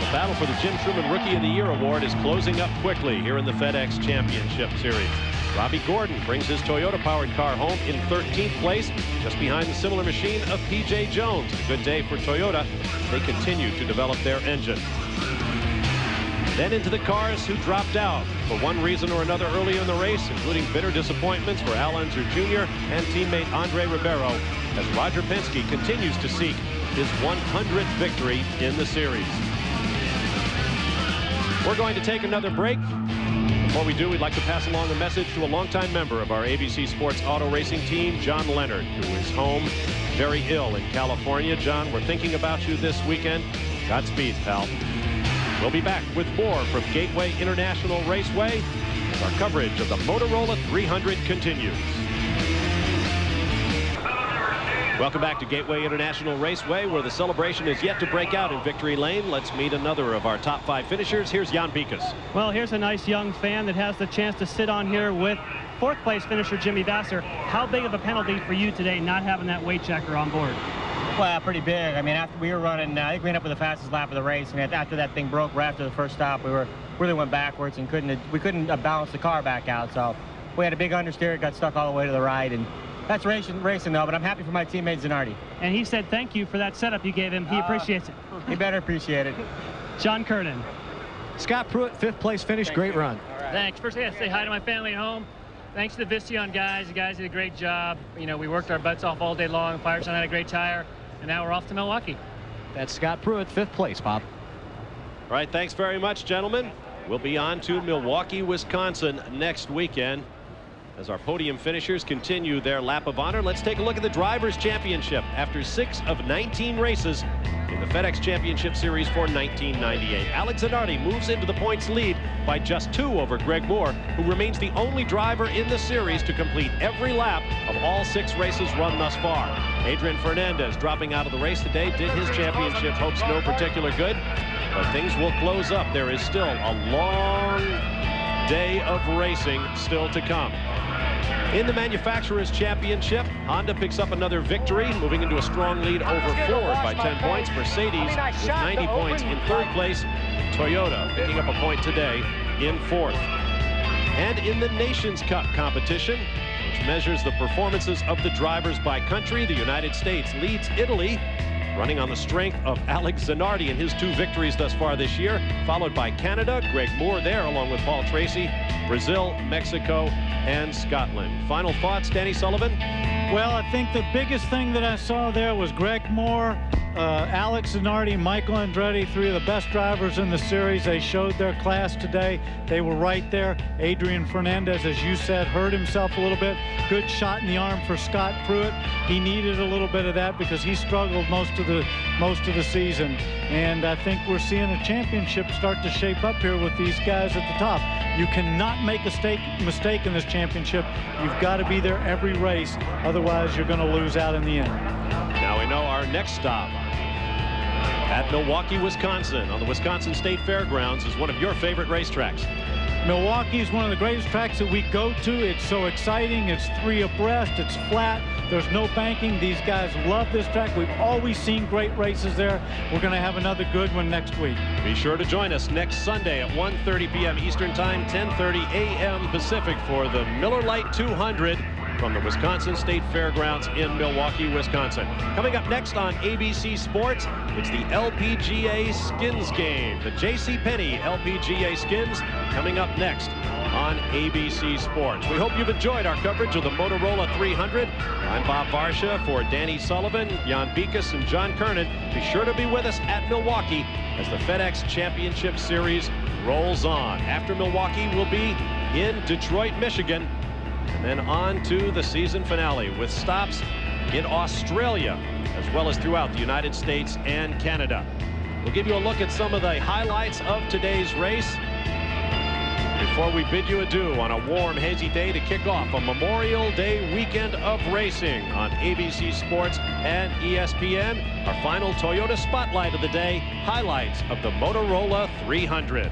The battle for the Jim Trueman Rookie of the Year award is closing up quickly here in the FedEx Championship Series. Robby Gordon brings his Toyota-powered car home in 13th place, just behind the similar machine of P.J. Jones. A good day for Toyota. They continue to develop their engine. Then into the cars who dropped out for one reason or another early in the race, including bitter disappointments for Al Unser Jr. and teammate Andre Ribeiro, as Roger Penske continues to seek his 100th victory in the series. We're going to take another break. Before we do, we'd like to pass along a message to a longtime member of our ABC Sports Auto Racing team, John Leonard, who is home very ill in California. John, we're thinking about you this weekend. Godspeed, pal. We'll be back with more from Gateway International Raceway as our coverage of the Motorola 300 continues. Welcome back to Gateway International Raceway, where the celebration is yet to break out in Victory Lane. Let's meet another of our top five finishers. Here's Jan Beekhuis. Well, here's a nice young fan that has the chance to sit on here with fourth place finisher Jimmy Vasser. How big of a penalty for you today not having that weight checker on board? Well, pretty big. I mean, after we were running, uh, I think we ended up with the fastest lap of the race, and after that thing broke right after the first stop, we were really went backwards and couldn't we couldn't uh, balance the car back out. So we had a big understeer, got stuck all the way to the right, and that's racing, racing though. But I'm happy for my teammate Zanardi. And he said thank you for that setup you gave him. He uh, appreciates it. He better appreciate it. John Kernan. Scott Pruett, fifth place finish. Thank great you. run. Right. Thanks. First, I got to say hi to my family at home. Thanks to the Visteon guys. The guys did a great job. You know, we worked our butts off all day long. Firestone had a great tire. And now we're off to Milwaukee. That's Scott Pruett, fifth place, Bob. All right, thanks very much, gentlemen. We'll be on to Milwaukee, Wisconsin next weekend. As our podium finishers continue their lap of honor, let's take a look at the Drivers' Championship. After six of 19 races in the FedEx Championship Series for 1998, Alex Zanardi moves into the points lead by just two over Greg Moore, who remains the only driver in the series to complete every lap of all six races run thus far. Adrian Fernandez dropping out of the race today did his championship hopes no particular good, but things will close up. There is still a long day of racing still to come. In the Manufacturers Championship, Honda picks up another victory, moving into a strong lead over Ford by 10 points. Mercedes with 90 points in third place. Toyota picking up a point today in fourth. And in the Nations Cup competition, which measures the performances of the drivers by country, the United States leads Italy running on the strength of Alex Zanardi and his two victories thus far this year, followed by Canada, Greg Moore there along with Paul Tracy, Brazil, Mexico, and Scotland. Final thoughts, Danny Sullivan? Well, I think the biggest thing that I saw there was Greg Moore, uh, Alex Zanardi, Michael Andretti, three of the best drivers in the series. They showed their class today. They were right there. Adrian Fernandez, as you said, hurt himself a little bit. Good shot in the arm for Scott Pruett. He needed a little bit of that because he struggled most of the most of the season. And I think we're seeing a championship start to shape up here with these guys at the top. You cannot make a mistake, mistake in this championship. You've got to be there every race. Otherwise, you're going to lose out in the end. Now we know our next stop at Milwaukee, Wisconsin on the Wisconsin State Fairgrounds is one of your favorite racetracks. Milwaukee is one of the greatest tracks that we go to. It's so exciting. It's three abreast. It's flat. There's no banking. These guys love this track. We've always seen great races there. We're going to have another good one next week. Be sure to join us next Sunday at 1.30 p.m. Eastern Time, 10.30 a.m. Pacific for the Miller Lite 200 from the Wisconsin State Fairgrounds in Milwaukee, Wisconsin. Coming up next on ABC Sports, it's the LPGA Skins game. The J.C. Penney LPGA Skins coming up next on ABC Sports. We hope you've enjoyed our coverage of the Motorola 300. I'm Bob Varsha for Danny Sullivan, Jan Beekhuis, and John Kernan. Be sure to be with us at Milwaukee as the FedEx Championship Series rolls on. After Milwaukee, we'll be in Detroit, Michigan and then on to the season finale with stops in Australia as well as throughout the United States and Canada. We'll give you a look at some of the highlights of today's race before we bid you adieu on a warm, hazy day to kick off a Memorial Day weekend of racing on ABC Sports and ESPN. Our final Toyota Spotlight of the day, highlights of the Motorola 300.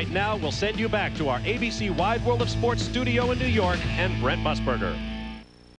Right now, we'll send you back to our ABC Wide World of Sports studio in New York and Brent Musburger.